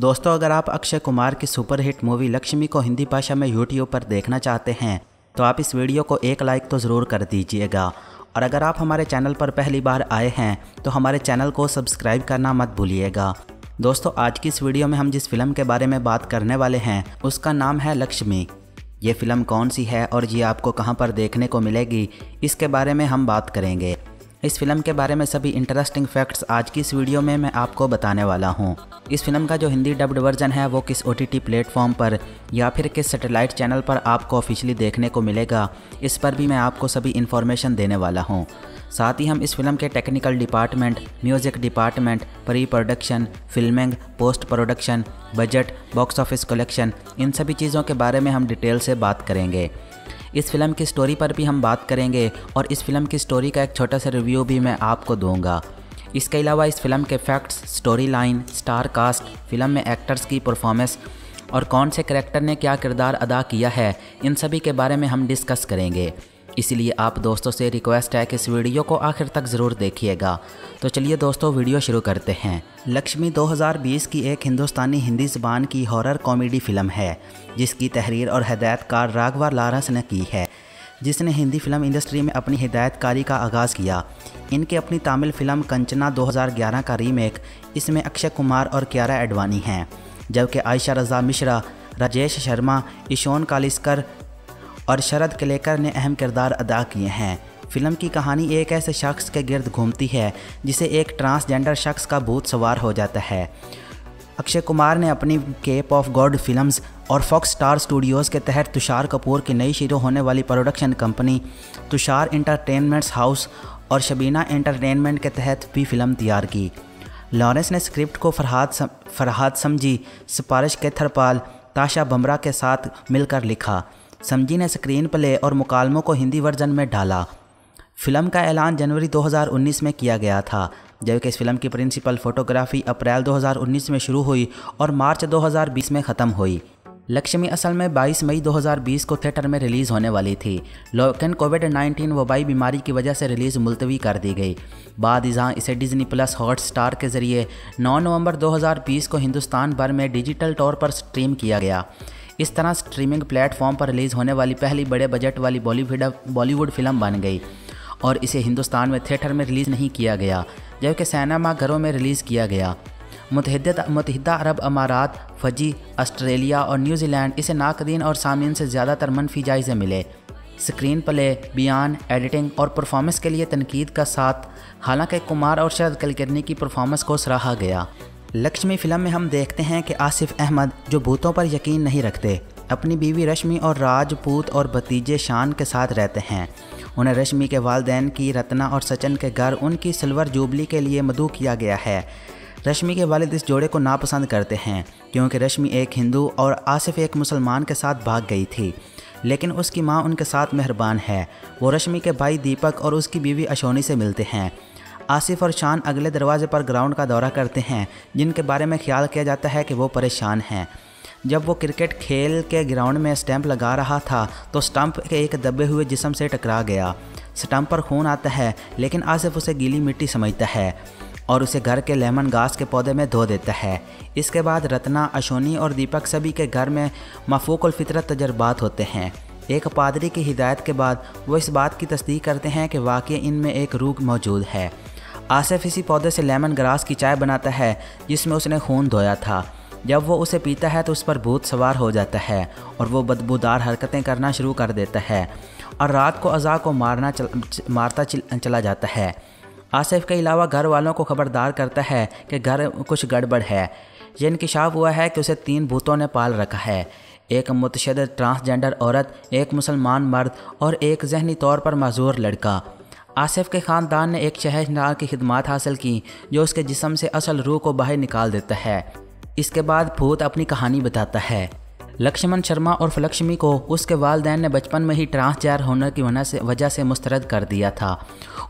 दोस्तों, अगर आप अक्षय कुमार की सुपरहिट मूवी लक्ष्मी को हिंदी भाषा में यूट्यूब पर देखना चाहते हैं तो आप इस वीडियो को एक लाइक तो ज़रूर कर दीजिएगा। और अगर आप हमारे चैनल पर पहली बार आए हैं तो हमारे चैनल को सब्सक्राइब करना मत भूलिएगा। दोस्तों, आज की इस वीडियो में हम जिस फ़िल्म के बारे में बात करने वाले हैं, उसका नाम है लक्ष्मी। ये फ़िल्म कौन सी है और ये आपको कहाँ पर देखने को मिलेगी, इसके बारे में हम बात करेंगे। इस फ़िल्म के बारे में सभी इंटरेस्टिंग फैक्ट्स आज की इस वीडियो में मैं आपको बताने वाला हूँ। इस फ़िल्म का जो हिंदी डब्ड वर्जन है, वो किस ओ टी प्लेटफॉर्म पर या फिर किस सेटेलाइट चैनल पर आपको ऑफिशियली देखने को मिलेगा, इस पर भी मैं आपको सभी इन्फॉर्मेशन देने वाला हूँ। साथ ही हम इस फ़िल्म के technical department music department pre production filming post production budget box office collection इन सभी चीज़ों के बारे में हम डिटेल से बात करेंगे। इस फ़िल्म की स्टोरी पर भी हम बात करेंगे और इस फ़िल्म की स्टोरी का एक छोटा सा रिव्यू भी मैं आपको दूँगा। इसके अलावा इस फ़िल्म के facts story line star cast film में एक्टर्स की परफॉर्मेंस और कौन से करेक्टर ने क्या किरदार अदा किया है, इन सभी के बारे में हम डिस्कस करेंगे। इसीलिए आप दोस्तों से रिक्वेस्ट है कि इस वीडियो को आखिर तक ज़रूर देखिएगा। तो चलिए दोस्तों वीडियो शुरू करते हैं। लक्ष्मी 2020 की एक हिंदुस्तानी हिंदी ज़बान की हॉरर कॉमेडी फ़िल्म है, जिसकी तहरीर और हदायतकार राघवा लारस ने की है। जिसने हिंदी फ़िल्म इंडस्ट्री में अपनी हिदायतकारी का आगाज़ किया। इनकी अपनी तमिल फ़िल्म कंचना 2011 का रीमेक इसमें अक्षय कुमार और क्यारा एडवानी हैं। जबकि आयशा रजा मिश्रा, राजेश शर्मा ईशोन कालिस्कर और शरद कलेकर ने अहम किरदार अदा किए हैं। फ़िल्म की कहानी एक ऐसे शख्स के गिर्द घूमती है जिसे एक ट्रांसजेंडर शख्स का भूत सवार हो जाता है। अक्षय कुमार ने अपनी केप ऑफ़ गॉड फिल्म्स और फॉक्स स्टार स्टूडियोज़ के तहत तुषार कपूर की नई शुरू होने वाली production company Tusshar Entertainments House और शबीना एंटरटेनमेंट के तहत भी फ़िल्म तैयार की। लॉरेंस ने स्क्रिप्ट को फरहाद सम, फरहाद समझी सिफारिश केथरपाल ताशा बमरा के साथ मिलकर लिखा। समझी ने स्क्रीन प्ले और मुकालमों को हिंदी वर्जन में डाला। फ़िल्म का ऐलान जनवरी 2019 में किया गया था, जबकि इस फ़िल्म की प्रिंसिपल फोटोग्राफी अप्रैल 2019 में शुरू हुई और मार्च 2020 में ख़त्म हुई। लक्ष्मी असल में 22 मई 2020 को थिएटर में रिलीज़ होने वाली थी। लेकिन कोविड 19 वबाई बीमारी की वजह से रिलीज़ मुलतवी कर दी गई। बाद जहाँ इसे डिज्नी प्लस हॉट स्टार के ज़रिए 9 नवंबर 2020 को हिंदुस्तान भर में डिजिटल तौर पर स्ट्रीम किया गया। इस तरह स्ट्रीमिंग प्लेटफॉर्म पर रिलीज़ होने वाली पहली बड़े बजट वाली बॉलीवुड बॉलीवुड फ़िल्म बन गई और इसे हिंदुस्तान में थिएटर में रिलीज़ नहीं किया गया, जबकि सिनेमा घरों में रिलीज़ किया गया। मुतहद मुतहदा अरब अमारात, फजी, ऑस्ट्रेलिया और न्यूजीलैंड इसे नाकदीन और सामीन से ज़्यादातर मनफी जायज़े मिले। स्क्रीन प्ले बयान एडिटिंग और परफॉर्मेंस के लिए तनकीद का साथ, हालाँकि कुमार और शरद कलकर्नी की परफॉर्मेंस को सराहा गया। लक्ष्मी फ़िल्म में हम देखते हैं कि आसिफ अहमद जो भूतों पर यकीन नहीं रखते, अपनी बीवी रश्मि और राजपूत और भतीजे शान के साथ रहते हैं। उन्हें रश्मि के वालदेन की, रत्ना और सचिन के घर, उनकी सिल्वर जुबली के लिए मदू किया गया है। रश्मि के वालिद इस जोड़े को नापसंद करते हैं, क्योंकि रश्मि एक हिंदू और आसिफ एक मुसलमान के साथ भाग गई थी। लेकिन उसकी माँ उनके साथ मेहरबान है। वो रश्मि के भाई दीपक और उसकी बीवी अशोनी से मिलते हैं। आसिफ और शान अगले दरवाजे पर ग्राउंड का दौरा करते हैं, जिनके बारे में ख्याल किया जाता है कि वो परेशान हैं। जब वो क्रिकेट खेल के ग्राउंड में स्टैंप लगा रहा था तो स्टंप के एक दबे हुए जिसम से टकरा गया। स्टंप पर खून आता है, लेकिन आसिफ उसे गीली मिट्टी समझता है और उसे घर के लेमन घास के पौधे में धो देता है। इसके बाद रत्ना अशोनी और दीपक सभी के घर में मफूक फितरत तजर्बात होते हैं। एक पादरी की हिदायत के बाद वो इस बात की तस्दीक करते हैं कि वाकई इनमें एक रूह मौजूद है। आसिफ इसी पौधे से लेमन ग्रास की चाय बनाता है जिसमें उसने खून धोया था। जब वो उसे पीता है तो उस पर भूत सवार हो जाता है और वो बदबूदार हरकतें करना शुरू कर देता है और रात को अज़ा को मारना चल, मारता चल, चला जाता है। आसिफ के अलावा घर वालों को खबरदार करता है कि घर कुछ गड़बड़ है। यह इंकशाफ हुआ है कि उसे तीन भूतों ने पाल रखा है। एक मुतशद ट्रांसजेंडर औरत एक मुसलमान मर्द और एक जहनी तौर पर मजूर लड़का। आसिफ के ख़ानदान ने एक शहरनार की खिदमत हासिल की, जो उसके जिसम से असल रूह को बाहर निकाल देता है। इसके बाद भूत अपनी कहानी बताता है। लक्ष्मण शर्मा और लक्ष्मी को उसके वालदेन ने बचपन में ही ट्रांसजेंडर होने की वजह से वजह से मुस्तरद कर दिया था।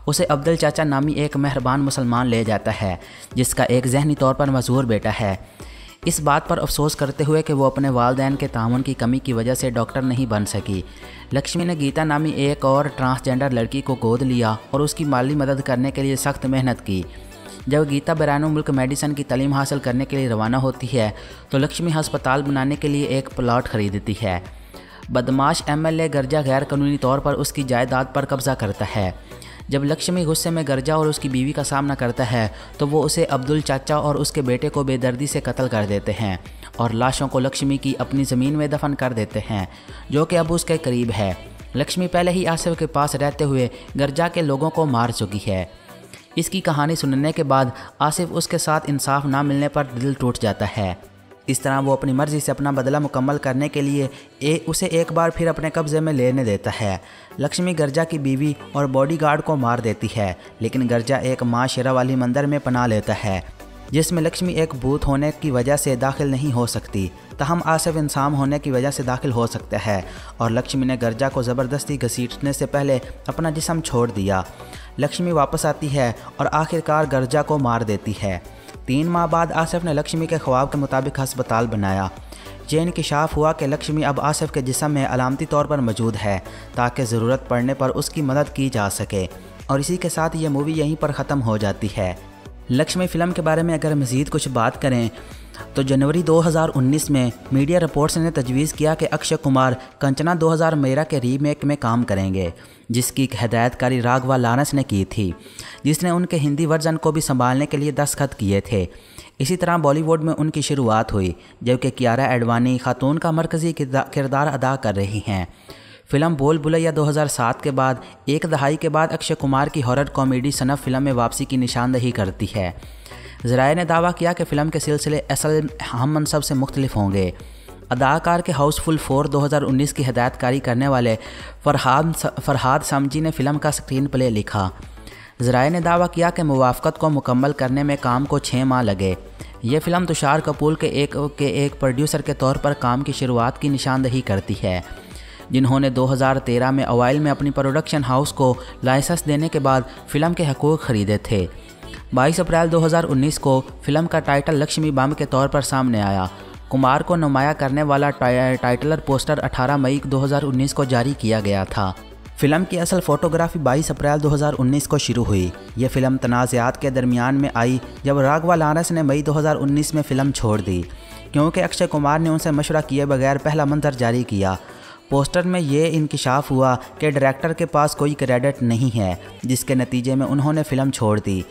उसे अब्दुल चाचा नामी एक मेहरबान मुसलमान ले जाता है, जिसका एक जहनी तौर पर मजबूर बेटा है। इस बात पर अफसोस करते हुए कि वो अपने वालदेन के ताउन की कमी की वजह से डॉक्टर नहीं बन सकी। लक्ष्मी ने गीता नामी एक और ट्रांसजेंडर लड़की को गोद लिया और उसकी माली मदद करने के लिए सख्त मेहनत की। जब गीता बैरानो मुल्क मेडिसन की तलीम हासिल करने के लिए रवाना होती है तो लक्ष्मी हस्पताल बनाने के लिए एक प्लाट खरीदती है। बदमाश एमएलए गर्जा गैर कानूनी तौर पर उसकी जायदाद पर कब्जा करता है। जब लक्ष्मी गुस्से में गर्जा और उसकी बीवी का सामना करता है तो वो उसे अब्दुल चाचा और उसके बेटे को बेदर्दी से कत्ल कर देते हैं और लाशों को लक्ष्मी की अपनी ज़मीन में दफन कर देते हैं, जो कि अब उसके करीब है। लक्ष्मी पहले ही आसिफ के पास रहते हुए गर्जा के लोगों को मार चुकी है। इसकी कहानी सुनने के बाद आसिफ उसके साथ इंसाफ ना मिलने पर दिल टूट जाता है। इस तरह वो अपनी मर्ज़ी से अपना बदला मुकम्मल करने के लिए ए, उसे एक बार फिर अपने कब्ज़े में लेने देता है। लक्ष्मी गर्जा की बीवी और बॉडीगार्ड को मार देती है लेकिन गर्जा एक माँ शेरा वाली मंदिर में पना लेता है जिसमें लक्ष्मी एक भूत होने की वजह से दाखिल नहीं हो सकती। तहम आसफ इंसान होने की वजह से दाखिल हो सकता है और लक्ष्मी ने गर्जा को ज़बरदस्ती घसीटने से पहले अपना जिसम छोड़ दिया। लक्ष्मी वापस आती है और आखिरकार गर्जा को मार देती है। तीन माह बाद आसिफ ने लक्ष्मी के ख्वाब के मुताबिक अस्पताल बनाया। ये इंकशाफ हुआ कि लक्ष्मी अब आसिफ के जिसम में अलामती तौर पर मौजूद है, ताकि ज़रूरत पड़ने पर उसकी मदद की जा सके। और इसी के साथ ये मूवी यहीं पर ख़त्म हो जाती है। लक्ष्मी फ़िल्म के बारे में अगर मज़ीद कुछ बात करें तो जनवरी 2019 में मीडिया रिपोर्ट्स ने तजवीज़ किया कि अक्षय कुमार कंचना 2000 मेरा के रीमेक में काम करेंगे। जिसकी हदायतकारी राघवा लानस ने की थी, जिसने उनके हिंदी वर्जन को भी संभालने के लिए दस्तखत किए थे। इसी तरह बॉलीवुड में उनकी शुरुआत हुई, जबकि कियारा एडवानी खातून का मरकज़ी किरदार अदा कर रही हैं। फ़िल्म बोल बुलैया 2007 के बाद, एक दहाई के बाद अक्षय कुमार की हॉरर कॉमेडी सनफ फ़िल्म में वापसी की निशानदही करती है। जराए ने दावा किया कि फ़िल्म के सिलसिले असल हम मनसब से मुख्तलिफ़ होंगे। अदाकार के हाउसफुल फोर 2019 की हदायतकारी करने वाले फरहाद फरहाद समजी ने फ़िल्म का स्क्रीन प्ले लिखा। जराए ने दावा किया कि मुवाफ़त को मुकम्मल करने में काम को छः माह लगे। ये फ़िल्म तुषार कपूर के एक के एक प्रोड्यूसर के तौर पर काम की शुरुआत की निशानदही करती है। जिन्होंने 2013 में अवाइल में अपनी प्रोडक्शन हाउस को लाइसेंस देने के बाद फ़िल्म के हकूक़ ख़रीदे थे। 22 अप्रैल 2019 को फ़िल्म का टाइटल लक्ष्मी बम के तौर पर सामने आया। कुमार को नुमाया करने वाला टाइटलर पोस्टर 18 मई 2019 को जारी किया गया था। फ़िल्म की असल फोटोग्राफी 22 अप्रैल 2019 को शुरू हुई। यह फ़िल्म तनाज़ात के दरमियान में आई, जब राघवा लानस ने मई 2019 में फ़िल्म छोड़ दी, क्योंकि अक्षय कुमार ने उनसे मशवरा किए बगैर पहला मंजर जारी किया। पोस्टर में ये इंकशाफ हुआ कि डायरेक्टर के पास कोई क्रेडिट नहीं है, जिसके नतीजे में उन्होंने फ़िल्म छोड़ दी।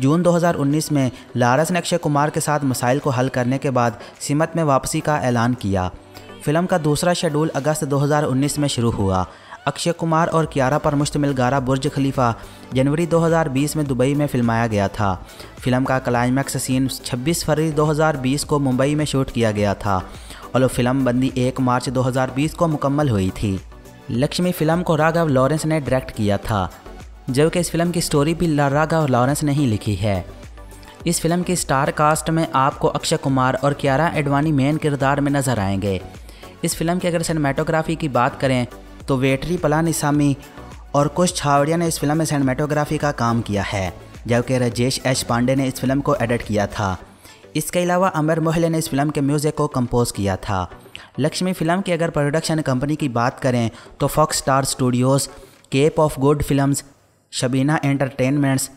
जून 2019 में लारस ने अक्षय कुमार के साथ मसाइल को हल करने के बाद सिमत में वापसी का ऐलान किया। फ़िल्म का दूसरा शेड्यूल अगस्त 2019 में शुरू हुआ। अक्षय कुमार और कियारा पर मुश्तमिल गारा बुर्ज खलीफा जनवरी 2020 में दुबई में फिल्माया गया था। फ़िल्म का क्लाइमैक्स सीन 26 फरवरी 2020 को मुंबई में शूट किया गया था और फ़िल्म बंदी एक मार्च 2020 को मुकम्मल हुई थी। लक्ष्मी फ़िल्म को राघव लॉरेंस ने डायरेक्ट किया था। जबकि इस फ़िल्म की स्टोरी भी लारागा और लॉरेंस ने ही लिखी है। इस फ़िल्म की स्टार कास्ट में आपको अक्षय कुमार और क्यारा एडवानी मेन किरदार में नज़र आएँगे। इस फ़िल्म की अगर सिनेमाटोग्राफी की बात करें तो वेटरी पलानिसामी और कुछ छावड़िया ने इस फ़िल्म में सिनेमाटोग्राफी का काम किया है, जबकि राजेश एच पांडे ने इस फ़िल्म को एडिट किया था। इसके अलावा अमर मोहल्ले ने इस फ़िल्म के म्यूज़िक को कंपोज किया था। लक्ष्मी फ़िल्म की अगर प्रोडक्शन कंपनी की बात करें तो Fox Star Studios Cape of Good Films Shabina Entertainments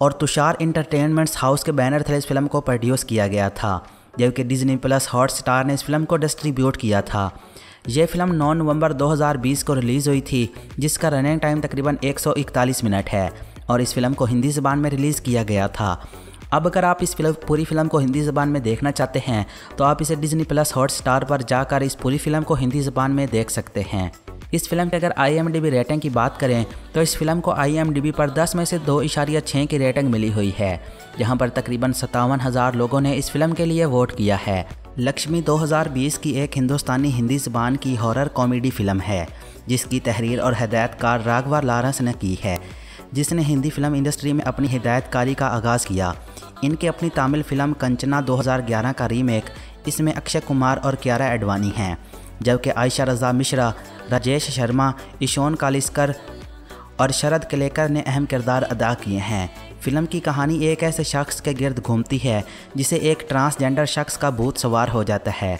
और तुषार इंटरटेनमेंट्स हाउस के बैनर थे इस फ़िल्म को प्रोड्यूस किया गया था, जबकि डिज्नी प्लस हॉट स्टार ने इस फ़िल्म को डिस्ट्रीब्यूट किया था। यह फ़िल्म 9 नवंबर 2020 को रिलीज़ हुई थी, जिसका रनिंग टाइम तकरीबन 141 मिनट है और इस फ़िल्म को हिंदी ज़बान में रिलीज़ किया गया था। अब अगर आप इस फ़िल्म, पूरी फ़िल्म को हिंदी ज़बान में देखना चाहते हैं तो आप इसे डिज्नी प्लस हॉट स्टार पर जाकर इस पूरी फ़िल्म को हिंदी ज़बान में देख सकते हैं। इस फ़िल्म की अगर आईएमडीबी रेटिंग की बात करें तो इस फ़िल्म को आईएमडीबी पर 10 में से दो इशारिया छः की रेटिंग मिली हुई है। जहाँ पर तकरीबन सत्तावन हज़ार लोगों ने इस फ़िल्म के लिए वोट किया है। लक्ष्मी 2020 की एक हिंदुस्तानी हिंदी ज़बान की हॉरर कॉमेडी फ़िल्म है, जिसकी तहरीर और हदायतकार राघवा लारस ने की है, जिसने हिंदी फ़िल्म इंडस्ट्री में अपनी हिदायतकारी का आगाज़ किया। इनकी अपनी तमिल फ़िल्म कंचना 2011 का रीमेक, इसमें अक्षय कुमार और क्यारा एडवानी हैं। जबकि आयशा रजा मिश्रा, राजेश शर्मा ईशोन कालिस्कर और शरद कलेकर ने अहम किरदार अदा किए हैं। फ़िल्म की कहानी एक ऐसे शख्स के गिर्द घूमती है, जिसे एक ट्रांसजेंडर शख्स का भूत सवार हो जाता है।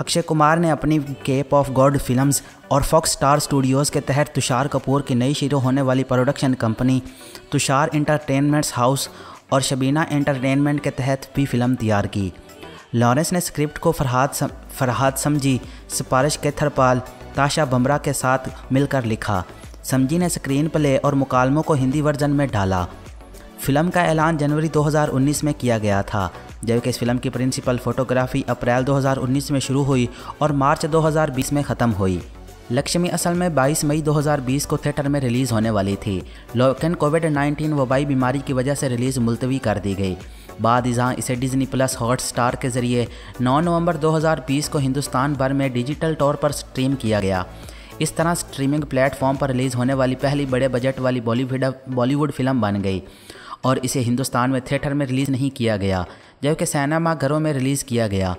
अक्षय कुमार ने अपनी केप ऑफ़ गॉड फिल्म्स और फॉक्स स्टार स्टूडियोज़ के तहत तुषार कपूर की नई शुरू होने वाली production company Tusshar Entertainments House और शबीना एंटरटेनमेंट के तहत भी फ़िल्म तैयार की। लॉरेंस ने स्क्रिप्ट को फरहाद सम, फरहाद समझी। सिफारिश केथरपाल ताशा बमरा के साथ मिलकर लिखा। समझी ने स्क्रीन प्ले और मुकालमों को हिंदी वर्जन में डाला। फ़िल्म का ऐलान जनवरी 2019 में किया गया था। जबकि इस फ़िल्म की प्रिंसिपल फोटोग्राफी अप्रैल 2019 में शुरू हुई और मार्च 2020 में ख़त्म हुई। लक्ष्मी असल में 22 मई 2020 को थिएटर में रिलीज़ होने वाली थी। लेकिन कोविड 19 वबाई बीमारी की वजह से रिलीज़ मुलतवी कर दी गई। बाद जहाँ इसे डिज्नी प्लस हॉट स्टार के ज़रिए 9 नवंबर 2020 को हिंदुस्तान भर में डिजिटल तौर पर स्ट्रीम किया गया। इस तरह स्ट्रीमिंग प्लेटफॉर्म पर रिलीज़ होने वाली पहली बड़े बजट वाली बॉलीवुड बॉलीवुड फ़िल्म बन गई और इसे हिंदुस्तान में थिएटर में रिलीज़ नहीं किया गया, जबकि सैनमा घरों में रिलीज़ किया गया।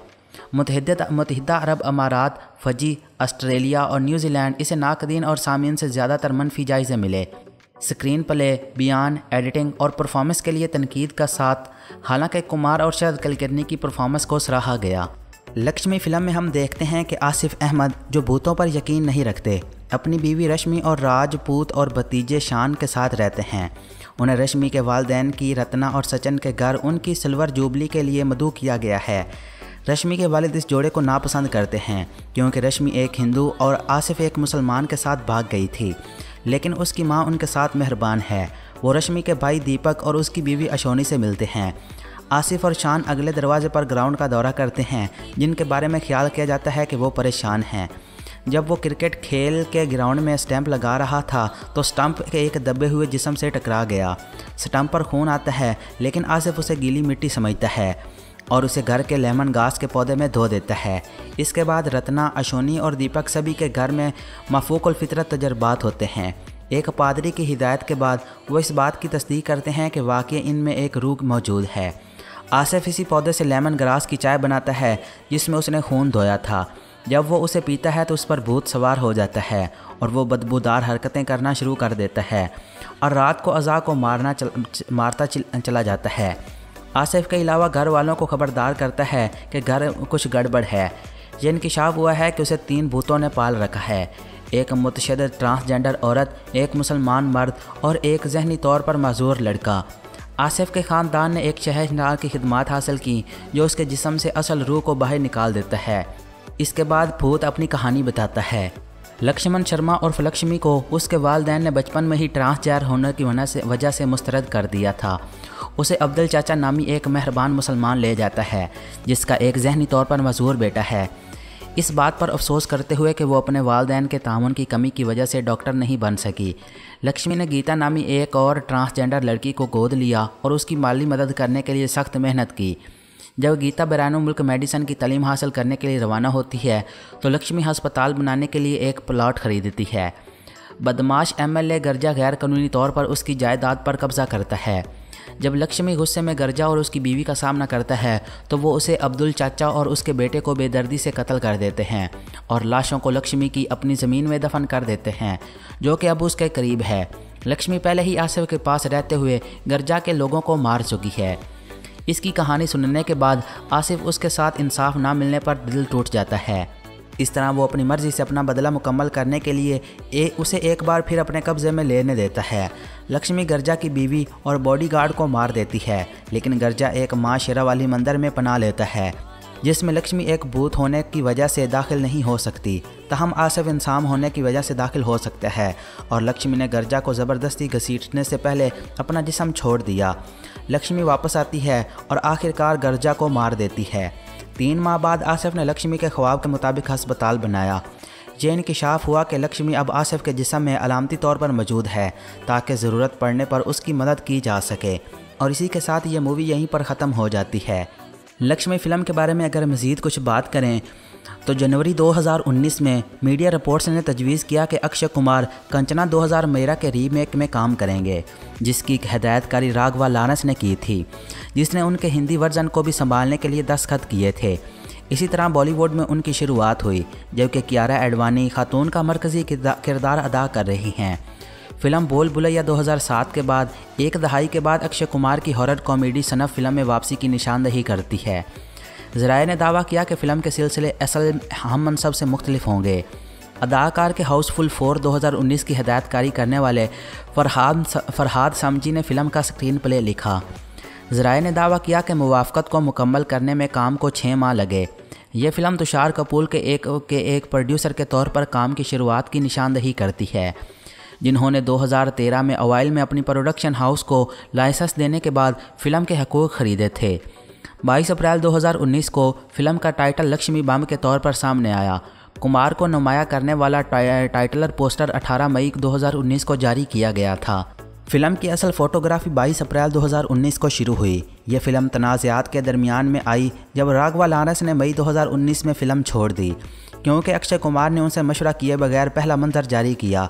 मुतहदा अरब अमारात, फजी, ऑस्ट्रेलिया और न्यूजीलैंड इसे नाकदीन और सामीन से ज़्यादातर मनफी जायज़े मिले। स्क्रीन प्ले, बयान, एडिटिंग और परफॉर्मेंस के लिए तनकीद का साथ, हालाँकि कुमार और शरद कलकर्नी की परफॉर्मेंस को सराहा गया। लक्ष्मी फ़िल्म में हम देखते हैं कि आसिफ अहमद, जो भूतों पर यकीन नहीं रखते, अपनी बीवी रश्मि और राजपूत और भतीजे शान के साथ रहते हैं। उन्हें रश्मि के वालदेन की, रत्ना और सचिन के घर, उनकी सिल्वर जुबली के लिए मदू किया गया है। रश्मि के वालिद इस जोड़े को नापसंद करते हैं, क्योंकि रश्मि एक हिंदू और आसिफ एक मुसलमान के साथ भाग गई थी। लेकिन उसकी माँ उनके साथ मेहरबान है। वो रश्मि के भाई दीपक और उसकी बीवी अशोनी से मिलते हैं। आसिफ और शान अगले दरवाजे पर ग्राउंड का दौरा करते हैं, जिनके बारे में ख्याल किया जाता है कि वो परेशान हैं। जब वो क्रिकेट खेल के ग्राउंड में स्टैंप लगा रहा था तो स्टंप के एक दबे हुए जिसम से टकरा गया। स्टंप पर खून आता है, लेकिन आसिफ उसे गीली मिट्टी समझता है। और उसे घर के लेमन घास के पौधे में धो देता है। इसके बाद रत्ना अशोनी और दीपक सभी के घर में मफूक फितरत तजर्बात होते हैं। एक पादरी की हिदायत के बाद वो इस बात की तस्दीक करते हैं कि वाकई इनमें एक रूह मौजूद है। आसिफ इसी पौधे से लेमन ग्रास की चाय बनाता है जिसमें उसने खून धोया था। जब वो उसे पीता है तो उस पर भूत सवार हो जाता है और वो बदबूदार हरकतें करना शुरू कर देता है और रात को अज़ा को मारना चल, मारता चल, चला जाता है। आसिफ के अलावा घर वालों को खबरदार करता है कि घर कुछ गड़बड़ है। ये इंकशाफ हुआ है कि उसे तीन भूतों ने पाल रखा है। एक मुतशद ट्रांसजेंडर औरत, एक मुसलमान मर्द और एक जहनी तौर पर मजूर लड़का। आसिफ के ख़ानदान ने एक शहरनार की खिदमत हासिल की, जो उसके जिसम से असल रूह को बाहर निकाल देता है। इसके बाद भूत अपनी कहानी बताता है। लक्ष्मण शर्मा और फलक्ष्मी को उसके वालदेन ने बचपन में ही ट्रांसजेंडर होने की वजह से मुस्तरद कर दिया था। उसे अब्दुल चाचा नामी एक मेहरबान मुसलमान ले जाता है, जिसका एक जहनी तौर पर मजबूर बेटा है। इस बात पर अफसोस करते हुए कि वो अपने वालदेन के ताउन की कमी की वजह से डॉक्टर नहीं बन सकी। लक्ष्मी ने गीता नामी एक और ट्रांसजेंडर लड़की को गोद लिया और उसकी माली मदद करने के लिए सख्त मेहनत की। जब गीता बैरान मुल्क मेडिसन की तलीम हासिल करने के लिए रवाना होती है तो लक्ष्मी अस्पताल बनाने के लिए एक प्लाट खरीदती है। बदमाश एमएलए गर्जा गैर कानूनी तौर पर उसकी जायदाद पर कब्जा करता है। जब लक्ष्मी गुस्से में गर्जा और उसकी बीवी का सामना करता है तो वो उसे अब्दुल चाचा और उसके बेटे को बेदर्दी से कत्ल कर देते हैं और लाशों को लक्ष्मी की अपनी ज़मीन में दफन कर देते हैं, जो कि अब उसके करीब है। लक्ष्मी पहले ही आसिफ के पास रहते हुए गर्जा के लोगों को मार चुकी है। इसकी कहानी सुनने के बाद आसिफ उसके साथ इंसाफ ना मिलने पर दिल टूट जाता है। इस तरह वो अपनी मर्ज़ी से अपना बदला मुकम्मल करने के लिए ए, उसे एक बार फिर अपने कब्ज़े में लेने देता है। लक्ष्मी गर्जा की बीवी और बॉडीगार्ड को मार देती है लेकिन गर्जा एक माँ शेरा वाली मंदिर में पना लेता है जिसमें लक्ष्मी एक भूत होने की वजह से दाखिल नहीं हो सकती। तहम आसिफ इंसान होने की वजह से दाखिल हो सकता है और लक्ष्मी ने गर्जा को ज़बरदस्ती घसीटने से पहले अपना जिसम छोड़ दिया। लक्ष्मी वापस आती है और आखिरकार गर्जा को मार देती है। तीन माह बाद आसिफ ने लक्ष्मी के ख्वाब के मुताबिक अस्पताल बनाया। ये इंकशाफ हुआ कि लक्ष्मी अब आसिफ के जिसम में अलामती तौर पर मौजूद है, ताकि ज़रूरत पड़ने पर उसकी मदद की जा सके। और इसी के साथ ये मूवी यहीं पर ख़त्म हो जाती है। लक्ष्मी फ़िल्म के बारे में अगर मज़ीद कुछ बात करें तो जनवरी 2019 में मीडिया रिपोर्ट्स ने तजवीज़ किया कि अक्षय कुमार कंचना 2000 मेरा के रीमेक में काम करेंगे, जिसकी हदायतकारी राघवा लानस ने की थी, जिसने उनके हिंदी वर्जन को भी संभालने के लिए दस्तखत किए थे। इसी तरह बॉलीवुड में उनकी शुरुआत हुई, जबकि कियारा एडवानी खातून का मरकज़ी किरदार अदा कर रही हैं। फ़िल्म बोल बुलैया 2007 के बाद, एक दहाई के बाद अक्षय कुमार की हॉरर कॉमेडी सनफ फ़िल्म में वापसी की निशानदही करती है। जराए ने दावा किया कि फ़िल्म के सिलसिले असल हम मनसब से मुख्तलिफ़ होंगे। अदाकार के हाउसफुल फोर 2019 की हदायतकारी करने वाले फरहाद फरहाद समजी ने फ़िल्म का स्क्रीन प्ले लिखा। जराए ने दावा किया कि मुवाफ़त को मुकम्मल करने में काम को छः माह लगे। ये फ़िल्म तुषार कपूर के एक के एक प्रोड्यूसर के तौर पर काम की शुरुआत की निशानदही करती है, जिन्होंने 2013 में अवाइल में अपनी प्रोडक्शन हाउस को लाइसेंस देने के बाद फ़िल्म के हकूक़ ख़रीदे थे। 22 अप्रैल 2019 को फ़िल्म का टाइटल लक्ष्मी बम के तौर पर सामने आया। कुमार को नुमाया करने वाला टाइटलर पोस्टर 18 मई 2019 को जारी किया गया था। फ़िल्म की असल फ़ोटोग्राफी 22 अप्रैल 2019 को शुरू हुई। ये फ़िल्म तनाज़ात के दरमियान में आई, जब राघवा लारस ने मई 2019 में फ़िल्म छोड़ दी, क्योंकि अक्षय कुमार ने उनसे मशवरा किए बगैर पहला मंजर जारी किया।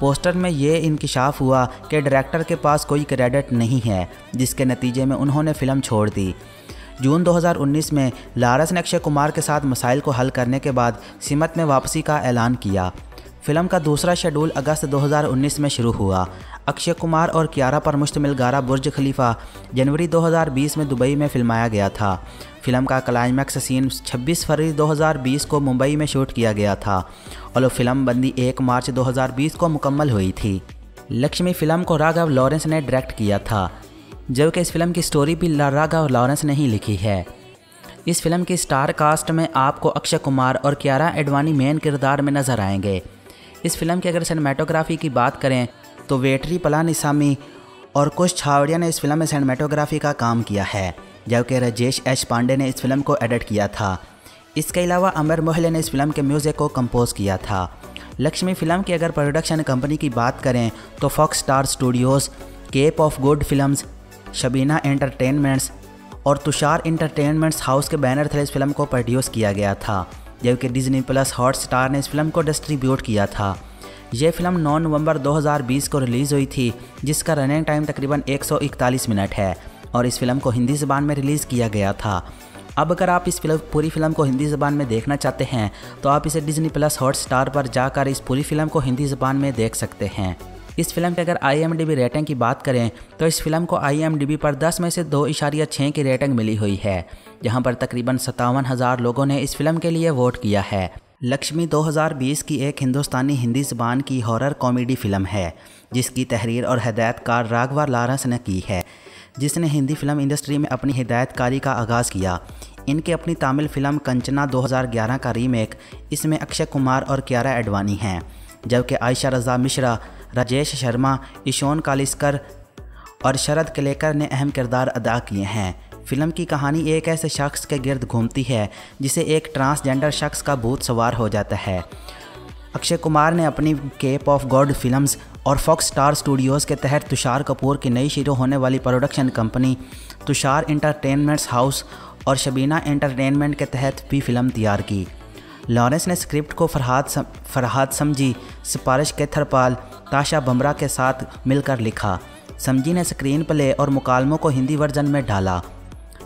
पोस्टर में ये इंकशाफ हुआ कि डायरेक्टर के पास कोई क्रेडिट नहीं है, जिसके नतीजे में उन्होंने फ़िल्म छोड़ दी। जून 2019 में लारस ने अक्षय कुमार के साथ मसाइल को हल करने के बाद सिमत में वापसी का ऐलान किया। फ़िल्म का दूसरा शेड्यूल अगस्त 2019 में शुरू हुआ। अक्षय कुमार और कियारा पर मुश्तमिल गारा बुर्ज खलीफा जनवरी 2020 में दुबई में फिल्माया गया था। फ़िल्म का क्लाइमैक्स सीन 26 फरवरी 2020 को मुंबई में शूट किया गया था और फ़िल्म बंदी 1 मार्च 2020 को मुकम्मल हुई थी। लक्ष्मी फ़िल्म को राघव लॉरेंस ने डायरेक्ट किया था। जबकि इस फ़िल्म की स्टोरी भी राघव लॉरेंस ने ही लिखी है। इस फ़िल्म की स्टार कास्ट में आपको अक्षय कुमार और क्यारा एडवानी मेन किरदार में नज़र आएँगे। इस फ़िल्म की अगर सिनेमाटोग्राफी की बात करें तो वेटरी, पलानिसामी और कुछ छावड़िया ने इस फ़िल्म में सिनेमाटोग्राफी का काम किया है, जबकि राजेश एच पांडे ने इस फ़िल्म को एडिट किया था। इसके अलावा अमर मोहल्ले ने इस फ़िल्म के म्यूज़िक को कंपोज किया था। लक्ष्मी फ़िल्म की अगर प्रोडक्शन कंपनी की बात करें तो Fox Star Studios Cape of Good Films Shabina Entertainments और तुषार इंटरटेनमेंट्स हाउस के बैनर थे इस फ़िल्म को प्रोड्यूस किया गया था जबकि डिज्नी प्लस हॉट स्टार ने इस फ़िल्म को डिस्ट्रीब्यूट किया था। यह फ़िल्म 9 नवंबर 2020 को रिलीज़ हुई थी, जिसका रनिंग टाइम तकरीबन 141 मिनट है और इस फ़िल्म को हिंदी ज़बान में रिलीज़ किया गया था। अब अगर आप इस फ़िल्म, पूरी फ़िल्म को हिंदी ज़बान में देखना चाहते हैं तो आप इसे डिज्नी प्लस हॉट स्टार पर जाकर इस पूरी फ़िल्म को हिंदी ज़बान में देख सकते हैं। इस फ़िल्म की अगर आई रेटिंग की बात करें तो इस फ़िल्म को आई पर 10 में से दो इशारिया छः की रेटिंग मिली हुई है, जहाँ पर तकरीबन सत्तावन हज़ार लोगों ने इस फ़िल्म के लिए वोट किया है। लक्ष्मी 2020 की एक हिंदुस्तानी हिंदी ज़बान की हॉरर कॉमेडी फ़िल्म है, जिसकी तहरीर और हदायतकार राघवा लारस ने की है, जिसने हिंदी फ़िल्म इंडस्ट्री में अपनी हिदायतकारी का आगाज़ किया। इनकी अपनी तमिल फ़िल्म कंचना 2011 का रीमेक, इसमें अक्षय कुमार और क्यारा एडवानी हैं, जबकि आयशा रज़ा मिश्रा राजेश शर्मा ईशोन कालिस्कर और शरद कलेकर ने अहम किरदार अदा किए हैं। फ़िल्म की कहानी एक ऐसे शख्स के गिर्द घूमती है, जिसे एक ट्रांसजेंडर शख्स का भूत सवार हो जाता है। अक्षय कुमार ने अपनी केप ऑफ़ गॉड फिल्म्स और फॉक्स स्टार स्टूडियोज़ के तहत तुषार कपूर की नई शुरू होने वाली production company Tusshar Entertainments House और शबीना एंटरटेनमेंट के तहत भी फ़िल्म तैयार की। लॉरेंस ने स्क्रिप्ट को फरहाद सम, फरहाद समझी सिफारिश केथरपाल ताशा बमरा के साथ मिलकर लिखा। समझी ने स्क्रीन प्ले और मुकालमों को हिंदी वर्जन में डाला।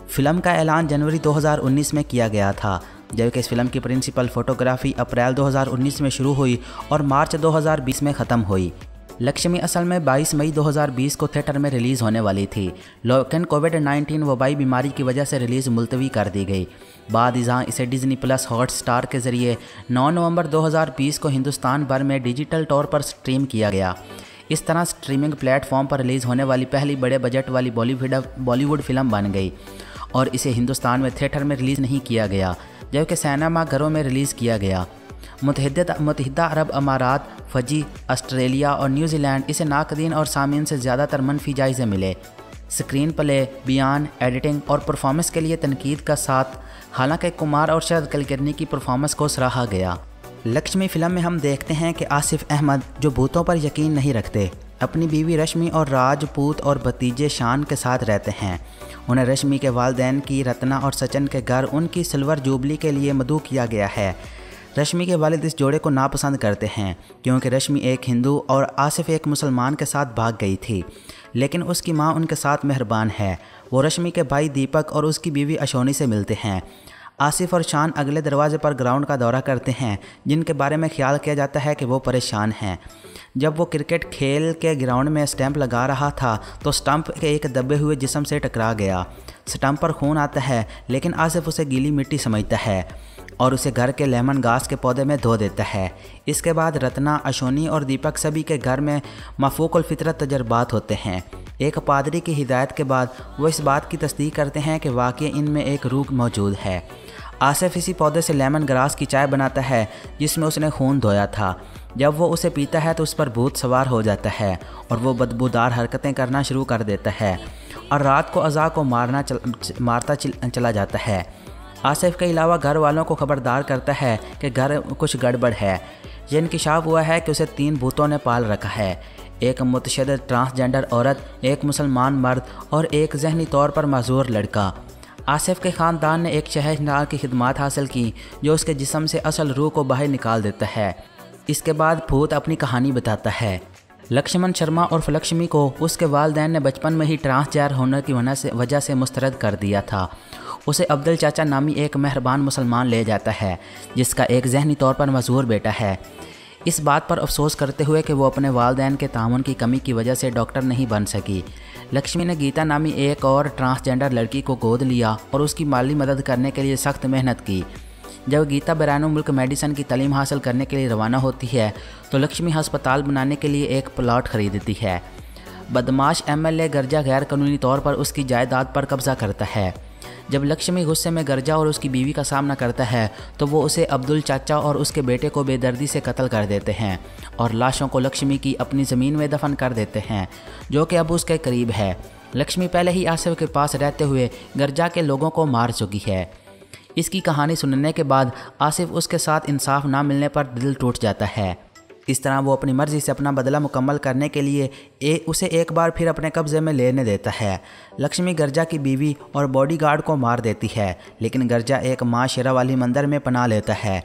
फ़िल्म का ऐलान जनवरी 2019 में किया गया था जबकि इस फ़िल्म की प्रिंसिपल फोटोग्राफी अप्रैल 2019 में शुरू हुई और मार्च 2020 में ख़त्म हुई। लक्ष्मी असल में 22 मई 2020 को थिएटर में रिलीज़ होने वाली थी। लेकिन कोविड 19 वबाई बीमारी की वजह से रिलीज़ मुलतवी कर दी गई। बाद जहाँ इसे डिज्नी प्लस हॉट स्टार के ज़रिए 9 नवंबर 2020 को हिंदुस्तान भर में डिजिटल तौर पर स्ट्रीम किया गया। इस तरह स्ट्रीमिंग प्लेटफॉर्म पर रिलीज़ होने वाली पहली बड़े बजट वाली बॉलीवुड बॉलीवुड फ़िल्म बन गई और इसे हिंदुस्तान में थिएटर में रिलीज़ नहीं किया गया, जबकि सिनेमा घरों में रिलीज़ किया गया। मुतहदा अरब अमारात, फजी, ऑस्ट्रेलिया और न्यूजीलैंड इसे नाकदीन और सामीन से ज़्यादातर मनफी जायज़े मिले। स्क्रीन प्ले, बयान, एडिटिंग और परफॉर्मेंस के लिए तनकीद का साथ हालाँकि कुमार और शरद कलकर्नी की परफॉर्मेंस को सराहा गया। लक्ष्मी फ़िल्म में हम देखते हैं कि आसिफ अहमद जो भूतों पर यकीन नहीं रखते, अपनी बीवी रश्मि और राजपूत और भतीजे शान के साथ रहते हैं। उन्हें रश्मि के वालदेन की, रत्ना और सचिन के घर, उनकी सिल्वर जुबली के लिए मदू किया गया है। रश्मि के वालिद इस जोड़े को नापसंद करते हैं, क्योंकि रश्मि एक हिंदू और आसिफ एक मुसलमान के साथ भाग गई थी, लेकिन उसकी माँ उनके साथ मेहरबान है। वो रश्मि के भाई दीपक और उसकी बीवी अशोनी से मिलते हैं। आसिफ और शान अगले दरवाजे पर ग्राउंड का दौरा करते हैं, जिनके बारे में ख्याल किया जाता है कि वो परेशान हैं। जब वो क्रिकेट खेल के ग्राउंड में स्टैंप लगा रहा था तो स्टंप के एक दबे हुए जिसम से टकरा गया। स्टंप पर खून आता है, लेकिन आसिफ उसे गीली मिट्टी समझता है। और उसे घर के लेमन घास के पौधे में धो देता है। इसके बाद रत्ना अशोनी और दीपक सभी के घर में मफूक फितरत तजर्बात होते हैं। एक पादरी की हिदायत के बाद वो इस बात की तस्दीक करते हैं कि वाकई इनमें एक रूह मौजूद है। आसिफ इसी पौधे से लेमन ग्रास की चाय बनाता है जिसमें उसने खून धोया था। जब वो उसे पीता है तो उस पर भूत सवार हो जाता है और वो बदबूदार हरकतें करना शुरू कर देता है और रात को अज़ा को मारना चल, मारता चल, चला जाता है। आसिफ के अलावा घर वालों को खबरदार करता है कि घर कुछ गड़बड़ है। यह इंकशाफ हुआ है कि उसे तीन भूतों ने पाल रखा है। एक मुतशद ट्रांसजेंडर औरत, एक मुसलमान मर्द और एक जहनी तौर पर मजूर लड़का। आसिफ के ख़ानदान ने एक शहरनार की खिदमत हासिल की, जो उसके जिसम से असल रूह को बाहर निकाल देता है। इसके बाद भूत अपनी कहानी बताता है। लक्ष्मण शर्मा और फलक्ष्मी को उसके वालदेन ने बचपन में ही ट्रांसजेंडर होने की वजह से वजह से मुस्तरद कर दिया था। उसे अब्दुल चाचा नामी एक मेहरबान मुसलमान ले जाता है, जिसका एक जहनी तौर पर मजबूर बेटा है। इस बात पर अफसोस करते हुए कि वो अपने वालदेन के ताउन की कमी की वजह से डॉक्टर नहीं बन सकी। लक्ष्मी ने गीता नामी एक और ट्रांसजेंडर लड़की को गोद लिया और उसकी माली मदद करने के लिए सख्त मेहनत की। जब गीता बैरान मुल्क मेडिसन की तलीम हासिल करने के लिए रवाना होती है तो लक्ष्मी हस्पताल बनाने के लिए एक प्लाट खरीदती है। बदमाश एमएलए गर्जा गैर कानूनी तौर पर उसकी जायदाद पर कब्जा करता है। जब लक्ष्मी गुस्से में गर्जा और उसकी बीवी का सामना करता है तो वो उसे अब्दुल चाचा और उसके बेटे को बेदर्दी से कत्ल कर देते हैं और लाशों को लक्ष्मी की अपनी ज़मीन में दफन कर देते हैं, जो कि अब उसके करीब है। लक्ष्मी पहले ही आसिफ के पास रहते हुए गर्जा के लोगों को मार चुकी है। इसकी कहानी सुनने के बाद आसिफ उसके साथ इंसाफ ना मिलने पर दिल टूट जाता है। इस तरह वो अपनी मर्ज़ी से अपना बदला मुकम्मल करने के लिए ए, उसे एक बार फिर अपने कब्ज़े में लेने देता है। लक्ष्मी गर्जा की बीवी और बॉडीगार्ड को मार देती है लेकिन गर्जा एक माँ शेरा वाली मंदिर में पना लेता है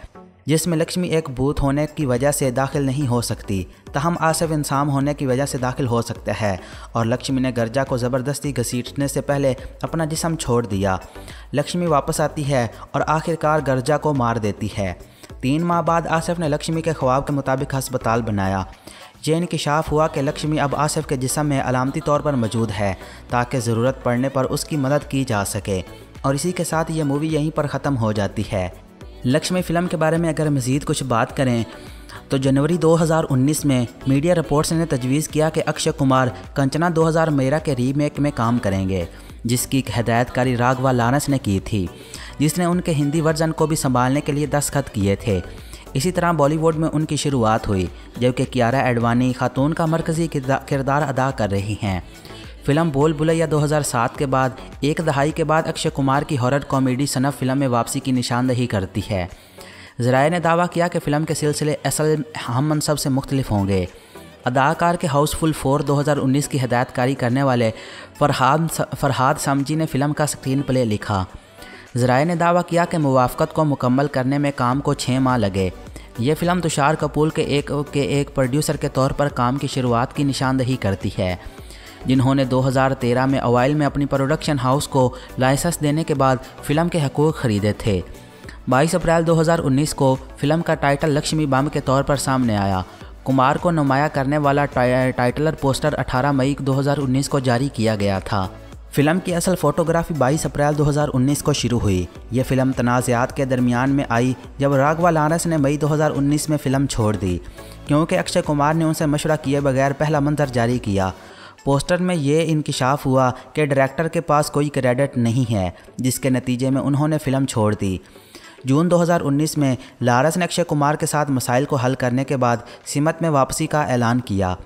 जिसमें लक्ष्मी एक भूत होने की वजह से दाखिल नहीं हो सकती। तहम आसफ इंसान होने की वजह से दाखिल हो सकता है और लक्ष्मी ने गर्जा को ज़बरदस्ती घसीटने से पहले अपना जिसम छोड़ दिया। लक्ष्मी वापस आती है और आखिरकार गर्जा को मार देती है। तीन माह बाद आसिफ ने लक्ष्मी के ख्वाब के मुताबिक अस्पताल बनाया। ये इंकशाफ हुआ कि लक्ष्मी अब आसिफ के जिसम में अलामती तौर पर मौजूद है, ताकि ज़रूरत पड़ने पर उसकी मदद की जा सके। और इसी के साथ ये मूवी यहीं पर ख़त्म हो जाती है। लक्ष्मी फ़िल्म के बारे में अगर मज़ीद कुछ बात करें तो जनवरी 2019 में मीडिया रिपोर्ट्स ने तजवीज़ किया कि अक्षय कुमार कंचना 2000 मेरा के रीमेक में काम करेंगे। जिसकी हदायतकारी राघवा लानस ने की थी, जिसने उनके हिंदी वर्जन को भी संभालने के लिए दस्तखत किए थे। इसी तरह बॉलीवुड में उनकी शुरुआत हुई, जबकि कियारा एडवानी खातून का मरकज़ी किरदार अदा कर रही हैं। फ़िल्म बोल बुलैया 2007 के बाद, एक दहाई के बाद अक्षय कुमार की हॉरर कॉमेडी सनफ फ़िल्म में वापसी की निशानदही करती है। जराए ने दावा किया कि फ़िल्म के सिलसिले असल हम मनसब से मुख्तलिफ़ होंगे। अदाकार के हाउसफुल फोर 2019 की हदायतकारी करने वाले फरहाद फरहाद समजी ने फ़िल्म का स्क्रीन प्ले लिखा। जराए ने दावा किया कि मुवाफ़त को मुकम्मल करने में काम को छः माह लगे। ये फ़िल्म तुषार कपूर के एक के एक प्रोड्यूसर के तौर पर काम की शुरुआत की निशानदही करती है। जिन्होंने 2013 में अवाइल में अपनी प्रोडक्शन हाउस को लाइसेंस देने के बाद फ़िल्म के हकूक़ ख़रीदे थे। 22 अप्रैल 2019 को फ़िल्म का टाइटल लक्ष्मी बम के तौर पर सामने आया। कुमार को नुमाया करने वाला टाइटलर पोस्टर 18 मई 2019 को जारी किया गया था। फ़िल्म की असल फोटोग्राफी 22 अप्रैल 2019 को शुरू हुई। यह फ़िल्म तनाज़ात के दरमियान में आई, जब राघवा लारस ने मई 2019 में फ़िल्म छोड़ दी, क्योंकि अक्षय कुमार ने उनसे मशवरा किए बगैर पहला मंजर जारी किया। पोस्टर में ये इंकशाफ हुआ कि डायरेक्टर के पास कोई क्रेडिट नहीं है, जिसके नतीजे में उन्होंने फ़िल्म छोड़ दी। जून 2019 में लारस ने अक्षय कुमार के साथ मसाइल को हल करने के बाद सिमत में वापसी का ऐलान किया।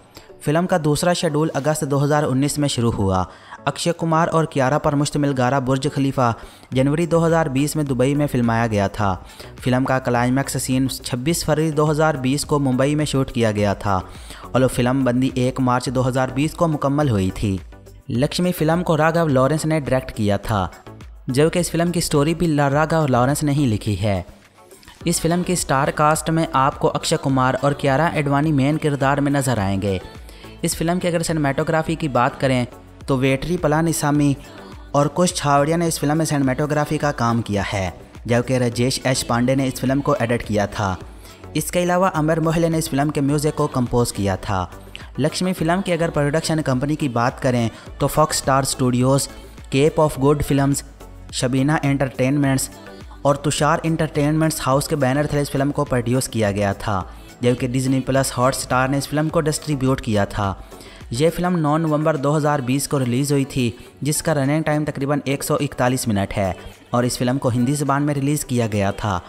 फ़िल्म का दूसरा शेड्यूल अगस्त 2019 में शुरू हुआ। अक्षय कुमार और कियारा पर मुश्तमिल गारा बुर्ज खलीफा जनवरी 2020 में दुबई में फिल्माया गया था। फ़िल्म का क्लाइमैक्स सीन 26 फरवरी 2020 को मुंबई में शूट किया गया था और फ़िल्म बंदी 1 मार्च 2020 को मुकम्मल हुई थी। लक्ष्मी फ़िल्म को राघव लॉरेंस ने डायरेक्ट किया था। जबकि इस फ़िल्म की स्टोरी भी लारागा और लॉरेंस ने ही लिखी है। इस फ़िल्म की स्टार कास्ट में आपको अक्षय कुमार और क्यारा एडवानी मेन किरदार में नज़र आएँगे। इस फ़िल्म की अगर सिनेमाटोग्राफी की बात करें तो वेटरी पलानिसामी और कुछ छावड़िया ने इस फ़िल्म में सिनेमाटोग्राफी का काम किया है, जबकि राजेश एच पांडे ने इस फ़िल्म को एडिट किया था। इसके अलावा अमर मोहल्ले ने इस फ़िल्म के म्यूज़िक को कंपोज किया था। लक्ष्मी फ़िल्म की अगर प्रोडक्शन कंपनी की बात करें तो Fox Star Studios Cape of Good Films Shabina Entertainments और तुषार इंटरटेनमेंट्स हाउस के बैनर थे इस फ़िल्म को प्रोड्यूस किया गया था, जबकि डिज्नी प्लस हॉट स्टार ने इस फ़िल्म को डिस्ट्रीब्यूट किया था। यह फ़िल्म 9 नवंबर 2020 को रिलीज़ हुई थी, जिसका रनिंग टाइम तकरीबन 141 मिनट है और इस फ़िल्म को हिंदी ज़बान में रिलीज़ किया गया था।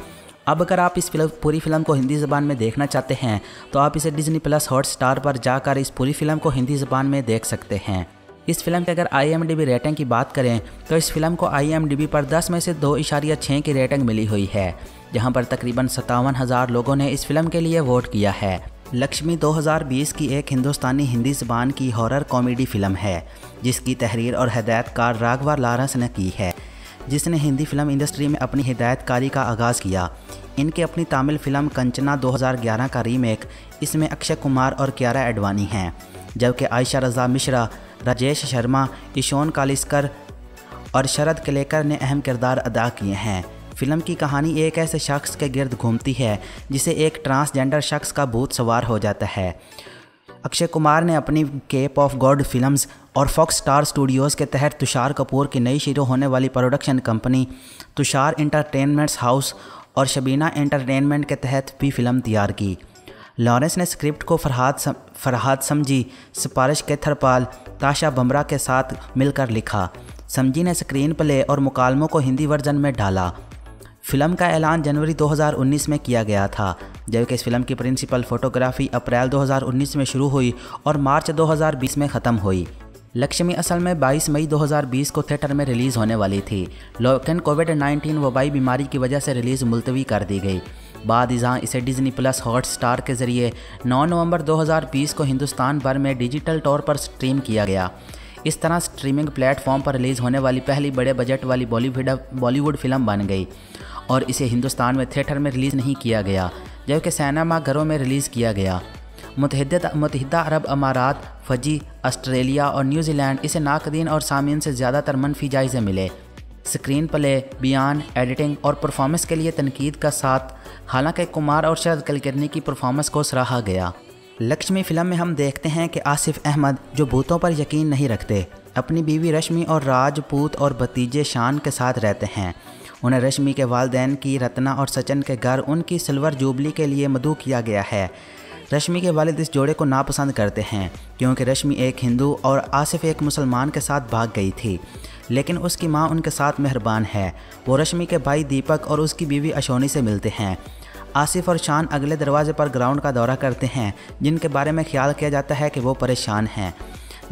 अब अगर आप इस फ़िल्म, पूरी फ़िल्म को हिंदी ज़बान में देखना चाहते हैं तो आप इसे डिज्नी प्लस हॉट स्टार पर जाकर इस पूरी फ़िल्म को हिंदी ज़बान में देख सकते हैं। इस फ़िल्म की अगर आईएमडीबी रेटिंग की बात करें तो इस फ़िल्म को आईएमडीबी पर 10 में से दो इशारिया छः की रेटिंग मिली हुई है, जहाँ पर तकरीबन सत्तावन हज़ार लोगों ने इस फ़िल्म के लिए वोट किया है। लक्ष्मी 2020 की एक हिंदुस्तानी हिंदी ज़बान की हॉरर कॉमेडी फ़िल्म है, जिसकी तहरीर और हदायतकार राघवा लारस ने की है, जिसने हिंदी फ़िल्म इंडस्ट्री में अपनी हिदायतकारी का आगाज़ किया। इनकी अपनी तमिल फ़िल्म कंचना 2011 का रीमेक इसमें अक्षय कुमार और क्यारा एडवानी हैं, जबकि आयशा रजा मिश्रा राजेश शर्मा ईशोन कालिस्कर और शरद कलेकर ने अहम किरदार अदा किए हैं। फ़िल्म की कहानी एक ऐसे शख्स के गिर्द घूमती है जिसे एक ट्रांसजेंडर शख्स का भूत सवार हो जाता है। अक्षय कुमार ने अपनी केप ऑफ़ गॉड फिल्म्स और फॉक्स स्टार स्टूडियोज़ के तहत तुषार कपूर की नई शुरू होने वाली production company Tusshar Entertainments House और शबीना एंटरटेनमेंट के तहत भी फ़िल्म तैयार की। लॉरेंस ने स्क्रिप्ट को फरहाद सम, फरहाद समझी सिपारिश केथरपाल ताशा बमरा के साथ मिलकर लिखा, समझी ने स्क्रीन प्ले और मुकालमों को हिंदी वर्जन में डाला। फ़िल्म का ऐलान जनवरी 2019 में किया गया था, जबकि इस फ़िल्म की प्रिंसिपल फोटोग्राफी अप्रैल 2019 में शुरू हुई और मार्च 2020 में ख़त्म हुई। लक्ष्मी असल में 22 मई 2020 को थिएटर में रिलीज़ होने वाली थी। लेकिन कोविड 19 वबाई बीमारी की वजह से रिलीज़ मुलतवी कर दी गई। बाद जहाँ इसे डिज्नी प्लस हॉट स्टार के ज़रिए 9 नवंबर 2020 को हिंदुस्तान भर में डिजिटल तौर पर स्ट्रीम किया गया। इस तरह स्ट्रीमिंग प्लेटफॉर्म पर रिलीज़ होने वाली पहली बड़े बजट वाली बॉलीवुड बॉलीवुड फ़िल्म बन गई और इसे हिंदुस्तान में थिएटर में रिलीज़ नहीं किया गया, जबकि सैनमा घरों में रिलीज़ किया गया। मुतहदा अरब अमारात, फजी, ऑस्ट्रेलिया और न्यूजीलैंड इसे नाकदीन और सामीन से ज़्यादातर मनफी जायज़े मिले। स्क्रीन प्ले बयान एडिटिंग और परफॉर्मेंस के लिए तनकीद का साथ हालाँकि कुमार और शरद कलकर्नी की परफॉर्मेंस को सराहा गया। लक्ष्मी फ़िल्म में हम देखते हैं कि आसिफ अहमद जो भूतों पर यकीन नहीं रखते, अपनी बीवी रश्मि और राजपूत और भतीजे शान के साथ रहते हैं। उन्हें रश्मि के वालदेन की, रत्ना और सचिन के घर, उनकी सिल्वर जुबली के लिए मदू किया गया है। रश्मि के वालिद इस जोड़े को नापसंद करते हैं, क्योंकि रश्मि एक हिंदू और आसिफ एक मुसलमान के साथ भाग गई थी। लेकिन उसकी माँ उनके साथ मेहरबान है। वो रश्मि के भाई दीपक और उसकी बीवी अशोनी से मिलते हैं। आसिफ और शान अगले दरवाजे पर ग्राउंड का दौरा करते हैं, जिनके बारे में ख्याल किया जाता है कि वो परेशान हैं।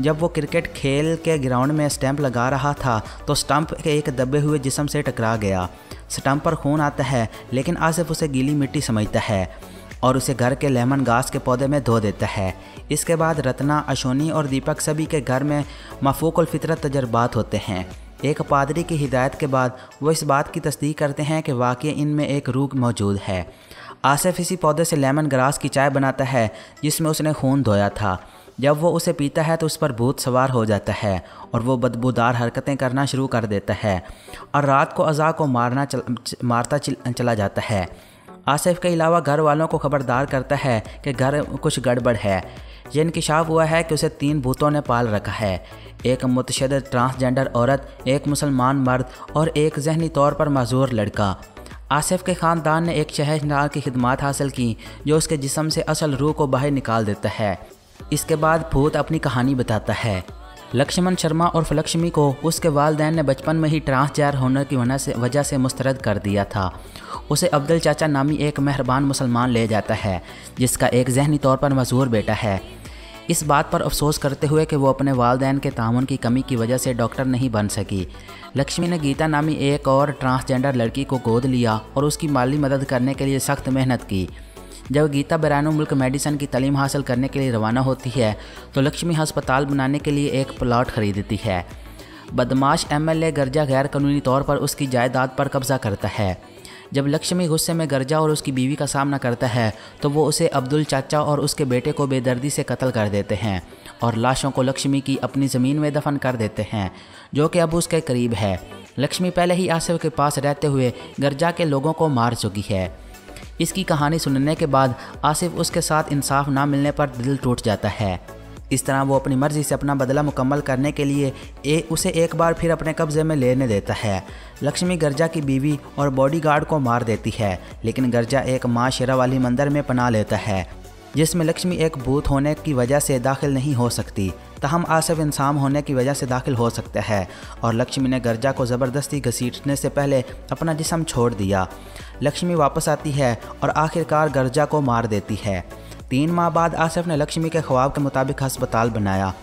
जब वो क्रिकेट खेल के ग्राउंड में स्टैंप लगा रहा था तो स्टंप के एक दबे हुए जिसम से टकरा गया। स्टंप पर खून आता है, लेकिन आसिफ उसे गीली मिट्टी समझता है। और उसे घर के लेमन घास के पौधे में धो देता है। इसके बाद रत्ना अशोनी और दीपक सभी के घर में मफूक फितरत तजर्बात होते हैं। एक पादरी की हिदायत के बाद वो इस बात की तस्दीक करते हैं कि वाकई इनमें एक रूह मौजूद है। आसिफ इसी पौधे से लेमन ग्रास की चाय बनाता है जिसमें उसने खून धोया था। जब वो उसे पीता है तो उस पर भूत सवार हो जाता है और वो बदबूदार हरकतें करना शुरू कर देता है और रात को अज़ा को मारना चल, मारता चल, चला जाता है। आसिफ के अलावा घर वालों को खबरदार करता है कि घर कुछ गड़बड़ है। ये इंकशाफ हुआ है कि उसे तीन भूतों ने पाल रखा है। एक मुतशद ट्रांसजेंडर औरत, एक मुसलमान मर्द और एक जहनी तौर पर मजूर लड़का। आसिफ के ख़ानदान ने एक शहरनार की खिदमत हासिल की, जो उसके जिसम से असल रूह को बाहर निकाल देता है। इसके बाद भूत अपनी कहानी बताता है। लक्ष्मण शर्मा और फलक्ष्मी को उसके वालदेन ने बचपन में ही ट्रांसजेंडर होने की वजह से वजह से मुस्तरद कर दिया था। उसे अब्दुल चाचा नामी एक मेहरबान मुसलमान ले जाता है, जिसका एक जहनी तौर पर मजबूर बेटा है। इस बात पर अफसोस करते हुए कि वो अपने वालदेन के ताउन की कमी की वजह से डॉक्टर नहीं बन सकी। लक्ष्मी ने गीता नामी एक और ट्रांसजेंडर लड़की को गोद लिया और उसकी माली मदद करने के लिए सख्त मेहनत की। जब गीता बैरान मुल्क मेडिसन की तलीम हासिल करने के लिए रवाना होती है तो लक्ष्मी अस्पताल बनाने के लिए एक प्लाट खरीदती है। बदमाश एमएलए गर्जा गैर कानूनी तौर पर उसकी जायदाद पर कब्जा करता है। जब लक्ष्मी गुस्से में गर्जा और उसकी बीवी का सामना करता है तो वो उसे अब्दुल चाचा और उसके बेटे को बेदर्दी से कत्ल कर देते हैं और लाशों को लक्ष्मी की अपनी ज़मीन में दफन कर देते हैं, जो कि अब उसके करीब है। लक्ष्मी पहले ही आसिफ के पास रहते हुए गर्जा के लोगों को मार चुकी है। इसकी कहानी सुनने के बाद आसिफ उसके साथ इंसाफ ना मिलने पर दिल टूट जाता है। इस तरह वो अपनी मर्ज़ी से अपना बदला मुकम्मल करने के लिए ए, उसे एक बार फिर अपने कब्ज़े में लेने देता है। लक्ष्मी गर्जा की बीवी और बॉडीगार्ड को मार देती है लेकिन गर्जा एक माँ शेरा वाली मंदिर में पना लेता है। जिसमें लक्ष्मी एक भूत होने की वजह से दाखिल नहीं हो सकती, तहम आसफ इंसान होने की वजह से दाखिल हो सकता है, और लक्ष्मी ने गर्जा को ज़बरदस्ती घसीटने से पहले अपना जिसम छोड़ दिया। लक्ष्मी वापस आती है और आखिरकार गर्जा को मार देती है। तीन माह बाद आसिफ ने लक्ष्मी के ख्वाब के मुताबिक हस्पताल बनाया।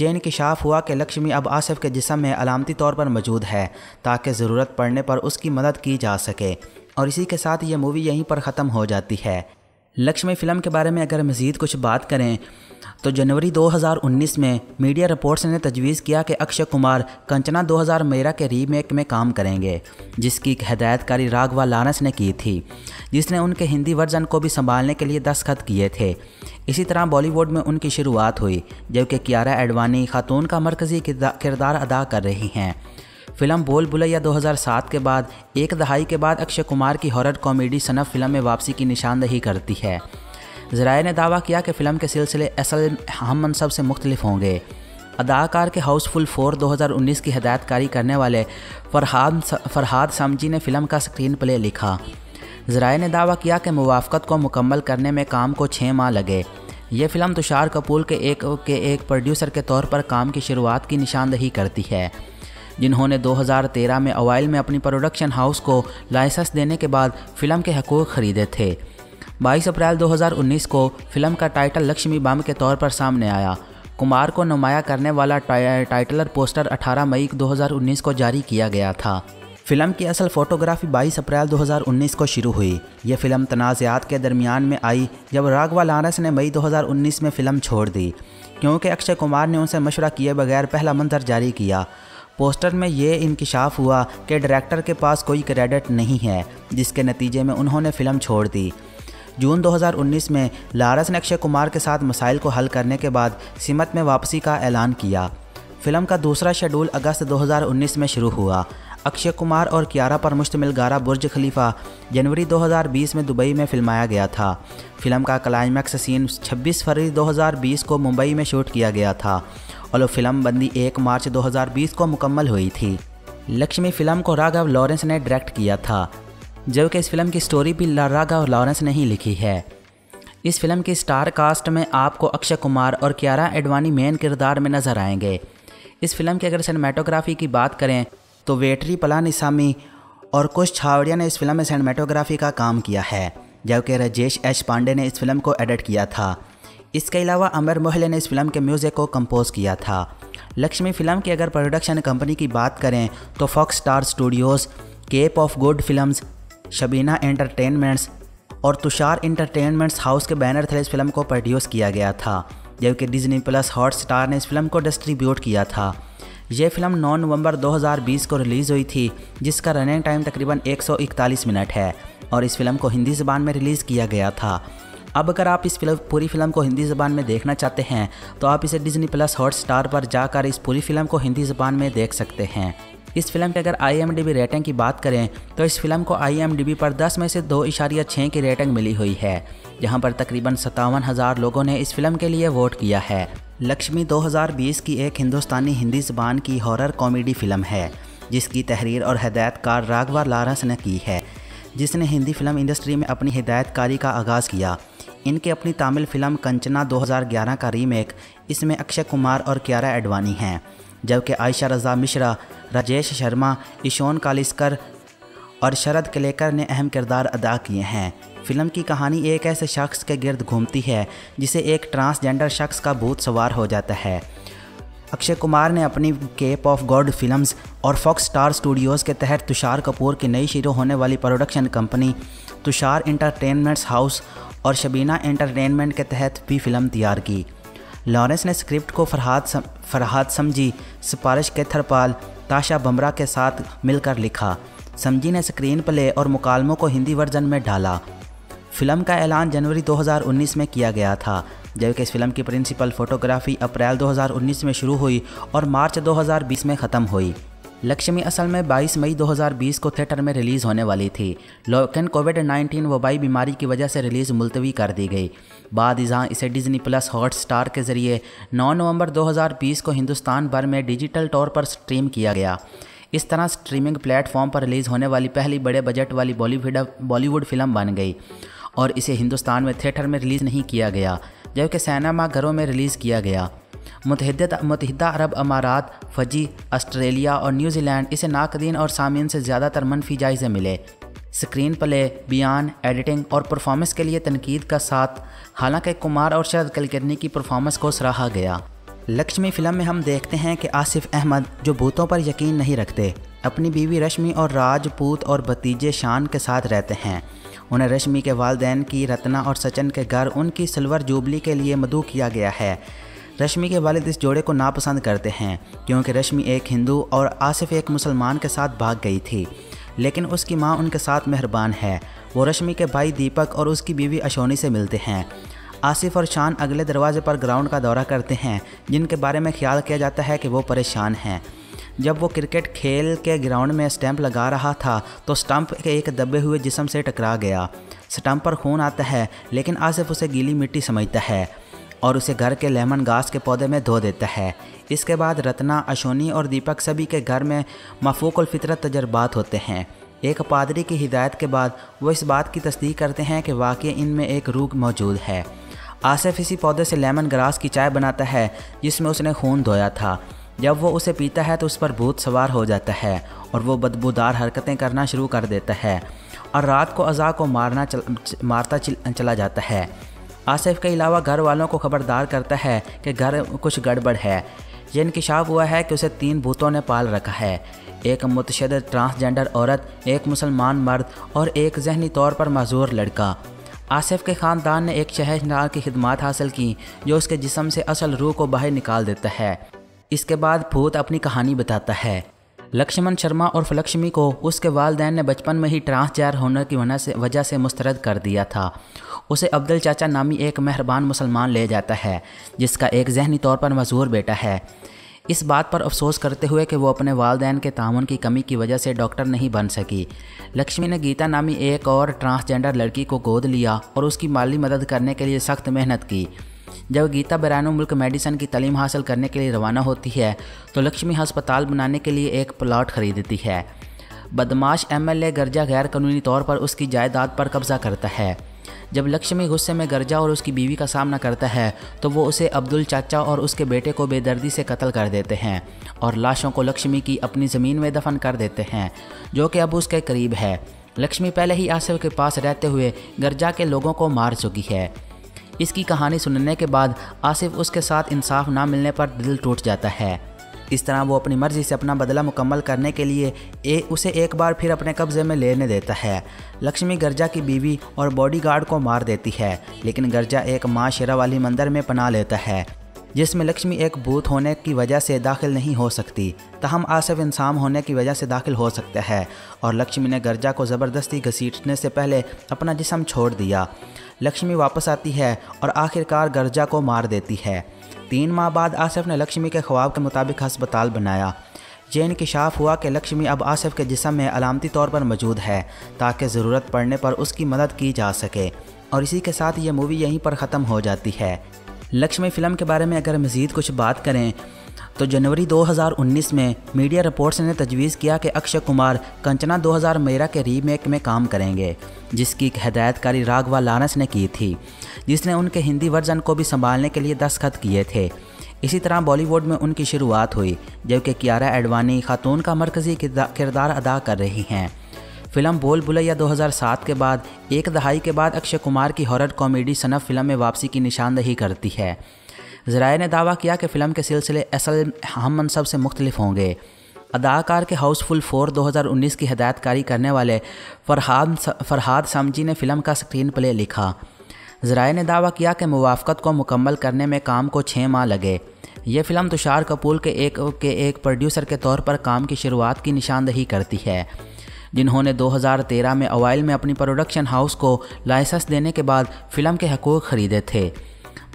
ये इंकशाफ हुआ कि लक्ष्मी अब आसिफ के जिसम में अलामती तौर पर मौजूद है, ताकि ज़रूरत पड़ने पर उसकी मदद की जा सके, और इसी के साथ ये मूवी यहीं पर ख़त्म हो जाती है। लक्ष्मी फ़िल्म के बारे में अगर मज़ीद कुछ बात करें तो जनवरी 2019 में मीडिया रिपोर्ट्स ने तजवीज़ किया कि अक्षय कुमार कंचना 2000 मेरा के रीमेक में काम करेंगे, जिसकी हदायतकारी राघवा लानस ने की थी, जिसने उनके हिंदी वर्जन को भी संभालने के लिए दस्तखत किए थे। इसी तरह बॉलीवुड में उनकी शुरुआत हुई, जबकि कियारा एडवानी खातून का मरकज़ी किरदार अदा कर रही हैं। फ़िल्म बोल बुलैया 2007 के बाद, एक दहाई के बाद अक्षय कुमार की हॉरर कॉमेडी सनफ फ़िल्म में वापसी की निशानदही करती है। जराए ने दावा किया कि फ़िल्म के सिलसिले असल हम मनसब से मुख्तलिफ़ होंगे। अदाकार के हाउसफुल फोर 2019 की हदायतकारी करने वाले फरहाद फरहाद समजी ने फ़िल्म का स्क्रीन प्ले लिखा। जराए ने दावा किया कि मुवाफ़त को मुकम्मल करने में काम को छः माह लगे। ये फ़िल्म तुषार कपूर के एक के एक प्रोड्यूसर के तौर पर काम की शुरुआत की निशानदही करती है। जिन्होंने 2013 में अवाइल में अपनी प्रोडक्शन हाउस को लाइसेंस देने के बाद फ़िल्म के हकूक़ ख़रीदे थे। 22 अप्रैल 2019 को फ़िल्म का टाइटल लक्ष्मी बम के तौर पर सामने आया। कुमार को नुमाया करने वाला टाइटलर पोस्टर 18 मई 2019 को जारी किया गया था। फ़िल्म की असल फोटोग्राफी 22 अप्रैल 2019 को शुरू हुई। ये फ़िल्म तनाज़ात के दरमियान में आई, जब राघवा लानस ने मई 2019 में फ़िल्म छोड़ दी, क्योंकि अक्षय कुमार ने उनसे मशवरा किए बगैर पहला मंजर जारी किया। पोस्टर में ये इंकशाफ हुआ कि डायरेक्टर के पास कोई क्रेडिट नहीं है, जिसके नतीजे में उन्होंने फ़िल्म छोड़ दी। जून 2019 में लारस ने अक्षय कुमार के साथ मसाइल को हल करने के बाद सिमत में वापसी का ऐलान किया। फ़िल्म का दूसरा शेड्यूल अगस्त 2019 में शुरू हुआ। अक्षय कुमार और कियारा पर मुश्तमिल गारा बुर्ज खलीफा जनवरी 2020 में दुबई में फिल्माया गया था। फ़िल्म का क्लाइमैक्स सीन 26 फरवरी 2020 को मुंबई में शूट किया गया था। और फ़िल्म बंदी एक मार्च 2020 को मुकम्मल हुई थी। लक्ष्मी फ़िल्म को राघव लॉरेंस ने डायरेक्ट किया था जबकि इस फ़िल्म की स्टोरी भी राघव लॉरेंस ने ही लिखी है। इस फ़िल्म की स्टार कास्ट में आपको अक्षय कुमार और क्यारा एडवानी मेन किरदार में नज़र आएँगे। इस फ़िल्म की अगर सिनेमाटोग्राफी की बात करें तो वेटरी पलानिसामी और कुछ छावड़िया ने इस फ़िल्म में सिनेमाटोग्राफी का काम किया है, जबकि राजेश एच पांडे ने इस फ़िल्म को एडिट किया था। इसके अलावा अमर मोहल्ले ने इस फ़िल्म के म्यूज़िक को कंपोज किया था। लक्ष्मी फ़िल्म की अगर प्रोडक्शन कंपनी की बात करें तो Fox Star Studios Cape of Good Films Shabina Entertainments और तुषार इंटरटेनमेंट्स हाउस के बैनर थे इस फ़िल्म को प्रोड्यूस किया गया था, जबकि डिज्नी प्लस हॉट स्टार ने इस फ़िल्म को डिस्ट्रीब्यूट किया था। यह फ़िल्म 9 नवंबर 2020 को रिलीज़ हुई थी, जिसका रनिंग टाइम तकरीबन 141 मिनट है और इस फ़िल्म को हिंदी ज़बान में रिलीज़ किया गया था। अब अगर आप इस फ़िल्म, पूरी फ़िल्म को हिंदी ज़बान में देखना चाहते हैं तो आप इसे डिजनी प्लस हॉट स्टार पर जाकर इस पूरी फ़िल्म को हिंदी ज़बान में देख सकते हैं। इस फ़िल्म की अगर आईएमडीबी रेटिंग की बात करें तो इस फ़िल्म को आईएमडीबी पर 10 में से दो इशारिया छः की रेटिंग मिली हुई है, जहाँ पर तकरीबन सत्तावन हज़ार लोगों ने इस फ़िल्म के लिए वोट किया है। लक्ष्मी 2020 की एक हिंदुस्तानी हिंदी ज़बान की हॉरर कॉमेडी फ़िल्म है, जिसकी तहरीर और हदायतकार राघवा लारस ने की है, जिसने हिंदी फ़िल्म इंडस्ट्री में अपनी हिदायतकारी का आगाज़ किया। इनके अपनी तमिल फ़िल्म कंचना 2011 का रीमेक, इसमें अक्षय कुमार और क्यारा एडवानी हैं, जबकि आयशा रज़ा मिश्रा, राजेश शर्मा ईशोन कालिस्कर और शरद कलेकर ने अहम किरदार अदा किए हैं। फ़िल्म की कहानी एक ऐसे शख्स के गिर्द घूमती है, जिसे एक ट्रांसजेंडर शख्स का भूत सवार हो जाता है। अक्षय कुमार ने अपनी केप ऑफ़ गॉड फिल्म्स और फॉक्स स्टार स्टूडियोज़ के तहत तुषार कपूर की नई शुरू होने वाली production company Tusshar Entertainments House और शबीना एंटरटेनमेंट के तहत भी फ़िल्म तैयार की। लॉरेंस ने स्क्रिप्ट को फरहाद सम, फरहाद समझी सिफारिश केथरपाल ताशा बमरा के साथ मिलकर लिखा। समझी ने स्क्रीन प्ले और मुकालमों को हिंदी वर्जन में डाला। फ़िल्म का ऐलान जनवरी 2019 में किया गया था जबकि इस फ़िल्म की प्रिंसिपल फोटोग्राफी अप्रैल 2019 में शुरू हुई और मार्च 2020 में ख़त्म हुई। लक्ष्मी असल में 22 मई 2020 को थिएटर में रिलीज़ होने वाली थी। लेकिन कोविड 19 वबाई बीमारी की वजह से रिलीज़ मुलतवी कर दी गई। बाद जहाँ इसे डिज्नी प्लस हॉट स्टार के ज़रिए 9 नवंबर 2020 को हिंदुस्तान भर में डिजिटल तौर पर स्ट्रीम किया गया। इस तरह स्ट्रीमिंग प्लेटफॉर्म पर रिलीज़ होने वाली पहली बड़े बजट वाली बॉलीवुड बॉलीवुड फ़िल्म बन गई और इसे हिंदुस्तान में थिएटर में रिलीज़ नहीं किया गया, जबकि सिनेमा घरों में रिलीज़ किया गया। मुतहद मुतहदा अरब अमारात, फजी, ऑस्ट्रेलिया और न्यूजीलैंड इसे नाकदीन और सामीन से ज़्यादातर मनफी जायज़े मिले। स्क्रीन प्ले, बयान, एडिटिंग और परफॉर्मेंस के लिए तनकीद का साथ, हालाँकि कुमार और शरद कलकर्नी की परफॉर्मेंस को सराहा गया। लक्ष्मी फ़िल्म में हम देखते हैं कि आसिफ अहमद जो भूतों पर यकीन नहीं रखते, अपनी बीवी रश्मि और राजपूत और भतीजे शान के साथ रहते हैं। उन्हें रश्मि के वालदेन की रत्ना और सचिन के घर, उनकी सिल्वर जुबली के लिए मदू किया गया है। रश्मि के वालिद इस जोड़े को नापसंद करते हैं, क्योंकि रश्मि एक हिंदू और आसिफ एक मुसलमान के साथ भाग गई थी। लेकिन उसकी माँ उनके साथ मेहरबान है। वो रश्मि के भाई दीपक और उसकी बीवी अशोनी से मिलते हैं। आसिफ और शान अगले दरवाजे पर ग्राउंड का दौरा करते हैं, जिनके बारे में ख्याल किया जाता है कि वो परेशान हैं। जब वो क्रिकेट खेल के ग्राउंड में स्टैंप लगा रहा था तो स्टंप के एक दबे हुए जिसम से टकरा गया। स्टंप पर खून आता है, लेकिन आसिफ उसे गीली मिट्टी समझता है। और उसे घर के लेमन घास के पौधे में धो देता है। इसके बाद रत्ना अशोनी और दीपक सभी के घर में मफूक फितरत तजर्बात होते हैं। एक पादरी की हिदायत के बाद वो इस बात की तस्दीक करते हैं कि वाकई इनमें एक रूग मौजूद है। आसिफ इसी पौधे से लेमन ग्रास की चाय बनाता है जिसमें उसने खून धोया था। जब वो उसे पीता है तो उस पर भूत सवार हो जाता है और वो बदबूदार हरकतें करना शुरू कर देता है और रात को अज़ा को मारना चल, मारता चल, चला जाता है। आसिफ के अलावा घर वालों को खबरदार करता है कि घर कुछ गड़बड़ है। ये इंकशाफ हुआ है कि उसे तीन भूतों ने पाल रखा है। एक मुतशद ट्रांसजेंडर औरत, एक मुसलमान मर्द और एक जहनी तौर पर मजूर लड़का। आसिफ के ख़ानदान ने एक शहरनार की खिदमत हासिल की, जो उसके जिसम से असल रूह को बाहर निकाल देता है। इसके बाद भूत अपनी कहानी बताता है। लक्ष्मण शर्मा और लक्ष्मी को उसके वालदेन ने बचपन में ही ट्रांसजेंडर होने की वजह से वजह से मुस्तरद कर दिया था। उसे अब्दुल चाचा नामी एक मेहरबान मुसलमान ले जाता है, जिसका एक जहनी तौर पर मजबूर बेटा है। इस बात पर अफसोस करते हुए कि वो अपने वालदेन के तामन की कमी की वजह से डॉक्टर नहीं बन सकी। लक्ष्मी ने गीता नामी एक और ट्रांसजेंडर लड़की को गोद लिया और उसकी माली मदद करने के लिए सख्त मेहनत की। जब गीता बैरान मुल्क मेडिसन की तलीम हासिल करने के लिए रवाना होती है तो लक्ष्मी अस्पताल बनाने के लिए एक प्लाट खरीदती है। बदमाश एमएलए गर्जा गैर कानूनी तौर पर उसकी जायदाद पर कब्जा करता है। जब लक्ष्मी गुस्से में गर्जा और उसकी बीवी का सामना करता है तो वो उसे अब्दुल चाचा और उसके बेटे को बेदर्दी से कत्ल कर देते हैं और लाशों को लक्ष्मी की अपनी ज़मीन में दफन कर देते हैं, जो कि अब उसके करीब है। लक्ष्मी पहले ही आसिफ के पास रहते हुए गर्जा के लोगों को मार चुकी है। इसकी कहानी सुनने के बाद आसिफ उसके साथ इंसाफ ना मिलने पर दिल टूट जाता है। इस तरह वो अपनी मर्ज़ी से अपना बदला मुकम्मल करने के लिए ए, उसे एक बार फिर अपने कब्ज़े में लेने देता है। लक्ष्मी गर्जा की बीवी और बॉडीगार्ड को मार देती है लेकिन गर्जा एक माँ शेरा वाली मंदिर में पना लेता है जिसमें लक्ष्मी एक भूत होने की वजह से दाखिल नहीं हो सकती। तहम आसिफ इंसान होने की वजह से दाखिल हो सकता है और लक्ष्मी ने गर्जा को ज़बरदस्ती घसीटने से पहले अपना जिसम छोड़ दिया। लक्ष्मी वापस आती है और आखिरकार गर्जा को मार देती है। तीन माह बाद आसिफ ने लक्ष्मी के ख्वाब के मुताबिक अस्पताल बनाया। ये इंकशाफ हुआ कि लक्ष्मी अब आसिफ के जिसम में अलामती तौर पर मौजूद है, ताकि ज़रूरत पड़ने पर उसकी मदद की जा सके। और इसी के साथ ये मूवी यहीं पर ख़त्म हो जाती है। लक्ष्मी फ़िल्म के बारे में अगर मज़ीद कुछ बात करें तो जनवरी 2019 में मीडिया रिपोर्ट्स ने तजवीज़ किया कि अक्षय कुमार कंचना 2000 मेरा के रीमेक में काम करेंगे, जिसकी हदायतकारी राघवा लानस ने की थी, जिसने उनके हिंदी वर्जन को भी संभालने के लिए दस्तखत किए थे। इसी तरह बॉलीवुड में उनकी शुरुआत हुई, जबकि कियारा एडवानी खातून का मरकज़ी किरदार अदा कर रही हैं। फ़िल्म बोल बुलैया 2007 के बाद, एक दहाई के बाद अक्षय कुमार की हॉरर कॉमेडी सनफ फ़िल्म में वापसी की निशानदही करती है। जराए ने दावा किया कि फ़िल्म के सिलसिले असल हम मनसब से मुख्तलिफ़ होंगे। अदाकार के हाउसफुल फोर 2019 की हदायतकारी करने वाले फरहाद फरहाद समजी ने फ़िल्म का स्क्रीन प्ले लिखा। जराए ने दावा किया कि मुवाफ़त को मुकम्मल करने में काम को छः माह लगे। ये फ़िल्म तुषार कपूर के एक के एक प्रोड्यूसर के तौर पर काम की शुरुआत की निशानदही करती है, जिन्होंने 2013 में अवाइल में अपनी प्रोडक्शन हाउस को लाइसेंस देने के बाद फ़िल्म के हकूक़ ख़रीदे थे।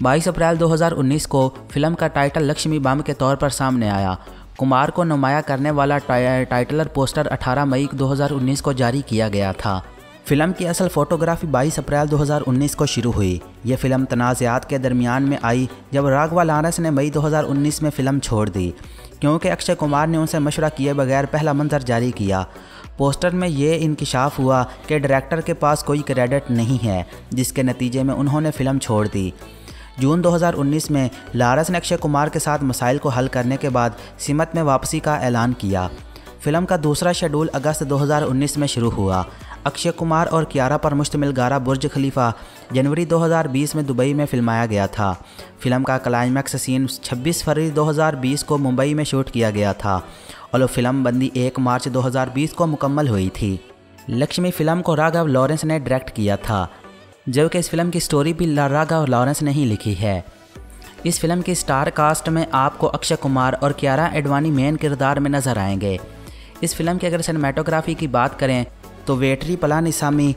22 अप्रैल 2019 को फ़िल्म का टाइटल लक्ष्मी बाम के तौर पर सामने आया। कुमार को नुमाया करने वाला टाइटलर पोस्टर 18 मई 2019 को जारी किया गया था। फ़िल्म की असल फोटोग्राफी 22 अप्रैल 2019 को शुरू हुई। यह फ़िल्म तनाज़ात के दरमियान में आई, जब राघवा लारस ने मई 2019 में फ़िल्म छोड़ दी, क्योंकि अक्षय कुमार ने उनसे मशवरा किए बगैर पहला मंजर जारी किया। पोस्टर में ये इंकशाफ हुआ कि डायरेक्टर के पास कोई क्रेडिट नहीं है, जिसके नतीजे में उन्होंने फ़िल्म छोड़ दी। जून 2019 में लारस ने अक्षय कुमार के साथ मसाइल को हल करने के बाद सिमत में वापसी का ऐलान किया। फ़िल्म का दूसरा शेड्यूल अगस्त 2019 में शुरू हुआ। अक्षय कुमार और कियारा पर मुश्तमिल गारा बुर्ज खलीफा जनवरी 2020 में दुबई में फिल्माया गया था। फ़िल्म का क्लाइमैक्स सीन 26 फरवरी 2020 को मुंबई में शूट किया गया था और फ़िल्म बंदी 1 मार्च 2020 को मुकम्मल हुई थी। लक्ष्मी फ़िल्म को राघव लॉरेंस ने डायरेक्ट किया था। जबकि इस फ़िल्म की स्टोरी भी लारागा और लॉरेंस ने ही लिखी है। इस फ़िल्म की स्टार कास्ट में आपको अक्षय कुमार और क्यारा एडवानी मेन किरदार में नज़र आएँगे। इस फ़िल्म की अगर सिनेमाटोग्राफी की बात करें तो वेटरी पलानिसामी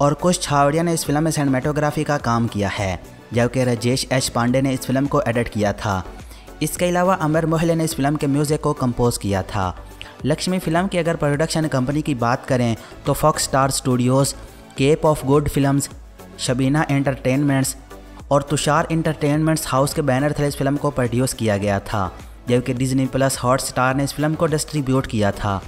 और कुछ छावड़िया ने इस फ़िल्म में सिनेमाटोग्राफी का काम किया है, जबकि राजेश एच पांडे ने इस फ़िल्म को एडिट किया था। इसके अलावा अमर मोहल्ले ने इस फ़िल्म के म्यूज़िक को कंपोज किया था। लक्ष्मी फ़िल्म की अगर प्रोडक्शन कंपनी की बात करें तो Fox Star Studios Cape of Good Films Shabina Entertainments और तुषार इंटरटेनमेंट्स हाउस के बैनर थे इस फ़िल्म को प्रोड्यूस किया गया था, जबकि डिज्नी प्लस हॉट स्टार ने इस फ़िल्म को डिस्ट्रीब्यूट किया था।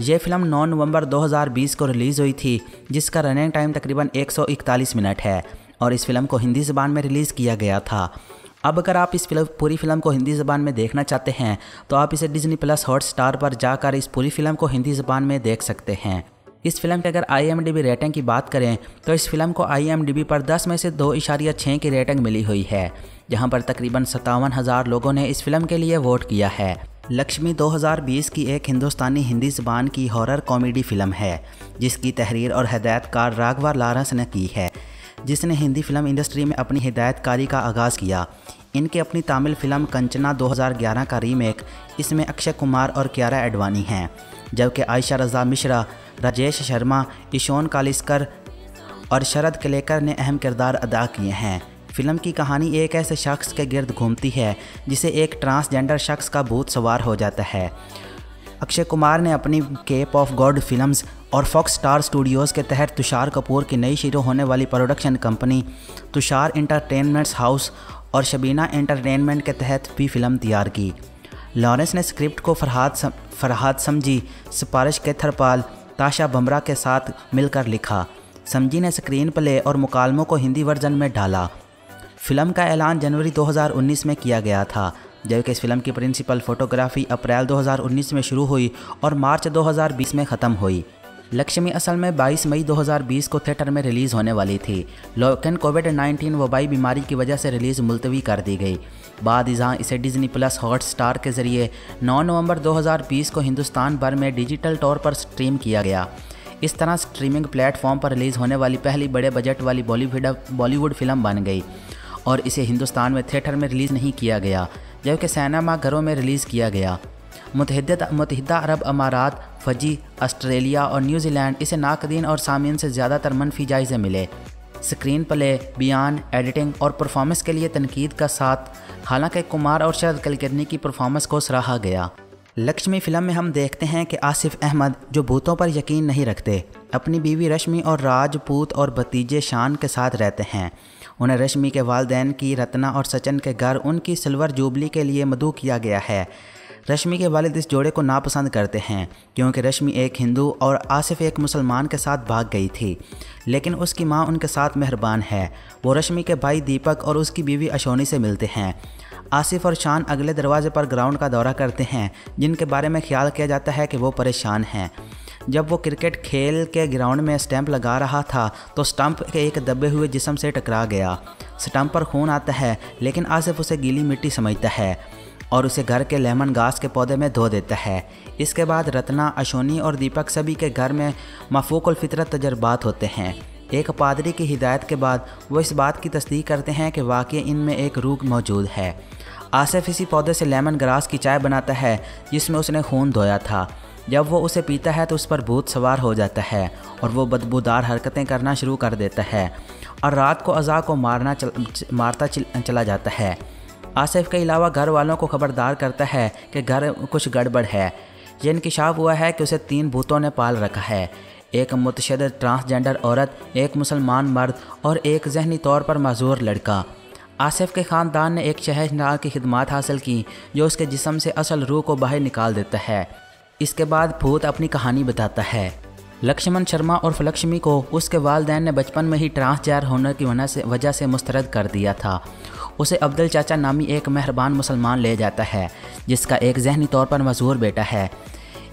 यह फ़िल्म 9 नवंबर 2020 को रिलीज़ हुई थी, जिसका रनिंग टाइम तकरीबन 141 मिनट है और इस फ़िल्म को हिंदी ज़बान में रिलीज़ किया गया था। अब अगर आप इस फ़िल्म, पूरी फ़िल्म को हिंदी ज़बान में देखना चाहते हैं तो आप इसे डिज्नी प्लस हॉट स्टार पर जाकर इस पूरी फ़िल्म को हिंदी ज़बान में देख सकते हैं। इस फ़िल्म की अगर आई रेटिंग की बात करें तो इस फ़िल्म को आई पर 10 में से दो इशारिया छः की रेटिंग मिली हुई है, जहाँ पर तकरीबन सत्तावन हज़ार लोगों ने इस फ़िल्म के लिए वोट किया है। लक्ष्मी 2020 की एक हिंदुस्तानी हिंदी ज़बान की हॉरर कॉमेडी फ़िल्म है, जिसकी तहरीर और हदायतकार राघवा लारस ने की है, जिसने हिंदी फ़िल्म इंडस्ट्री में अपनी हिदायतकारी का आगाज़ किया। इनकी अपनी तमिल फ़िल्म कंचना 2011 का रीमेक, इसमें अक्षय कुमार और क्यारा एडवानी हैं, जबकि आयशा रजा मिश्रा राजेश शर्मा ईशोन कालिस्कर और शरद कलेकर ने अहम किरदार अदा किए हैं। फ़िल्म की कहानी एक ऐसे शख्स के गिर्द घूमती है जिसे एक ट्रांसजेंडर शख्स का भूत सवार हो जाता है। अक्षय कुमार ने अपनी केप ऑफ़ गॉड फिल्म्स और फॉक्स स्टार स्टूडियोज़ के तहत तुषार कपूर की नई शुरू होने वाली production company Tusshar Entertainments House और शबीना इंटरटेनमेंट के तहत भी फ़िल्म तैयार की। लॉरेंस ने स्क्रिप्ट को फरहाद सम, फरहाद समझी सिपारिश केथरपाल ताशा बमरा के साथ मिलकर लिखा, समझी ने स्क्रीन प्ले और मुकालमों को हिंदी वर्जन में डाला। फ़िल्म का ऐलान जनवरी 2019 में किया गया था, जबकि इस फ़िल्म की प्रिंसिपल फोटोग्राफी अप्रैल 2019 में शुरू हुई और मार्च 2020 में ख़त्म हुई। लक्ष्मी असल में 22 मई 2020 को थिएटर में रिलीज़ होने वाली थी। लेकिन कोविड 19 वबाई बीमारी की वजह से रिलीज़ मुलतवी कर दी गई। बाद जहाँ इसे डिज्नी प्लस हॉट स्टार के ज़रिए 9 नवंबर 2020 को हिंदुस्तान भर में डिजिटल तौर पर स्ट्रीम किया गया। इस तरह स्ट्रीमिंग प्लेटफॉर्म पर रिलीज़ होने वाली पहली बड़े बजट वाली बॉलीवुड बॉलीवुड फ़िल्म बन गई और इसे हिंदुस्तान में थिएटर में रिलीज़ नहीं किया गया, जबकि सैनमा घरों में रिलीज़ किया गया। मुतहद मुतहदा अरब अमारात, फजी, ऑस्ट्रेलिया और न्यूजीलैंड इसे नाकदीन और सामीन से ज़्यादातर मनफी जायज़े मिले। स्क्रीन प्ले बयान एडिटिंग और परफॉर्मेंस के लिए तनकीद का साथ हालाँकि कुमार और शरद कलकर्नी की परफॉर्मेंस को सराहा गया। लक्ष्मी फ़िल्म में हम देखते हैं कि आसिफ अहमद, जो भूतों पर यकीन नहीं रखते, अपनी बीवी रश्मि और राजपूत और भतीजे शान के साथ रहते हैं। उन्हें रश्मि के वालदेन की, रत्ना और सचिन के घर, उनकी सिल्वर जुबली के लिए मदू किया गया है। रश्मि के वालिद इस जोड़े को नापसंद करते हैं, क्योंकि रश्मि एक हिंदू और आसिफ एक मुसलमान के साथ भाग गई थी। लेकिन उसकी माँ उनके साथ मेहरबान है। वो रश्मि के भाई दीपक और उसकी बीवी अशोनी से मिलते हैं। आसिफ और शान अगले दरवाजे पर ग्राउंड का दौरा करते हैं, जिनके बारे में ख्याल किया जाता है कि वो परेशान हैं। जब वो क्रिकेट खेल के ग्राउंड में स्टैंप लगा रहा था तो स्टंप के एक दबे हुए जिसम से टकरा गया। स्टंप पर खून आता है, लेकिन आसिफ उसे गीली मिट्टी समझता है। और उसे घर के लेमन घास के पौधे में धो देता है। इसके बाद रत्ना अशोनी और दीपक सभी के घर में मफूक फितरत तजर्बात होते हैं। एक पादरी की हिदायत के बाद वो इस बात की तस्दीक करते हैं कि वाकई इनमें एक रूख मौजूद है। आसिफ इसी पौधे से लेमन ग्रास की चाय बनाता है जिसमें उसने खून धोया था। जब वो उसे पीता है तो उस पर भूत सवार हो जाता है और वो बदबूदार हरकतें करना शुरू कर देता है और रात को अज़ा को मारना चल, मारता चल, चला जाता है। आसिफ के अलावा घर वालों को खबरदार करता है कि घर कुछ गड़बड़ है। ये इंकशाफ हुआ है कि उसे तीन भूतों ने पाल रखा है। एक मुतशद ट्रांसजेंडर औरत, एक मुसलमान मर्द और एक जहनी तौर पर मजूर लड़का। आसिफ के ख़ानदान ने एक शहजनाह की खिदमत हासिल की, जो उसके जिसम से असल रूह को बाहर निकाल देता है। इसके बाद भूत अपनी कहानी बताता है। लक्ष्मण शर्मा और फलक्ष्मी को उसके वालदेन ने बचपन में ही ट्रांसजेंडर होने की वजह से वजह से मुस्तरद कर दिया था। उसे अब्दुल चाचा नामी एक मेहरबान मुसलमान ले जाता है, जिसका एक जहनी तौर पर मजबूर बेटा है।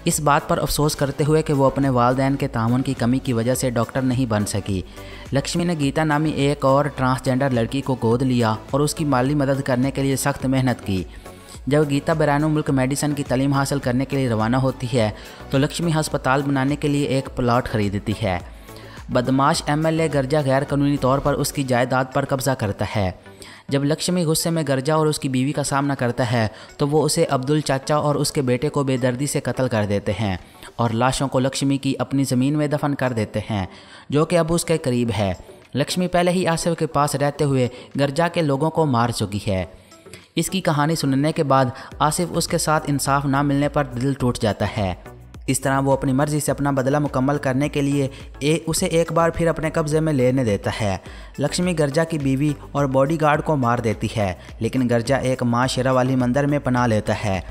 इस बात पर अफसोस करते हुए कि वो अपने वालदेन के ताउन की कमी की वजह से डॉक्टर नहीं बन सकी। लक्ष्मी ने गीता नामी एक और ट्रांसजेंडर लड़की को गोद लिया और उसकी माली मदद करने के लिए सख्त मेहनत की। जब गीता बैरान मुल्क मेडिसन की तलीम हासिल करने के लिए रवाना होती है तो लक्ष्मी हस्पताल बनाने के लिए एक प्लाट खरीदती है। बदमाश एमएलए गर्जा गैर कानूनी तौर पर उसकी जायदाद पर कब्जा करता है। जब लक्ष्मी गुस्से में गर्जा और उसकी बीवी का सामना करता है तो वो उसे अब्दुल चाचा और उसके बेटे को बेदर्दी से कत्ल कर देते हैं और लाशों को लक्ष्मी की अपनी ज़मीन में दफन कर देते हैं, जो कि अब उसके करीब है। लक्ष्मी पहले ही आसिफ के पास रहते हुए गर्जा के लोगों को मार चुकी है। इसकी कहानी सुनने के बाद आसिफ उसके साथ इंसाफ ना मिलने पर दिल टूट जाता है। इस तरह वो अपनी मर्ज़ी से अपना बदला मुकम्मल करने के लिए ए, उसे एक बार फिर अपने कब्ज़े में लेने देता है। लक्ष्मी गर्जा की बीवी और बॉडीगार्ड को मार देती है लेकिन गर्जा एक माँ शेरा वाली मंदिर में पना लेता है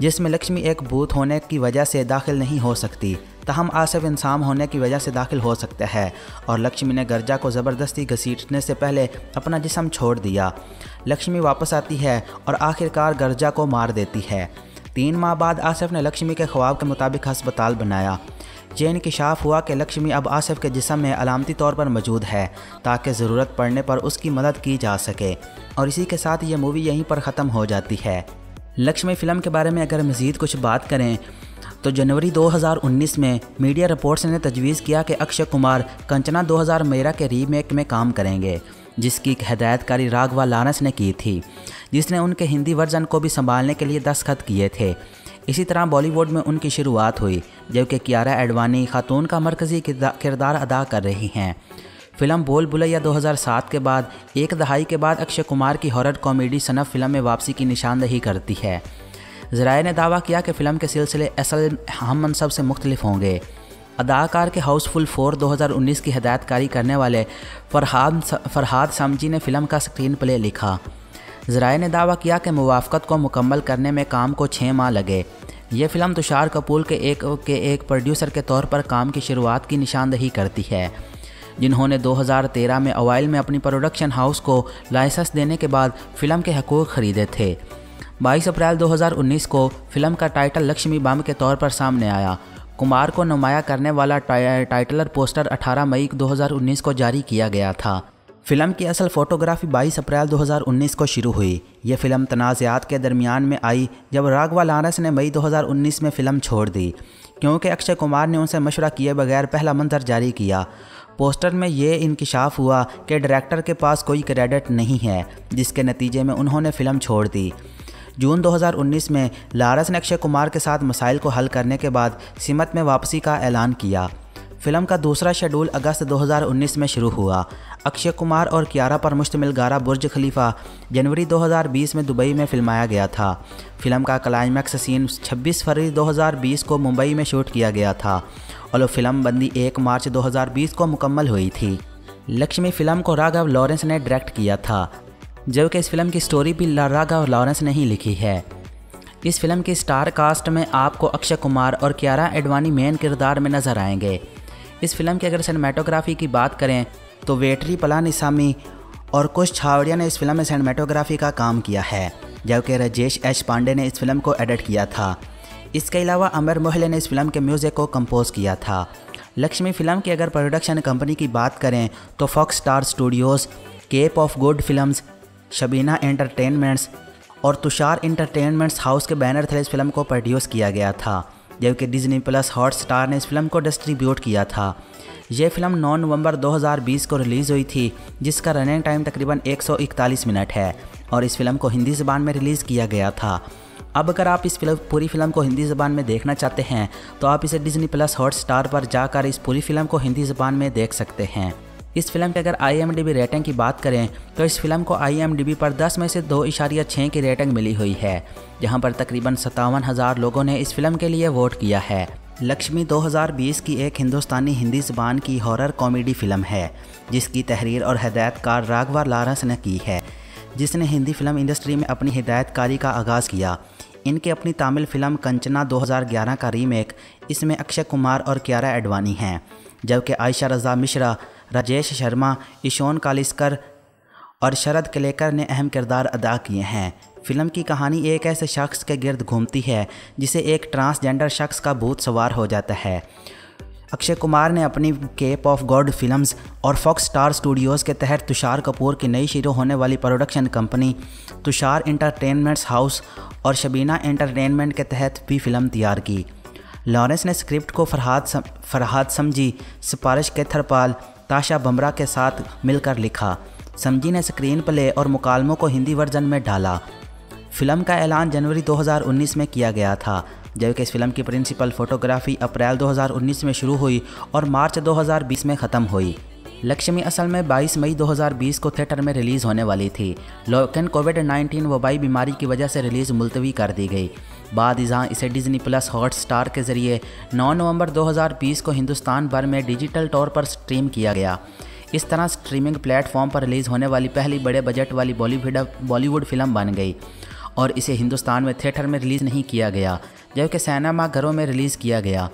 जिसमें लक्ष्मी एक भूत होने की वजह से दाखिल नहीं हो सकती। तहम आसिफ इंसान होने की वजह से दाखिल हो सकता है और लक्ष्मी ने गर्जा को ज़बरदस्ती घसीटने से पहले अपना जिसम छोड़ दिया। लक्ष्मी वापस आती है और आखिरकार गर्जा को मार देती है। तीन माह बाद आसिफ ने लक्ष्मी के ख्वाब के मुताबिक हस्पताल बनाया। ये इंकशाफ हुआ कि लक्ष्मी अब आसिफ के जिसम में अलामती तौर पर मौजूद है, ताकि ज़रूरत पड़ने पर उसकी मदद की जा सके, और इसी के साथ ये मूवी यहीं पर ख़त्म हो जाती है। लक्ष्मी फ़िल्म के बारे में अगर मज़ीद कुछ बात करें तो जनवरी 2019 में मीडिया रिपोर्ट्स ने तजवीज़ किया कि अक्षय कुमार कंचना 2000 मेरा के रीमेक में काम करेंगे, जिसकी हदायतकारी राघवा लारस ने की थी। जिसने उनके हिंदी वर्जन को भी संभालने के लिए दस्तखत किए थे। इसी तरह बॉलीवुड में उनकी शुरुआत हुई, जबकि कियारा एडवानी खातून का मरकज़ी किरदार अदा कर रही हैं। फ़िल्म बोल बुलैया 2007 के बाद, एक दहाई के बाद अक्षय कुमार की हॉरर कॉमेडी सनफ फ़िल्म में वापसी की निशानदही करती है। जराए ने दावा किया कि फ़िल्म के सिलसिले असल हम मनसब से मुख्तलिफ़ होंगे। अदाकार के हाउसफुल फोर 2019 की हदायतकारी करने वाले फरहाद फरहाद समजी ने फ़िल्म का स्क्रीन प्ले लिखा। जराए ने दावा किया कि मुवाफ़त को मुकम्मल करने में काम को छः माह लगे। ये फ़िल्म तुषार कपूर के एक के एक प्रोड्यूसर के तौर पर काम की शुरुआत की निशानदही करती है, जिन्होंने 2013 में अवाइल में अपनी प्रोडक्शन हाउस को लाइसेंस देने के बाद फ़िल्म के हकूक़ ख़रीदे थे। 22 अप्रैल 2019 को फ़िल्म का टाइटल लक्ष्मी बम के तौर पर सामने आया। कुमार को नुमाया करने वाला टाइटलर पोस्टर 18 मई 2019 को जारी किया गया था। फ़िल्म की असल फ़ोटोग्राफी 22 अप्रैल 2019 को शुरू हुई। ये फ़िल्म तनाज़ात के दरमियान में आई, जब राघवा लारस ने मई 2019 में फ़िल्म छोड़ दी, क्योंकि अक्षय कुमार ने उनसे मशवरा किए बगैर पहला मंजर जारी किया। पोस्टर में ये इंकशाफ हुआ कि डायरेक्टर के पास कोई क्रेडिट नहीं है, जिसके नतीजे में उन्होंने फ़िल्म छोड़ दी। जून 2019 में लारस ने अक्षय कुमार के साथ मसाइल को हल करने के बाद सिमत में वापसी का ऐलान किया। फ़िल्म का दूसरा शेड्यूल अगस्त 2019 में शुरू हुआ। अक्षय कुमार और कियारा पर मुश्तमिल गारा बुर्ज खलीफा जनवरी 2020 में दुबई में फिल्माया गया था। फ़िल्म का क्लाइमैक्स सीन 26 फरवरी 2020 को मुंबई में शूट किया गया था और फ़िल्म बंदी 1 मार्च 2020 को मुकम्मल हुई थी। लक्ष्मी फ़िल्म को राघव लॉरेंस ने डायरेक्ट किया था, जबकि इस फ़िल्म की स्टोरी भी राघव लॉरेंस ने ही लिखी है। इस फ़िल्म की स्टार कास्ट में आपको अक्षय कुमार और क्यारा एडवानी मेन किरदार में नज़र आएँगे। इस फ़िल्म की अगर सिनेमाटोग्राफी की बात करें तो वेटरी पलानिसामी और कुछ छावड़िया ने इस फ़िल्म में सिनेमाटोग्राफी का काम किया है, जबकि राजेश एच पांडे ने इस फ़िल्म को एडिट किया था। इसके अलावा अमर मोहले ने इस फ़िल्म के म्यूज़िक को कंपोज किया था। लक्ष्मी फ़िल्म की अगर प्रोडक्शन कंपनी की बात करें तो Fox Star Studios Cape of Good Films Shabina Entertainments और तुषार इंटरटेनमेंट्स हाउस के बैनर थे इस फ़िल्म को प्रोड्यूस किया गया था। जबकि डिज्नी प्लस हॉट स्टार ने इस फ़िल्म को डिस्ट्रीब्यूट किया था। यह फ़िल्म 9 नवंबर 2020 को रिलीज़ हुई थी, जिसका रनिंग टाइम तकरीबन 141 मिनट है और इस फ़िल्म को हिंदी ज़बान में रिलीज़ किया गया था। अब अगर आप इस फ़िल्म पूरी फ़िल्म को हिंदी ज़बान में देखना चाहते हैं तो आप इसे डिज्नी प्लस हॉट स्टार पर जाकर इस पूरी फ़िल्म को हिंदी ज़बान में देख सकते हैं। इस फ़िल्म की अगर आईएमडीबी रेटिंग की बात करें तो इस फ़िल्म को आईएमडीबी पर 10 में से दो इशारिया छः की रेटिंग मिली हुई है, जहाँ पर तकरीबन सत्तावन हज़ार लोगों ने इस फ़िल्म के लिए वोट किया है। लक्ष्मी 2020 की एक हिंदुस्तानी हिंदी ज़बान की हॉरर कॉमेडी फ़िल्म है, जिसकी तहरीर और हदायतकार राघवा लारस ने की है, जिसने हिंदी फ़िल्म इंडस्ट्री में अपनी हिदायतकारी का आगाज़ किया। इनके अपनी तमिल फ़िल्म कंचना 2011 का रीमेक इसमें अक्षय कुमार और क्यारा एडवानी हैं, जबकि आयशा रजा मिश्रा राजेश शर्मा ईशोन कालिस्कर और शरद कलेकर ने अहम किरदार अदा किए हैं। फ़िल्म की कहानी एक ऐसे शख्स के गिर्द घूमती है जिसे एक ट्रांसजेंडर शख्स का भूत सवार हो जाता है। अक्षय कुमार ने अपनी केप ऑफ़ गॉड फिल्म्स और फॉक्स स्टार स्टूडियोज़ के तहत तुषार कपूर की नई शुरू होने वाली production company Tusshar Entertainments House और शबीना एंटरटेनमेंट के तहत भी फ़िल्म तैयार की। लॉरेंस ने स्क्रिप्ट को फरहाद सम, फरहाद समझी। सिफारिश के थरपाल ताशा बमरा के साथ मिलकर लिखा, समझी ने स्क्रीन प्ले और मुकालमों को हिंदी वर्जन में डाला। फ़िल्म का ऐलान जनवरी 2019 में किया गया था, जबकि इस फ़िल्म की प्रिंसिपल फोटोग्राफी अप्रैल 2019 में शुरू हुई और मार्च 2020 में ख़त्म हुई। लक्ष्मी असल में 22 मई 2020 को थिएटर में रिलीज़ होने वाली थी। लेकिन कोविड 19 वबाई बीमारी की वजह से रिलीज़ मुलतवी कर दी गई। बाद जहाँ इसे डिज्नी प्लस हॉट स्टार के ज़रिए 9 नवंबर 2020 को हिंदुस्तान भर में डिजिटल तौर पर स्ट्रीम किया गया। इस तरह स्ट्रीमिंग प्लेटफॉर्म पर रिलीज़ होने वाली पहली बड़े बजट वाली बॉलीवुड बॉलीवुड फ़िल्म बन गई और इसे हिंदुस्तान में थिएटर में रिलीज़ नहीं किया गया, जबकि सैनमा घरों में रिलीज़ किया गया।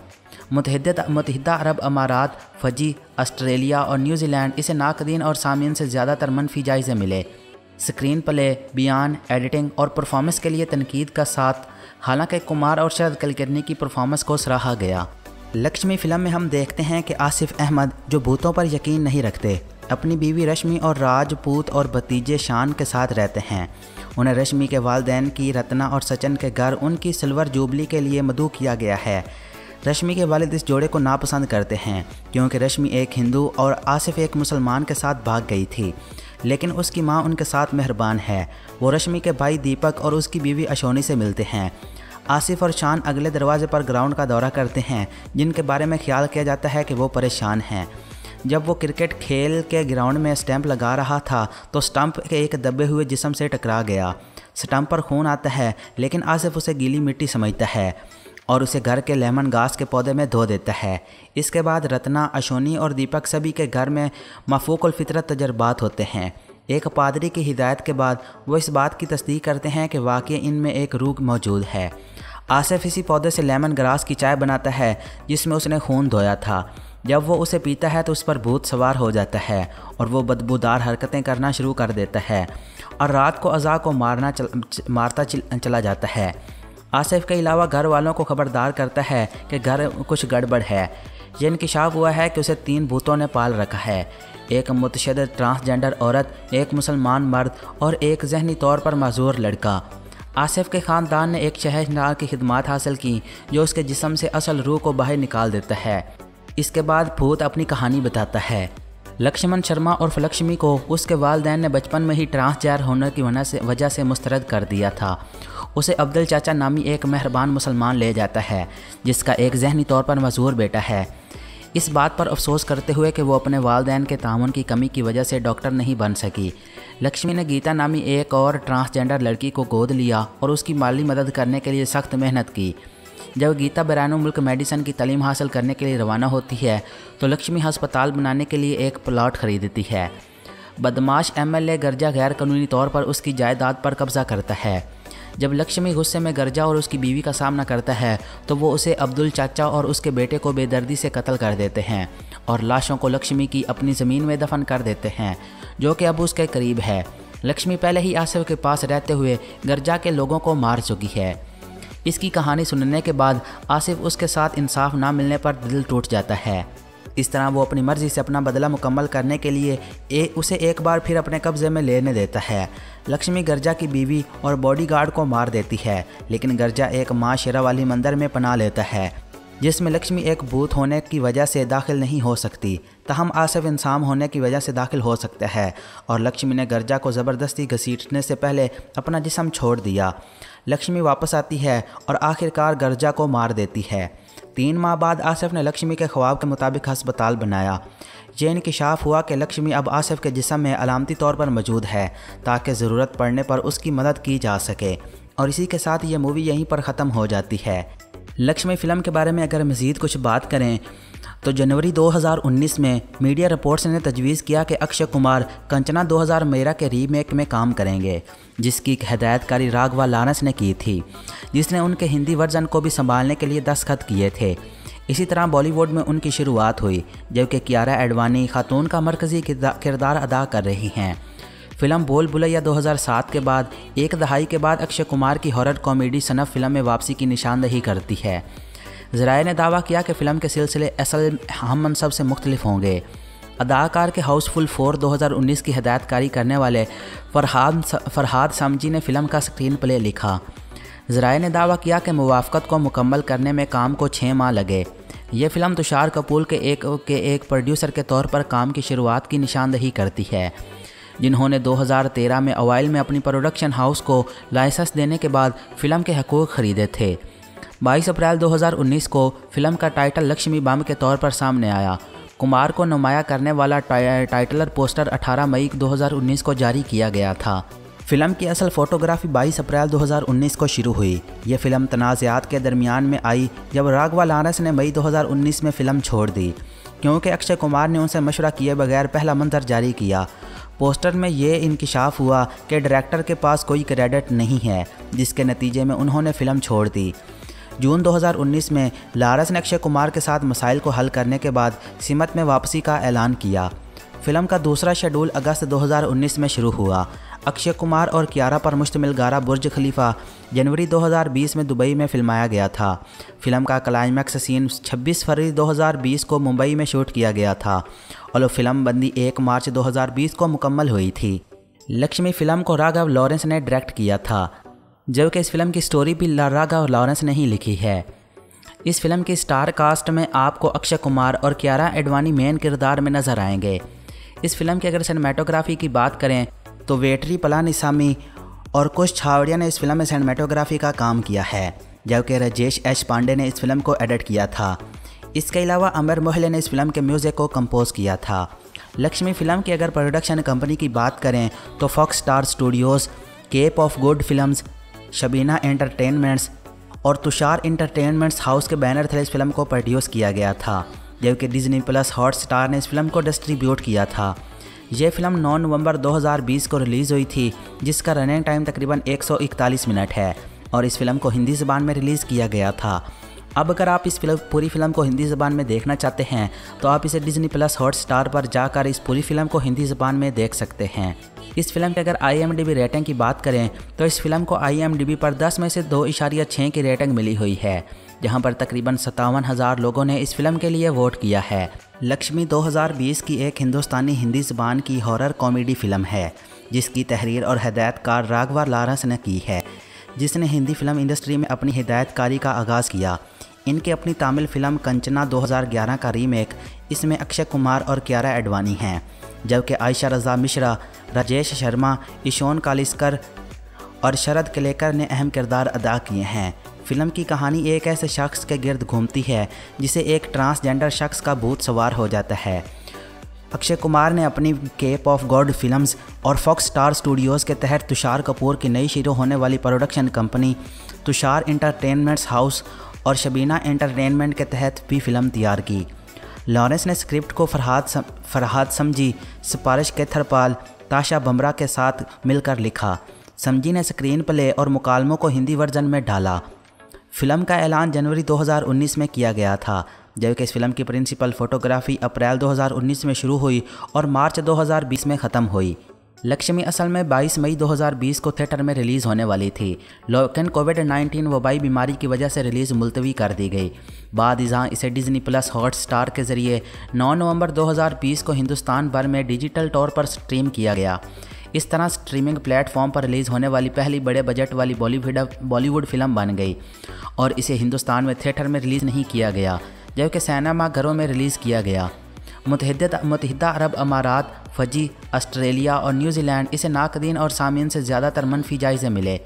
मुतहद मुतहदा अरब अमारात, फजी, ऑस्ट्रेलिया और न्यूजीलैंड इसे नाकदीन और सामीन से ज़्यादातर मनफी जायज़े मिले। स्क्रीन प्ले, बयान एडिटिंग और परफॉर्मेंस के लिए तनकीद का साथ हालाँकि कुमार और शरद कलकर्नी की परफॉर्मेंस को सराहा गया। लक्ष्मी फ़िल्म में हम देखते हैं कि आसिफ अहमद, जो भूतों पर यकीन नहीं रखते, अपनी बीवी रश्मि और राजपूत और भतीजे शान के साथ रहते हैं। उन्हें रश्मि के वालदेन की, रत्ना और सचिन के घर, उनकी सिल्वर जुबली के लिए मदू किया गया है। रश्मि के वालिद इस जोड़े को नापसंद करते हैं, क्योंकि रश्मि एक हिंदू और आसिफ एक मुसलमान के साथ भाग गई थी। लेकिन उसकी माँ उनके साथ मेहरबान है। वो रश्मि के भाई दीपक और उसकी बीवी अशोनी से मिलते हैं। आसिफ और शान अगले दरवाजे पर ग्राउंड का दौरा करते हैं, जिनके बारे में ख्याल किया जाता है कि वो परेशान हैं। जब वो क्रिकेट खेल के ग्राउंड में स्टैंप लगा रहा था तो स्टंप के एक दबे हुए जिसम से टकरा गया। स्टंप पर खून आता है, लेकिन आसिफ उसे गीली मिट्टी समझता है और उसे घर के लेमन घास के पौधे में धो देता है। इसके बाद रत्ना अशोनी और दीपक सभी के घर में मफूक फितरत तजर्बात होते हैं। एक पादरी की हिदायत के बाद वो इस बात की तस्दीक करते हैं कि वाकई इनमें एक रूग मौजूद है। आसिफ इसी पौधे से लेमन ग्रास की चाय बनाता है जिसमें उसने खून धोया था। जब वो उसे पीता है तो उस पर भूत सवार हो जाता है और वो बदबूदार हरकतें करना शुरू कर देता है और रात को अज़ा को मारना चल, मारता चल, चला जाता है। आसिफ के अलावा घर वालों को खबरदार करता है कि घर कुछ गड़बड़ है। यह इंकशाफ हुआ है कि उसे तीन भूतों ने पाल रखा है। एक मुतशद ट्रांसजेंडर औरत एक मुसलमान मर्द और एक जहनी तौर पर मजूर लड़का। आसिफ के ख़ानदान ने एक शहरनार की खिदमत हासिल की, जो उसके जिसम से असल रूह को बाहर निकाल देता है। इसके बाद भूत अपनी कहानी बताता है। लक्ष्मण शर्मा और लक्ष्मी को उसके वालदेन ने बचपन में ही ट्रांसजेंडर होने की वजह से वजह से मुस्तरद कर दिया था। उसे अब्दुल चाचा नामी एक मेहरबान मुसलमान ले जाता है, जिसका एक जहनी तौर पर मजूर बेटा है। इस बात पर अफसोस करते हुए कि वो अपने वालदेन के ताउन की कमी की वजह से डॉक्टर नहीं बन सकी। लक्ष्मी ने गीता नामी एक और ट्रांसजेंडर लड़की को गोद लिया और उसकी माली मदद करने के लिए सख्त मेहनत की। जब गीता बैरानो मुल्क मेडिसन की तलीम हासिल करने के लिए रवाना होती है तो लक्ष्मी अस्पताल बनाने के लिए एक प्लाट खरीदती है। बदमाश एमएलए गर्जा गैर कानूनी तौर पर उसकी जायदाद पर कब्जा करता है। जब लक्ष्मी गुस्से में गर्जा और उसकी बीवी का सामना करता है तो वो उसे अब्दुल चाचा और उसके बेटे को बेदर्दी से कत्ल कर देते हैं और लाशों को लक्ष्मी की अपनी ज़मीन में दफन कर देते हैं। जो कि अब उसके करीब है। लक्ष्मी पहले ही आसिफ के पास रहते हुए गर्जा के लोगों को मार चुकी है। इसकी कहानी सुनने के बाद आसिफ उसके साथ इंसाफ ना मिलने पर दिल टूट जाता है। इस तरह वो अपनी मर्ज़ी से अपना बदला मुकम्मल करने के लिए ए, उसे एक बार फिर अपने कब्ज़े में लेने देता है। लक्ष्मी गर्जा की बीवी और बॉडीगार्ड को मार देती है लेकिन गर्जा एक माँ शेरा वाली मंदिर में पना लेता है। जिसमें लक्ष्मी एक भूत होने की वजह से दाखिल नहीं हो सकती, तहम आसिफ इंसान होने की वजह से दाखिल हो सकता है, और लक्ष्मी ने गर्जा को ज़बरदस्ती घसीटने से पहले अपना जिसम छोड़ दिया। लक्ष्मी वापस आती है और आखिरकार गर्जा को मार देती है। तीन माह बाद आसिफ ने लक्ष्मी के ख्वाब के मुताबिक अस्पताल बनाया। ये इंकशाफ हुआ कि लक्ष्मी अब आसिफ के जिसम में अलामती तौर पर मौजूद है, ताकि ज़रूरत पड़ने पर उसकी मदद की जा सके, और इसी के साथ ये मूवी यहीं पर ख़त्म हो जाती है। लक्ष्मी फ़िल्म के बारे में अगर मज़ीद कुछ बात करें तो जनवरी 2019 में मीडिया रिपोर्ट्स ने तजवीज़ किया कि अक्षय कुमार कंचना 2000 मेरा के रीमेक में काम करेंगे, जिसकी हदायतकारी राघवा लानस ने की थी, जिसने उनके हिंदी वर्जन को भी संभालने के लिए दस्तखत किए थे। इसी तरह बॉलीवुड में उनकी शुरुआत हुई, जबकि कियारा एडवानी खातून का मरकज़ी किरदार अदा कर रही हैं। फ़िल्म बोल बुलैया 2007 के बाद, एक दहाई के बाद अक्षय कुमार की हॉरर कॉमेडी सनफ फ़िल्म में वापसी की निशानदही करती है। जराए ने दावा किया कि फ़िल्म के सिलसिले असल हम मनसब से मुख्तलिफ़ होंगे। अदाकार के हाउसफुल फोर 2019 की हदायतकारी करने वाले फरहाद फरहाद समजी ने फ़िल्म का स्क्रीन प्ले लिखा। जराए ने दावा किया कि मुवाफ़त को मुकम्मल करने में काम को छः माह लगे। ये फ़िल्म तुषार कपूर के एक के एक प्रोड्यूसर के तौर पर काम की शुरुआत की निशानदही करती है। जिन्होंने 2013 में अवाइल में अपनी प्रोडक्शन हाउस को लाइसेंस देने के बाद फ़िल्म के हकूक़ ख़रीदे थे। 22 अप्रैल 2019 को फ़िल्म का टाइटल लक्ष्मी बम के तौर पर सामने आया। कुमार को नुमाया करने वाला टाइटलर पोस्टर 18 मई 2019 को जारी किया गया था। फ़िल्म की असल फोटोग्राफी 22 अप्रैल 2019 को शुरू हुई। यह फ़िल्म तनाज़ात के दरमियान में आई, जब राघवा लारस ने मई 2019 में फ़िल्म छोड़ दी। क्योंकि अक्षय कुमार ने उनसे मशवरा किए बगैर पहला मंजर जारी किया। पोस्टर में ये इंकशाफ हुआ कि डायरेक्टर के पास कोई क्रेडिट नहीं है, जिसके नतीजे में उन्होंने फ़िल्म छोड़ दी। जून 2019 में लारस ने अक्षय कुमार के साथ मसाइल को हल करने के बाद सिमत में वापसी का ऐलान किया। फ़िल्म का दूसरा शेड्यूल अगस्त 2019 में शुरू हुआ। अक्षय कुमार और कियारा पर मुश्तमिल गारा बुर्ज खलीफा जनवरी 2020 में दुबई में फिल्माया गया था। फ़िल्म का क्लाइमैक्स सीन 26 फरवरी 2020 को मुंबई में शूट किया गया था। और फ़िल्म बंदी एक मार्च 2020 को मुकम्मल हुई थी। लक्ष्मी फ़िल्म को राघव लॉरेंस ने डायरेक्ट किया था, जबकि इस फ़िल्म की स्टोरी भी राघव लॉरेंस ने ही लिखी है। इस फ़िल्म की स्टार कास्ट में आपको अक्षय कुमार और क्यारा एडवानी मेन किरदार में नज़र आएँगे। इस फ़िल्म की अगर सिनेमाटोग्राफी की बात करें तो वेटरी, पलानिसामी और कुछ छावड़िया ने इस फ़िल्म में सिनेमाटोग्राफी का काम किया है, जबकि राजेश एच पांडे ने इस फ़िल्म को एडिट किया था। इसके अलावा अमर मोहल्ले ने इस फ़िल्म के म्यूज़िक को कंपोज किया था। लक्ष्मी फ़िल्म की अगर प्रोडक्शन कंपनी की बात करें तो Fox Star Studios Cape of Good Films Shabina Entertainments और तुषार इंटरटेनमेंट्स हाउस के बैनर थे इस फ़िल्म को प्रोड्यूस किया गया था जबकि डिज्नी प्लस हॉट स्टार ने इस फ़िल्म को डिस्ट्रीब्यूट किया था। यह फ़िल्म 9 नवंबर 2020 को रिलीज़ हुई थी, जिसका रनिंग टाइम तकरीबन 141 मिनट है और इस फ़िल्म को हिंदी ज़बान में रिलीज़ किया गया था। अब अगर आप इस फ़िल्म पूरी फ़िल्म को हिंदी ज़बान में देखना चाहते हैं तो आप इसे डिजनी प्लस हॉट स्टार पर जाकर इस पूरी फ़िल्म को हिंदी ज़बान में देख सकते हैं। इस फ़िल्म की अगर आईएमडीबी रेटिंग की बात करें तो इस फ़िल्म को आईएमडीबी पर 10 में से दो इशारिया छः की रेटिंग मिली हुई है, जहाँ पर तकरीबन सत्तावन हज़ार लोगों ने इस फ़िल्म के लिए वोट किया है। लक्ष्मी 2020 की एक हिंदुस्तानी हिंदी ज़बान की हॉरर कॉमेडी फ़िल्म है, जिसकी तहरीर और हदायतकार राघवा लारस ने की है, जिसने हिंदी फ़िल्म इंडस्ट्री में अपनी हिदायतकारी का आगाज़ किया। इनकी अपनी तामिल फ़िल्म कंचना 2011 का रीमेक, इसमें अक्षय कुमार और क्यारा एडवानी हैं, जबकि आयशा रजा मिश्रा, राजेश शर्मा ईशोन कालिस्कर और शरद कलेकर ने अहम किरदार अदा किए हैं। फ़िल्म की कहानी एक ऐसे शख्स के गिर्द घूमती है, जिसे एक ट्रांसजेंडर शख्स का भूत सवार हो जाता है। अक्षय कुमार ने अपनी केप ऑफ़ गॉड फिल्म्स और फॉक्स स्टार स्टूडियोज़ के तहत तुषार कपूर की नई शुरू होने वाली production company Tusshar Entertainments House और शबीना एंटरटेनमेंट के तहत भी फ़िल्म तैयार की। लॉरेंस ने स्क्रिप्ट को फरहाद सम, फरहाद समझी सिपारिश केथरपाल ताशा बमरा के साथ मिलकर लिखा। समझी ने स्क्रीन प्ले और मुकालमों को हिंदी वर्जन में डाला। फ़िल्म का ऐलान जनवरी 2019 में किया गया था जबकि इस फ़िल्म की प्रिंसिपल फोटोग्राफी अप्रैल 2019 में शुरू हुई और मार्च 2020 में ख़त्म हुई। लक्ष्मी असल में 22 मई 2020 को थिएटर में रिलीज़ होने वाली थी। लेकिन कोविड 19 वबाई बीमारी की वजह से रिलीज़ मुलतवी कर दी गई। बाद जहाँ इसे डिज्नी प्लस हॉट स्टार के ज़रिए 9 नवंबर 2020 को हिंदुस्तान भर में डिजिटल तौर पर स्ट्रीम किया गया। इस तरह स्ट्रीमिंग प्लेटफॉर्म पर रिलीज़ होने वाली पहली बड़े बजट वाली बॉलीवुड बॉलीवुड फ़िल्म बन गई और इसे हिंदुस्तान में थिएटर में रिलीज़ नहीं किया गया, जबकि सिनेमा घरों में रिलीज़ किया गया। मुतहद मुतहदा अरब अमारात, फजी, ऑस्ट्रेलिया और न्यूजीलैंड इसे नाकदीन और सामीन से ज़्यादातर मनफी जायज़े मिले।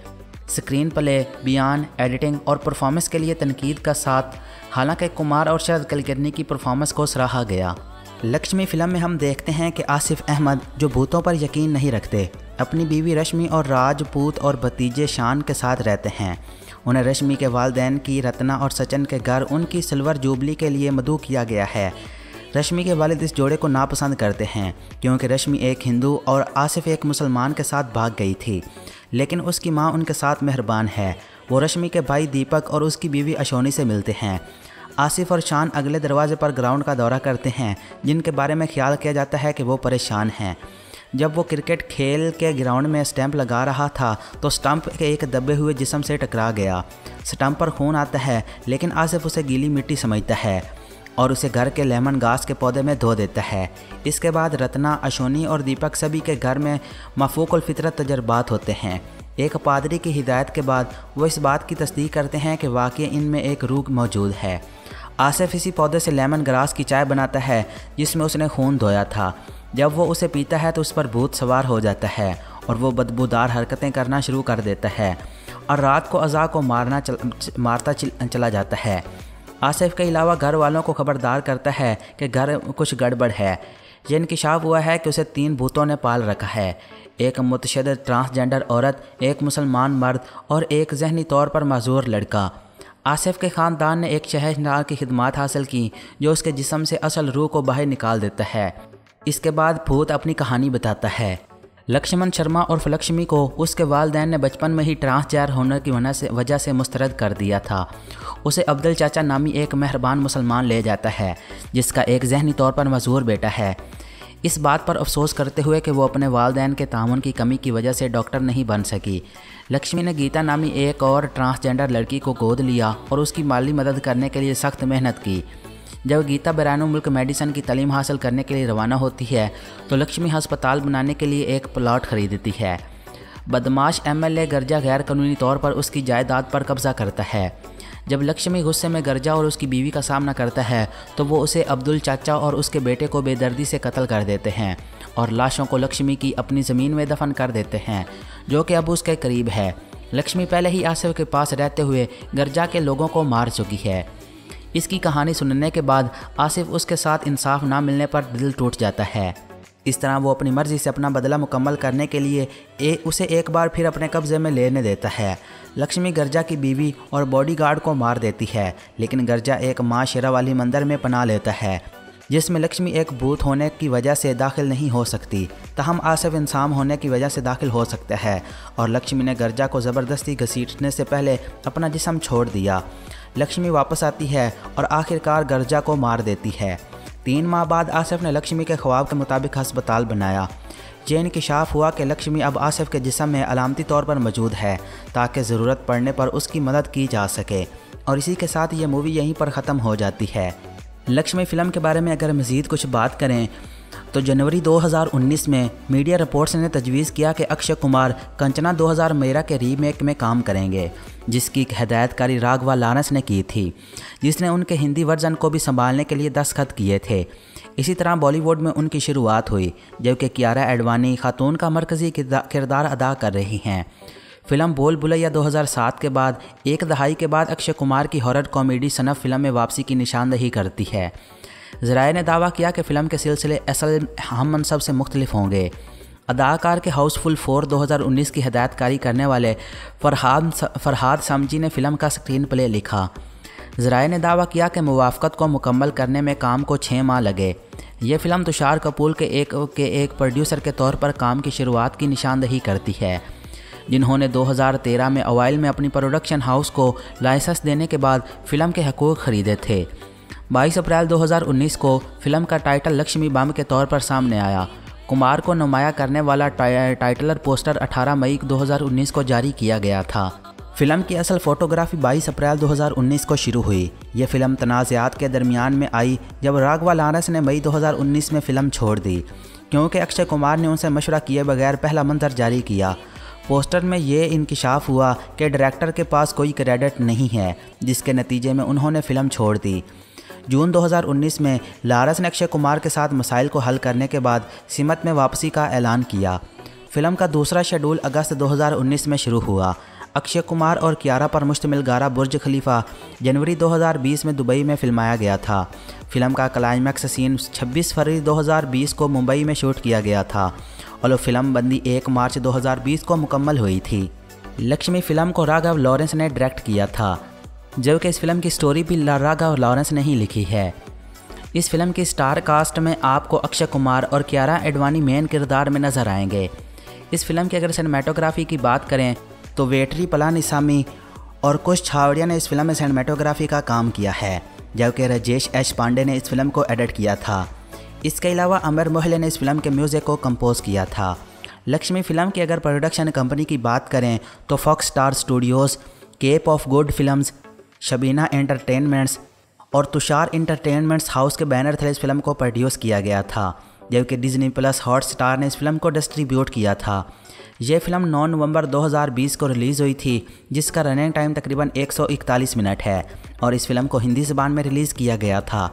स्क्रीन प्ले, बयान, एडिटिंग और परफॉर्मेंस के लिए तनकीद का साथ, हालाँकि कुमार और शरद कलकर्नी की परफॉर्मेंस को सराहा गया। लक्ष्मी फ़िल्म में हम देखते हैं कि आसिफ अहमद जो भूतों पर यकीन नहीं रखते, अपनी बीवी रश्मि और राजपूत और भतीजे शान के साथ रहते हैं। उन्हें रश्मि के वालदेन की रत्ना और सचिन के घर, उनकी सिल्वर जुबली के लिए मदू किया गया है। रश्मि के वालिद इस जोड़े को नापसंद करते हैं, क्योंकि रश्मि एक हिंदू और आसिफ एक मुसलमान के साथ भाग गई थी। लेकिन उसकी माँ उनके साथ मेहरबान है। वो रश्मि के भाई दीपक और उसकी बीवी अशोनी से मिलते हैं। आसिफ और शान अगले दरवाजे पर ग्राउंड का दौरा करते हैं, जिनके बारे में ख्याल किया जाता है कि वो परेशान हैं। जब वो क्रिकेट खेल के ग्राउंड में स्टैंप लगा रहा था तो स्टंप के एक दबे हुए जिसम से टकरा गया। स्टंप पर खून आता है, लेकिन आसिफ उसे गीली मिट्टी समझता है। और उसे घर के लेमन घास के पौधे में धो देता है। इसके बाद रत्ना अशोनी और दीपक सभी के घर में मफूक फितरत तजर्बात होते हैं। एक पादरी की हिदायत के बाद वो इस बात की तस्दीक करते हैं कि वाकई इनमें एक रूह मौजूद है। आसिफ इसी पौधे से लेमन ग्रास की चाय बनाता है जिसमें उसने खून धोया था। जब वो उसे पीता है तो उस पर भूत सवार हो जाता है और वो बदबूदार हरकतें करना शुरू कर देता है और रात को अज़ा को मारना चल, मारता चल, चला जाता है। आसिफ के अलावा घर वालों को खबरदार करता है कि घर कुछ गड़बड़ है। ये इंकशाफ हुआ है कि उसे तीन भूतों ने पाल रखा है। एक मुतशद ट्रांसजेंडर औरत, एक मुसलमान मर्द और एक जहनी तौर पर मजूर लड़का। आसिफ के ख़ानदान ने एक शहरनार की खिदमत हासिल की, जो उसके जिसम से असल रूह को बाहर निकाल देता है। इसके बाद भूत अपनी कहानी बताता है। लक्ष्मण शर्मा और फलक्ष्मी को उसके वालदेन ने बचपन में ही ट्रांसजेंडर होने की वजह से वजह से मुस्तरद कर दिया था। उसे अब्दुल चाचा नामी एक मेहरबान मुसलमान ले जाता है, जिसका एक जहनी तौर पर मजबूर बेटा है। इस बात पर अफसोस करते हुए कि वो अपने वालदेन के ताउन की कमी की वजह से डॉक्टर नहीं बन सकी। लक्ष्मी ने गीता नामी एक और ट्रांसजेंडर लड़की को गोद लिया और उसकी माली मदद करने के लिए सख्त मेहनत की। जब गीता बैरान मुल्क मेडिसन की तलीम हासिल करने के लिए रवाना होती है तो लक्ष्मी अस्पताल बनाने के लिए एक प्लाट खरीदती है। बदमाश एमएलए गर्जा गैर कानूनी तौर पर उसकी जायदाद पर कब्जा करता है। जब लक्ष्मी गुस्से में गर्जा और उसकी बीवी का सामना करता है तो वो उसे अब्दुल चाचा और उसके बेटे को बेदर्दी से कत्ल कर देते हैं और लाशों को लक्ष्मी की अपनी ज़मीन में दफन कर देते हैं, जो कि अब उसके करीब है। लक्ष्मी पहले ही आसिफ के पास रहते हुए गर्जा के लोगों को मार चुकी है। इसकी कहानी सुनने के बाद आसिफ उसके साथ इंसाफ ना मिलने पर दिल टूट जाता है। इस तरह वो अपनी मर्ज़ी से अपना बदला मुकम्मल करने के लिए ए, उसे एक बार फिर अपने कब्ज़े में लेने देता है। लक्ष्मी गर्जा की बीवी और बॉडीगार्ड को मार देती है लेकिन गर्जा एक माँ शेरा वाली मंदिर में पना लेता है जिसमें लक्ष्मी एक भूत होने की वजह से दाखिल नहीं हो सकती। तहम आसिफ इंसान होने की वजह से दाखिल हो सकता है और लक्ष्मी ने गर्जा को ज़बरदस्ती घसीटने से पहले अपना जिसम छोड़ दिया। लक्ष्मी वापस आती है और आखिरकार गर्जा को मार देती है। तीन माह बाद आसिफ ने लक्ष्मी के ख्वाब के मुताबिक अस्पताल बनाया। ये इंकशाफ हुआ कि लक्ष्मी अब आसिफ के जिसम में अलामती तौर पर मौजूद है, ताकि ज़रूरत पड़ने पर उसकी मदद की जा सके। और इसी के साथ ये मूवी यहीं पर ख़त्म हो जाती है। लक्ष्मी फ़िल्म के बारे में अगर मज़ीद कुछ बात करें तो जनवरी 2019 में मीडिया रिपोर्ट्स ने तजवीज़ किया कि अक्षय कुमार कंचना 2000 मेरा के रीमेक में काम करेंगे, जिसकी हदायतकारी राघवा लारस ने की थी, जिसने उनके हिंदी वर्जन को भी संभालने के लिए दस्खत किए थे। इसी तरह बॉलीवुड में उनकी शुरुआत हुई, जबकि कियारा एडवानी खातून का मरकज़ी किरदार अदा कर रही हैं। फ़िल्म बोल बुलैया 2007 के बाद, एक दहाई के बाद अक्षय कुमार की हॉरर कॉमेडी सनफ फ़िल्म में वापसी की निशानदही करती है। जराए ने दावा किया कि फ़िल्म के सिलसिले असल हम मनसब से मुख्तलिफ़ होंगे। अदाकार के हाउसफुल फोर 2019 की हदायतकारी करने वाले फरहाद फरहाद समजी ने फ़िल्म का स्क्रीन प्ले लिखा। जराए ने दावा किया कि मुवाफ़त को मुकम्मल करने में काम को छः माह लगे। ये फ़िल्म तुषार कपूर के एक के एक प्रोड्यूसर के तौर पर काम की शुरुआत की निशानदही करती है, जिन्होंने 2013 में अवाइल में अपनी प्रोडक्शन हाउस को लाइसेंस देने के बाद फ़िल्म के हकूक़ ख़रीदे थे। 22 अप्रैल 2019 को फ़िल्म का टाइटल लक्ष्मी बम के तौर पर सामने आया। कुमार को नुमाया करने वाला टाइटलर पोस्टर 18 मई 2019 को जारी किया गया था। फ़िल्म की असल फोटोग्राफी 22 अप्रैल 2019 को शुरू हुई। ये फ़िल्म तनाज़ात के दरमियान में आई, जब राघवा लानस ने मई 2019 में फ़िल्म छोड़ दी, क्योंकि अक्षय कुमार ने उनसे मशवरा किए बगैर पहला मंजर जारी किया। पोस्टर में ये इंकशाफ हुआ कि डायरेक्टर के पास कोई क्रेडिट नहीं है, जिसके नतीजे में उन्होंने फ़िल्म छोड़ दी। जून 2019 में लारस ने अक्षय कुमार के साथ मसाइल को हल करने के बाद सिमत में वापसी का ऐलान किया। फ़िल्म का दूसरा शेड्यूल अगस्त 2019 में शुरू हुआ। अक्षय कुमार और कियारा पर मुश्तमिल गारा बुर्ज खलीफा जनवरी 2020 में दुबई में फिल्माया गया था। फ़िल्म का क्लाइमैक्स सीन 26 फरवरी 2020 को मुंबई में शूट किया गया था और फ़िल्म बंदी 1 मार्च 2020 को मुकम्मल हुई थी। लक्ष्मी फ़िल्म को राघव लॉरेंस ने डायरेक्ट किया था। जबकि इस फ़िल्म की स्टोरी भी राघव लॉरेंस ने ही लिखी है। इस फ़िल्म की स्टार कास्ट में आपको अक्षय कुमार और क्यारा एडवानी मेन किरदार में नज़र आएँगे। इस फ़िल्म की अगर सिनेमाटोग्राफी की बात करें तो वेटरी, पलानिसामी और कुछ छावड़िया ने इस फ़िल्म में सिनेमाटोग्राफी का काम किया है जबकि राजेश एच पांडे ने इस फ़िल्म को एडिट किया था। इसके अलावा अमर मोहल्ले ने इस फ़िल्म के म्यूज़िक को कंपोज किया था। लक्ष्मी फ़िल्म की अगर प्रोडक्शन कंपनी की बात करें तो Fox Star Studios Cape of Good Films Shabina Entertainments और तुषार इंटरटेनमेंट्स हाउस के बैनर थे इस फ़िल्म को प्रोड्यूस किया गया था, जबकि डिज्नी प्लस हॉट स्टार ने इस फ़िल्म को डिस्ट्रीब्यूट किया था। यह फ़िल्म 9 नवंबर 2020 को रिलीज़ हुई थी, जिसका रनिंग टाइम तकरीबन 141 मिनट है और इस फ़िल्म को हिंदी ज़बान में रिलीज़ किया गया था।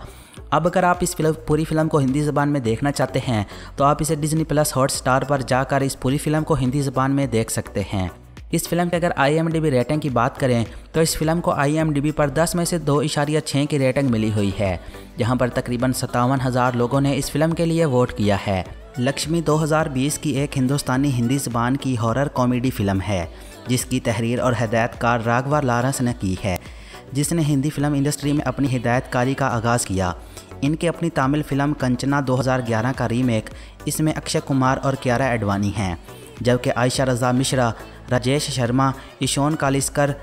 अब अगर आप इस फ़िल्म, पूरी फ़िल्म को हिंदी ज़बान में देखना चाहते हैं तो आप इसे डिज्नी प्लस हॉट स्टार पर जाकर इस पूरी फ़िल्म को हिंदी ज़बान में देख सकते हैं। इस फ़िल्म की अगर आईएमडीबी रेटिंग की बात करें तो इस फ़िल्म को आईएमडीबी पर 10 में से दो इशारिया छः की रेटिंग मिली हुई है, जहाँ पर तकरीबन सत्तावन हज़ार लोगों ने इस फ़िल्म के लिए वोट किया है। लक्ष्मी 2020 की एक हिंदुस्तानी हिंदी ज़बान की हॉरर कॉमेडी फ़िल्म है, जिसकी तहरीर और हदायतकार राघवा लारस ने की है, जिसने हिंदी फ़िल्म इंडस्ट्री में अपनी हिदायतकारी का आगाज़ किया। इनके अपनी तमिल फ़िल्म कंचना 2011 का रीमेक, इसमें अक्षय कुमार और क्यारा एडवानी हैं। जबकि आयशा रजा मिश्रा, राजेश शर्मा, ईशोन कालिस्कर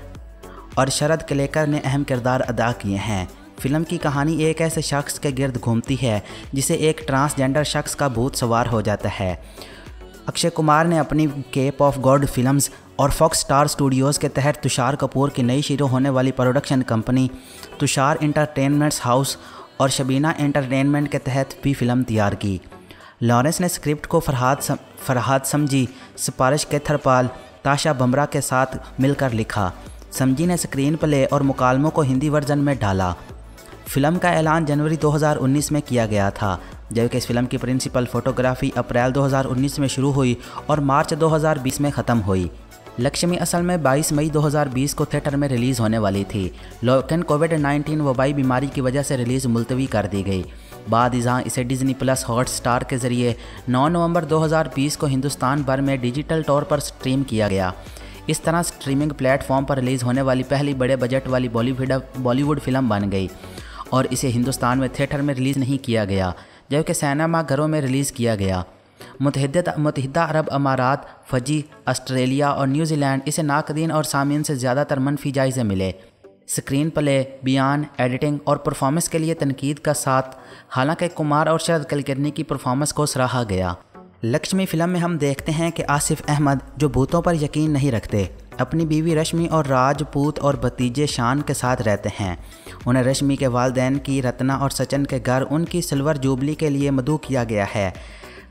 और शरद कलेकर ने अहम किरदार अदा किए हैं। फ़िल्म की कहानी एक ऐसे शख्स के गिर्द घूमती है, जिसे एक ट्रांसजेंडर शख्स का भूत सवार हो जाता है। अक्षय कुमार ने अपनी केप ऑफ़ गॉड फिल्म्स और फॉक्स स्टार स्टूडियोज़ के तहत तुषार कपूर की नई शुरू होने वाली production company Tusshar Entertainments House और शबीना एंटरटेनमेंट के तहत भी फ़िल्म तैयार की। लॉरेंस ने स्क्रिप्ट को फरहाद सम, फरहाद समझी। सिफारिश केथरपाल ताशा बमरा के साथ मिलकर लिखा। समझी ने स्क्रीन प्ले और मुकालमों को हिंदी वर्जन में डाला। फ़िल्म का ऐलान जनवरी 2019 में किया गया था। जबकि इस फ़िल्म की प्रिंसिपल फोटोग्राफी अप्रैल 2019 में शुरू हुई और मार्च 2020 में ख़त्म हुई। लक्ष्मी असल में 22 मई 2020 को थिएटर में रिलीज़ होने वाली थी। लेकिन कोविड 19 वबाई बीमारी की वजह से रिलीज़ मुलतवी कर दी गई। बाद जहाँ इसे डिज्नी प्लस हॉट स्टार के ज़रिए 9 नवंबर 2020 को हिंदुस्तान भर में डिजिटल तौर पर स्ट्रीम किया गया। इस तरह स्ट्रीमिंग प्लेटफॉर्म पर रिलीज़ होने वाली पहली बड़े बजट वाली बॉलीवुड बॉलीवुड फ़िल्म बन गई और इसे हिंदुस्तान में थिएटर में रिलीज़ नहीं किया गया, जबकि सिनेमा घरों में रिलीज़ किया गया। मुतहद मुतहदा अरब अमारात, फजी, ऑस्ट्रेलिया और न्यूजीलैंड इसे नाकदीन और सामीन से ज़्यादातर मनफी जायज़े मिले। स्क्रीन प्ले बयान, एडिटिंग और परफॉर्मेंस के लिए तनकीद का साथ, हालाँकि कुमार और शरद कलकर्नी की परफॉर्मेंस को सराहा गया। लक्ष्मी फ़िल्म में हम देखते हैं कि आसिफ अहमद जो भूतों पर यकीन नहीं रखते, अपनी बीवी रश्मि और राजपूत और भतीजे शान के साथ रहते हैं। उन्हें रश्मि के वालदेन की, रत्ना और सचिन के घर, उनकी सिल्वर जुबली के लिए मदू किया गया है।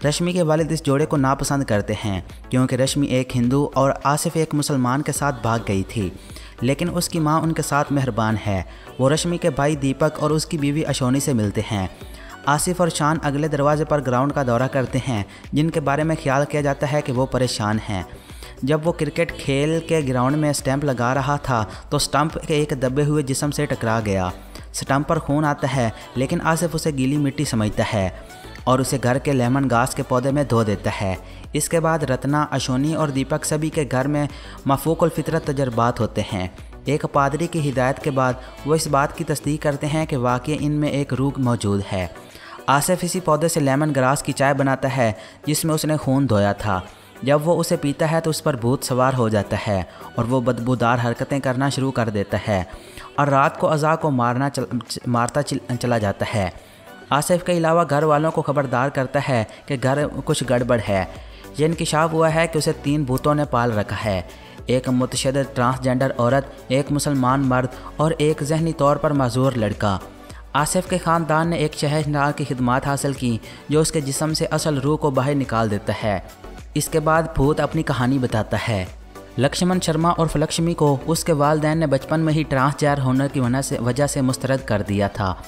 रश्मि के वालिद इस जोड़े को नापसंद करते हैं, क्योंकि रश्मि एक हिंदू और आसिफ एक मुसलमान के साथ भाग गई थी। लेकिन उसकी माँ उनके साथ मेहरबान है। वो रश्मि के भाई दीपक और उसकी बीवी अशोनी से मिलते हैं। आसिफ और शान अगले दरवाजे पर ग्राउंड का दौरा करते हैं, जिनके बारे में ख्याल किया जाता है कि वो परेशान हैं। जब वो क्रिकेट खेल के ग्राउंड में स्टैंप लगा रहा था तो स्टंप के एक दबे हुए जिसम से टकरा गया। स्टंप पर खून आता है, लेकिन आसिफ उसे गीली मिट्टी समझता है और उसे घर के लेमन घास के पौधे में धो देता है। इसके बाद रत्ना अशोनी और दीपक सभी के घर में मफूक फितरत तजर्बात होते हैं। एक पादरी की हिदायत के बाद वो इस बात की तस्दीक करते हैं कि वाकई इनमें एक रूग मौजूद है। आसिफ इसी पौधे से लेमन ग्रास की चाय बनाता है जिसमें उसने खून धोया था। जब वो उसे पीता है तो उस पर भूत सवार हो जाता है और वो बदबूदार हरकतें करना शुरू कर देता है और रात को अज़ा को मारना चल, मारता चल, चला जाता है। आसिफ के अलावा घर वालों को खबरदार करता है कि घर कुछ गड़बड़ है। ये इंकशाफ हुआ है कि उसे तीन भूतों ने पाल रखा है। एक मुतशद ट्रांसजेंडर औरत, एक मुसलमान मर्द और एक जहनी तौर पर मजूर लड़का। आसिफ के ख़ानदान ने एक शहरनार की खिदमत हासिल की, जो उसके जिसम से असल रूह को बाहर निकाल देता है। इसके बाद भूत अपनी कहानी बताता है। लक्ष्मण शर्मा और लक्ष्मी को उसके वालदेन ने बचपन में ही ट्रांसजेंडर होने की वजह से वजह से मुस्तरद कर दिया था।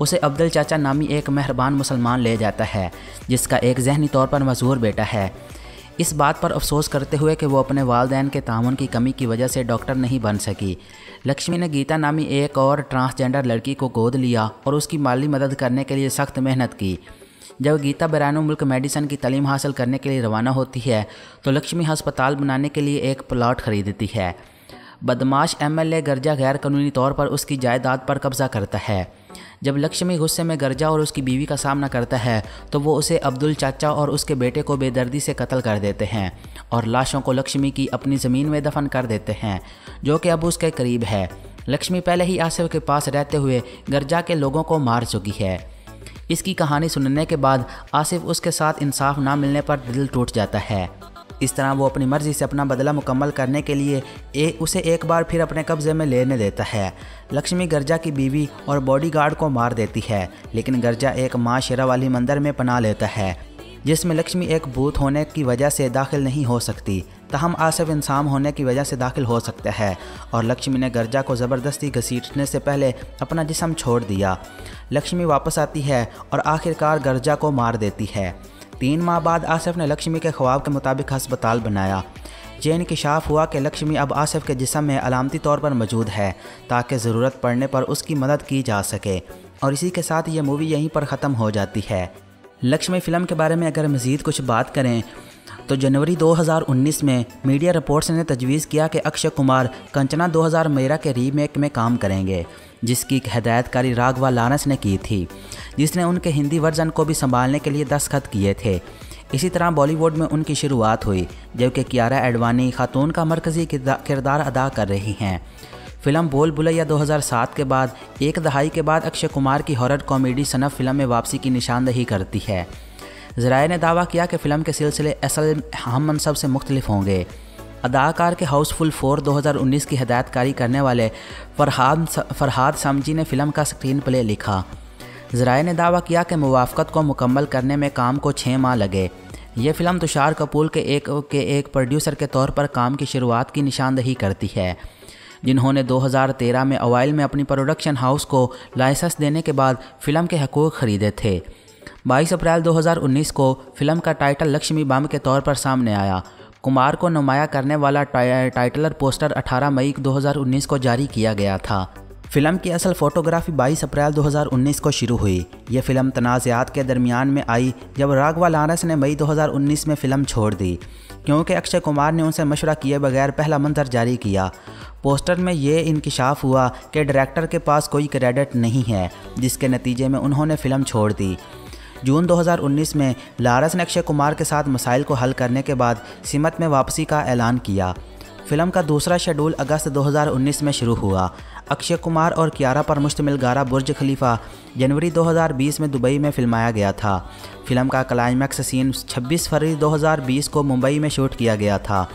उसे अब्दुल चाचा नामी एक मेहरबान मुसलमान ले जाता है, जिसका एक जहनी तौर पर मजबूर बेटा है। इस बात पर अफसोस करते हुए कि वो अपने वालदेन के ताउन की कमी की वजह से डॉक्टर नहीं बन सकी। लक्ष्मी ने गीता नामी एक और ट्रांसजेंडर लड़की को गोद लिया और उसकी माली मदद करने के लिए सख्त मेहनत की। जब गीता बैरानो मुल्क मेडिसन की तलीम हासिल करने के लिए रवाना होती है तो लक्ष्मी अस्पताल बनाने के लिए एक प्लाट खरीदती है। बदमाश एमएलए गर्जा गैर कानूनी तौर पर उसकी जायदाद पर कब्जा करता है। जब लक्ष्मी गुस्से में गर्जा और उसकी बीवी का सामना करता है तो वो उसे अब्दुल चाचा और उसके बेटे को बेदर्दी से कत्ल कर देते हैं और लाशों को लक्ष्मी की अपनी ज़मीन में दफन कर देते हैं, जो कि अब उसके करीब है। लक्ष्मी पहले ही आसिफ के पास रहते हुए गर्जा के लोगों को मार चुकी है। इसकी कहानी सुनने के बाद आसिफ उसके साथ इंसाफ ना मिलने पर दिल टूट जाता है। इस तरह वो अपनी मर्ज़ी से अपना बदला मुकम्मल करने के लिए ए, उसे एक बार फिर अपने कब्ज़े में लेने देता है। लक्ष्मी गर्जा की बीवी और बॉडीगार्ड को मार देती है लेकिन गर्जा एक माँ शेरा वाली मंदिर में पना लेता है जिसमें लक्ष्मी एक भूत होने की वजह से दाखिल नहीं हो सकती। तहम आसिफ इंसान होने की वजह से दाखिल हो सकता है और लक्ष्मी ने गर्जा को ज़बरदस्ती घसीटने से पहले अपना जिसम छोड़ दिया। लक्ष्मी वापस आती है और आखिरकार गर्जा को मार देती है। तीन माह बाद आसिफ ने लक्ष्मी के ख्वाब के मुताबिक अस्पताल बनाया। ये इंकशाफ हुआ कि लक्ष्मी अब आसिफ के जिसम में अलामती तौर पर मौजूद है, ताकि ज़रूरत पड़ने पर उसकी मदद की जा सके, और इसी के साथ ये मूवी यहीं पर ख़त्म हो जाती है। लक्ष्मी फ़िल्म के बारे में अगर मज़ीद कुछ बात करें तो जनवरी 2019 में मीडिया रिपोर्ट्स ने तजवीज़ किया कि अक्षय कुमार कंचना 2000 मेरा के रीमेक में काम करेंगे। जिसकी हदायतकारी राघवा लानस ने की थी, जिसने उनके हिंदी वर्जन को भी संभालने के लिए दस्तखत किए थे। इसी तरह बॉलीवुड में उनकी शुरुआत हुई, जबकि कियारा एडवानी खातून का मरकज़ी किरदार अदा कर रही हैं। फ़िल्म बोल बुलैया 2007 के बाद, एक दहाई के बाद अक्षय कुमार की हॉरर कॉमेडी सनफ फ़िल्म में वापसी की निशानदही करती है। जराए ने दावा किया कि फ़िल्म के सिलसिले असल हम मनसब से मुख्तलिफ़ होंगे। अदाकार के हाउसफुल फोर 2019 की हदायतकारी करने वाले फरहाद फरहाद समजी ने फ़िल्म का स्क्रीन प्ले लिखा। जराए ने दावा किया कि मुवाफ़त को मुकम्मल करने में काम को छः माह लगे। ये फ़िल्म तुषार कपूर के एक के एक प्रोड्यूसर के तौर पर काम की शुरुआत की निशानदही करती है। जिन्होंने 2013 में अवाइल में अपनी प्रोडक्शन हाउस को लाइसेंस देने के बाद फ़िल्म के हकूक़ ख़रीदे थे। 22 अप्रैल 2019 को फ़िल्म का टाइटल लक्ष्मी बम के तौर पर सामने आया। कुमार को नुमाया करने वाला टाइटलर पोस्टर 18 मई 2019 को जारी किया गया था। फ़िल्म की असल फोटोग्राफी 22 अप्रैल 2019 को शुरू हुई। यह फ़िल्म तनाज़ात के दरमियान में आई, जब राघवा लारस ने मई 2019 में फ़िल्म छोड़ दी, क्योंकि अक्षय कुमार ने उनसे मशवरा किए बगैर पहला मंजर जारी किया। पोस्टर में ये इंकशाफ हुआ कि डायरेक्टर के पास कोई क्रेडिट नहीं है, जिसके नतीजे में उन्होंने फ़िल्म छोड़ दी। जून 2019 में लारस ने अक्षय कुमार के साथ मसाइल को हल करने के बाद सिमत में वापसी का ऐलान किया। फ़िल्म का दूसरा शेड्यूल अगस्त 2019 में शुरू हुआ। अक्षय कुमार और कियारा पर मुश्तमिल गारा बुर्ज खलीफा जनवरी 2020 में दुबई में फिल्माया गया था। फ़िल्म का क्लाइमैक्स सीन 26 फरवरी 2020 को मुंबई में शूट किया गया था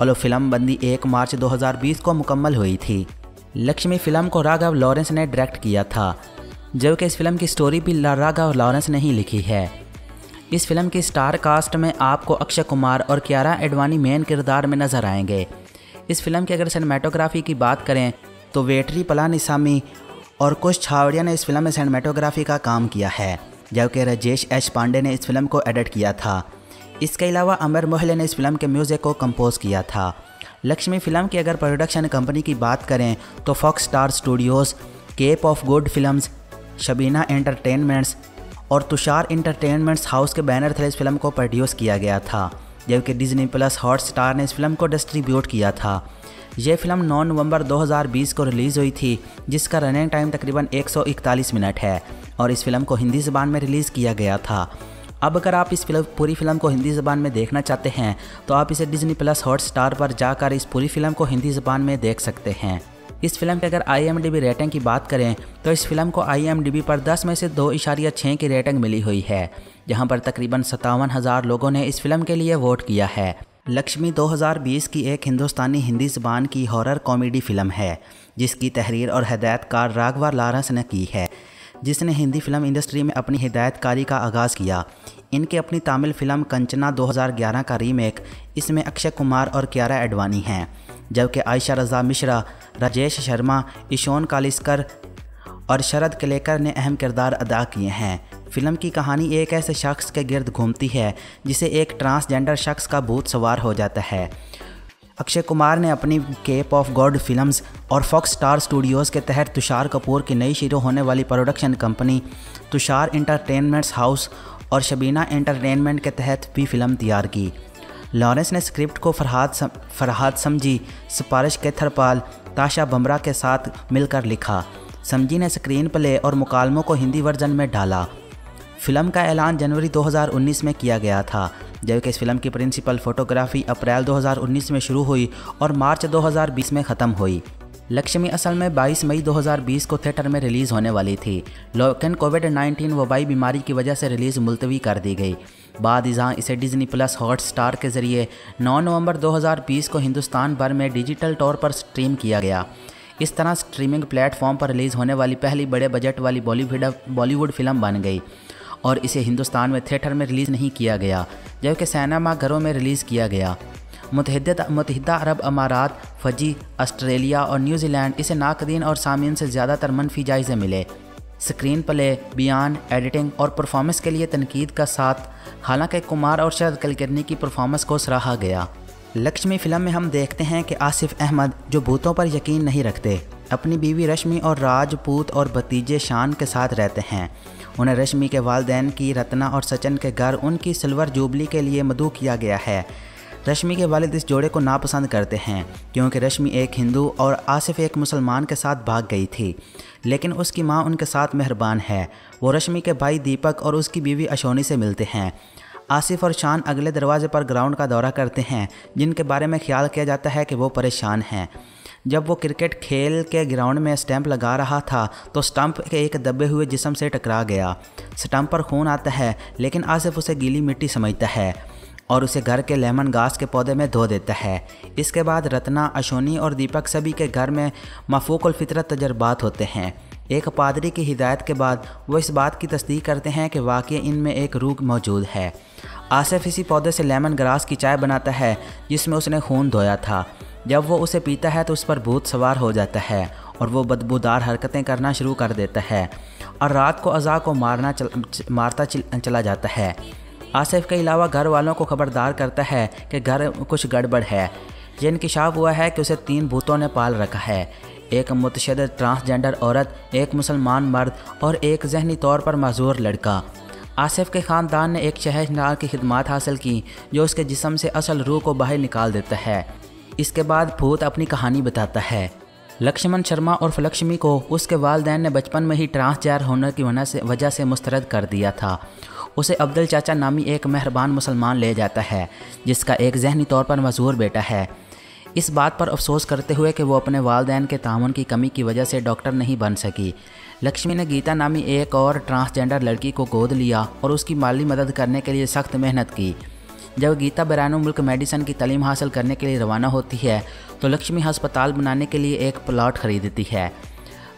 और फ़िल्म बंदी 1 मार्च 2020 को मुकम्मल हुई थी। लक्ष्मी फ़िल्म को राघव लॉरेंस ने डायरेक्ट किया था। जबकि इस फ़िल्म की स्टोरी भी राघव लॉरेंस ने ही लिखी है। इस फ़िल्म की स्टार कास्ट में आपको अक्षय कुमार और क्यारा एडवानी मेन किरदार में नज़र आएँगे। इस फ़िल्म की अगर सिनेमाटोग्राफी की बात करें तो वेटरी, पलानिसामी और कुछ छावड़िया ने इस फ़िल्म में सिनेमाटोग्राफी का काम किया है, जबकि राजेश एच पांडे ने इस फ़िल्म को एडिट किया था। इसके अलावा अमर मोहल्ले ने इस फ़िल्म के म्यूज़िक को कंपोज किया था। लक्ष्मी फ़िल्म की अगर प्रोडक्शन कंपनी की बात करें तो Fox Star Studios Cape of Good Films Shabina Entertainments और तुषार इंटरटेनमेंट्स हाउस के बैनर थे इस फ़िल्म को प्रोड्यूस किया गया था, जबकि डिज्नी प्लस हॉट स्टार ने इस फ़िल्म को डिस्ट्रीब्यूट किया था। यह फ़िल्म 9 नवंबर 2020 को रिलीज़ हुई थी, जिसका रनिंग टाइम तकरीबन 141 मिनट है और इस फ़िल्म को हिंदी ज़बान में रिलीज़ किया गया था। अब अगर आप इस फ़िल्म, पूरी फ़िल्म को हिंदी ज़बान में देखना चाहते हैं तो आप इसे डिज्नी प्लस हॉट स्टार पर जाकर इस पूरी फ़िल्म को हिंदी ज़बान में देख सकते हैं। इस फ़िल्म की अगर आई रेटिंग की बात करें तो इस फ़िल्म को आई पर 10 में से दो इशारिया छः की रेटिंग मिली हुई है, जहाँ पर तकरीबन सत्तावन हज़ार लोगों ने इस फ़िल्म के लिए वोट किया है। लक्ष्मी 2020 की एक हिंदुस्तानी हिंदी ज़बान की हॉरर कॉमेडी फ़िल्म है, जिसकी तहरीर और हदायतकार राघवा लारस ने की है, जिसने हिंदी फ़िल्म इंडस्ट्री में अपनी हिदायतकारी का आगाज़ किया। इनकी अपनी तमिल फ़िल्म कंचना 2011 का रीमेक, इसमें अक्षय कुमार और क्यारा एडवानी हैं, जबकि आयशा रज़ा मिश्रा राजेश शर्मा ईशोन कालिस्कर और शरद कलेकर ने अहम किरदार अदा किए हैं। फ़िल्म की कहानी एक ऐसे शख्स के गिर्द घूमती है जिसे एक ट्रांसजेंडर शख्स का भूत सवार हो जाता है। अक्षय कुमार ने अपनी केप ऑफ़ गॉड फिल्म्स और फॉक्स स्टार स्टूडियोज़ के तहत तुषार कपूर की नई शुरू होने वाली production company Tusshar Entertainments House और शबीना इंटरटेनमेंट के तहत भी फ़िल्म तैयार की। लॉरेंस ने स्क्रिप्ट को फरहाद सम, फरहाद समझी सिपारिश केथरपाल ताशा बमरा के साथ मिलकर लिखा, समझी ने स्क्रीन प्ले और मुकालमों को हिंदी वर्जन में डाला। फ़िल्म का ऐलान जनवरी 2019 में किया गया था, जबकि इस फ़िल्म की प्रिंसिपल फोटोग्राफी अप्रैल 2019 में शुरू हुई और मार्च 2020 में ख़त्म हुई। लक्ष्मी असल में 22 मई 2020 को थिएटर में रिलीज़ होने वाली थी। लेकिन कोविड 19 वबाई बीमारी की वजह से रिलीज़ मुलतवी कर दी गई। बाद जहाँ इसे डिज्नी प्लस हॉट स्टार के ज़रिए 9 नवंबर 2020 को हिंदुस्तान भर में डिजिटल तौर पर स्ट्रीम किया गया। इस तरह स्ट्रीमिंग प्लेटफॉर्म पर रिलीज़ होने वाली पहली बड़े बजट वाली बॉलीवुड बॉलीवुड फ़िल्म बन गई और इसे हिंदुस्तान में थिएटर में रिलीज़ नहीं किया गया, जबकि सैनमा घरों में रिलीज़ किया गया। मुतहद मुतहदा अरब अमारात, फजी, ऑस्ट्रेलिया और न्यूजीलैंड इसे नाकदीन और सामीन से ज़्यादातर मनफी जायज़े मिले। स्क्रीन प्ले बयान, एडिटिंग और परफॉर्मेंस के लिए तनकीद का साथ, हालाँकि कुमार और शरद कलकर्नी की परफॉर्मेंस को सराहा गया। लक्ष्मी फ़िल्म में हम देखते हैं कि आसिफ अहमद, जो भूतों पर यकीन नहीं रखते, अपनी बीवी रश्मि और राजपूत और भतीजे शान के साथ रहते हैं। उन्हें रश्मि के वालदेन की, रत्ना और सचिन के घर, उनकी सिल्वर जुबली के लिए मदू किया गया है। रश्मि के वालिद इस जोड़े को नापसंद करते हैं, क्योंकि रश्मि एक हिंदू और आसिफ एक मुसलमान के साथ भाग गई थी। लेकिन उसकी माँ उनके साथ मेहरबान है। वो रश्मि के भाई दीपक और उसकी बीवी अशोनी से मिलते हैं। आसिफ और शान अगले दरवाजे पर ग्राउंड का दौरा करते हैं, जिनके बारे में ख्याल किया जाता है कि वो परेशान हैं। जब वो क्रिकेट खेल के ग्राउंड में स्टैंप लगा रहा था तो स्टंप के एक दबे हुए जिसम से टकरा गया। स्टंप पर खून आता है, लेकिन आसिफ उसे गीली मिट्टी समझता है। और उसे घर के लेमन घास के पौधे में धो देता है। इसके बाद रत्ना अशोनी और दीपक सभी के घर में मफूक फितरत तजर्बात होते हैं। एक पादरी की हिदायत के बाद वो इस बात की तस्दीक करते हैं कि वाकई इनमें एक रूह मौजूद है। आसिफ इसी पौधे से लेमन ग्रास की चाय बनाता है जिसमें उसने खून धोया था। जब वो उसे पीता है तो उस पर भूत सवार हो जाता है और वो बदबूदार हरकतें करना शुरू कर देता है और रात को अज़ा को मारना चल, मारता चल, चला जाता है। आसिफ के अलावा घर वालों को खबरदार करता है कि घर कुछ गड़बड़ है। ये इंकशाफ हुआ है कि उसे तीन भूतों ने पाल रखा है। एक मुतशद ट्रांसजेंडर औरत, एक मुसलमान मर्द और एक जहनी तौर पर मजूर लड़का। आसिफ के ख़ानदान ने एक शहरनार की खिदमत हासिल की, जो उसके जिसम से असल रूह को बाहर निकाल देता है। इसके बाद भूत अपनी कहानी बताता है। लक्ष्मण शर्मा और फलक्ष्मी को उसके वालदेन ने बचपन में ही ट्रांसजेंडर होने की वजह से वजह से मुस्तरद कर दिया था। उसे अब्दुल चाचा नामी एक मेहरबान मुसलमान ले जाता है, जिसका एक जहनी तौर पर मजबूर बेटा है। इस बात पर अफसोस करते हुए कि वो अपने वालदेन के तामन की कमी की वजह से डॉक्टर नहीं बन सकी। लक्ष्मी ने गीता नामी एक और ट्रांसजेंडर लड़की को गोद लिया और उसकी माली मदद करने के लिए सख्त मेहनत की। जब गीता बैरान मुल्क मेडिसन की तलीम हासिल करने के लिए रवाना होती है तो लक्ष्मी हस्पताल बनाने के लिए एक प्लाट खरीदती है।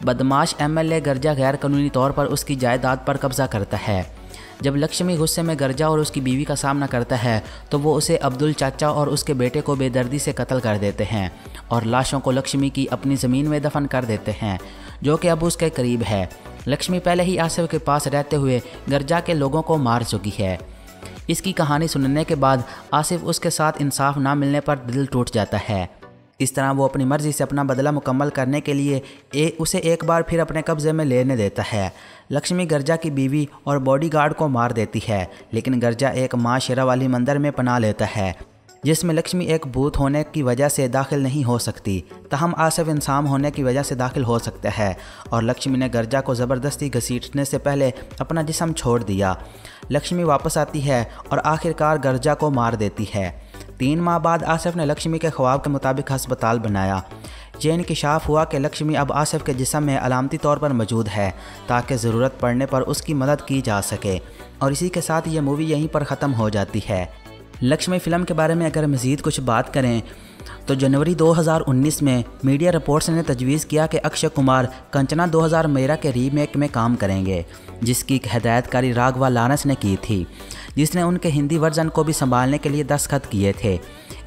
बदमाश एमएलए गर्जा गैर कानूनी तौर पर उसकी जायदाद पर कब्जा करता है। जब लक्ष्मी गुस्से में गर्जा और उसकी बीवी का सामना करता है तो वो उसे अब्दुल चाचा और उसके बेटे को बेदर्दी से कत्ल कर देते हैं और लाशों को लक्ष्मी की अपनी ज़मीन में दफन कर देते हैं, जो कि अब उसके करीब है। लक्ष्मी पहले ही आसिफ के पास रहते हुए गर्जा के लोगों को मार चुकी है। इसकी कहानी सुनने के बाद आसिफ उसके साथ इंसाफ ना मिलने पर दिल टूट जाता है। इस तरह वो अपनी मर्ज़ी से अपना बदला मुकम्मल करने के लिए ए, उसे एक बार फिर अपने कब्ज़े में लेने देता है। लक्ष्मी गर्जा की बीवी और बॉडीगार्ड को मार देती है लेकिन गर्जा एक माँ शेरा वाली मंदिर में पना लेता है जिसमें लक्ष्मी एक भूत होने की वजह से दाखिल नहीं हो सकती। तहम आसफ इंसान होने की वजह से दाखिल हो सकता है और लक्ष्मी ने गर्जा को ज़बरदस्ती घसीटने से पहले अपना जिसम छोड़ दिया। लक्ष्मी वापस आती है और आखिरकार गर्जा को मार देती है। तीन माह बाद आसिफ ने लक्ष्मी के ख्वाब के मुताबिक हस्पताल बनाया। ये इंकशाफ हुआ कि लक्ष्मी अब आसिफ के जिसम में अलामती तौर पर मौजूद है, ताकि ज़रूरत पड़ने पर उसकी मदद की जा सके, और इसी के साथ ये मूवी यहीं पर ख़त्म हो जाती है। लक्ष्मी फ़िल्म के बारे में अगर मज़ीद कुछ बात करें तो जनवरी 2019 में मीडिया रिपोर्ट्स ने तजवीज़ किया कि अक्षय कुमार कंचना 2000 मेरा के रीमेक में काम करेंगे, जिसकी हदायतकारी राघवा लानस ने की थी। जिसने उनके हिंदी वर्जन को भी संभालने के लिए दस्तखत किए थे।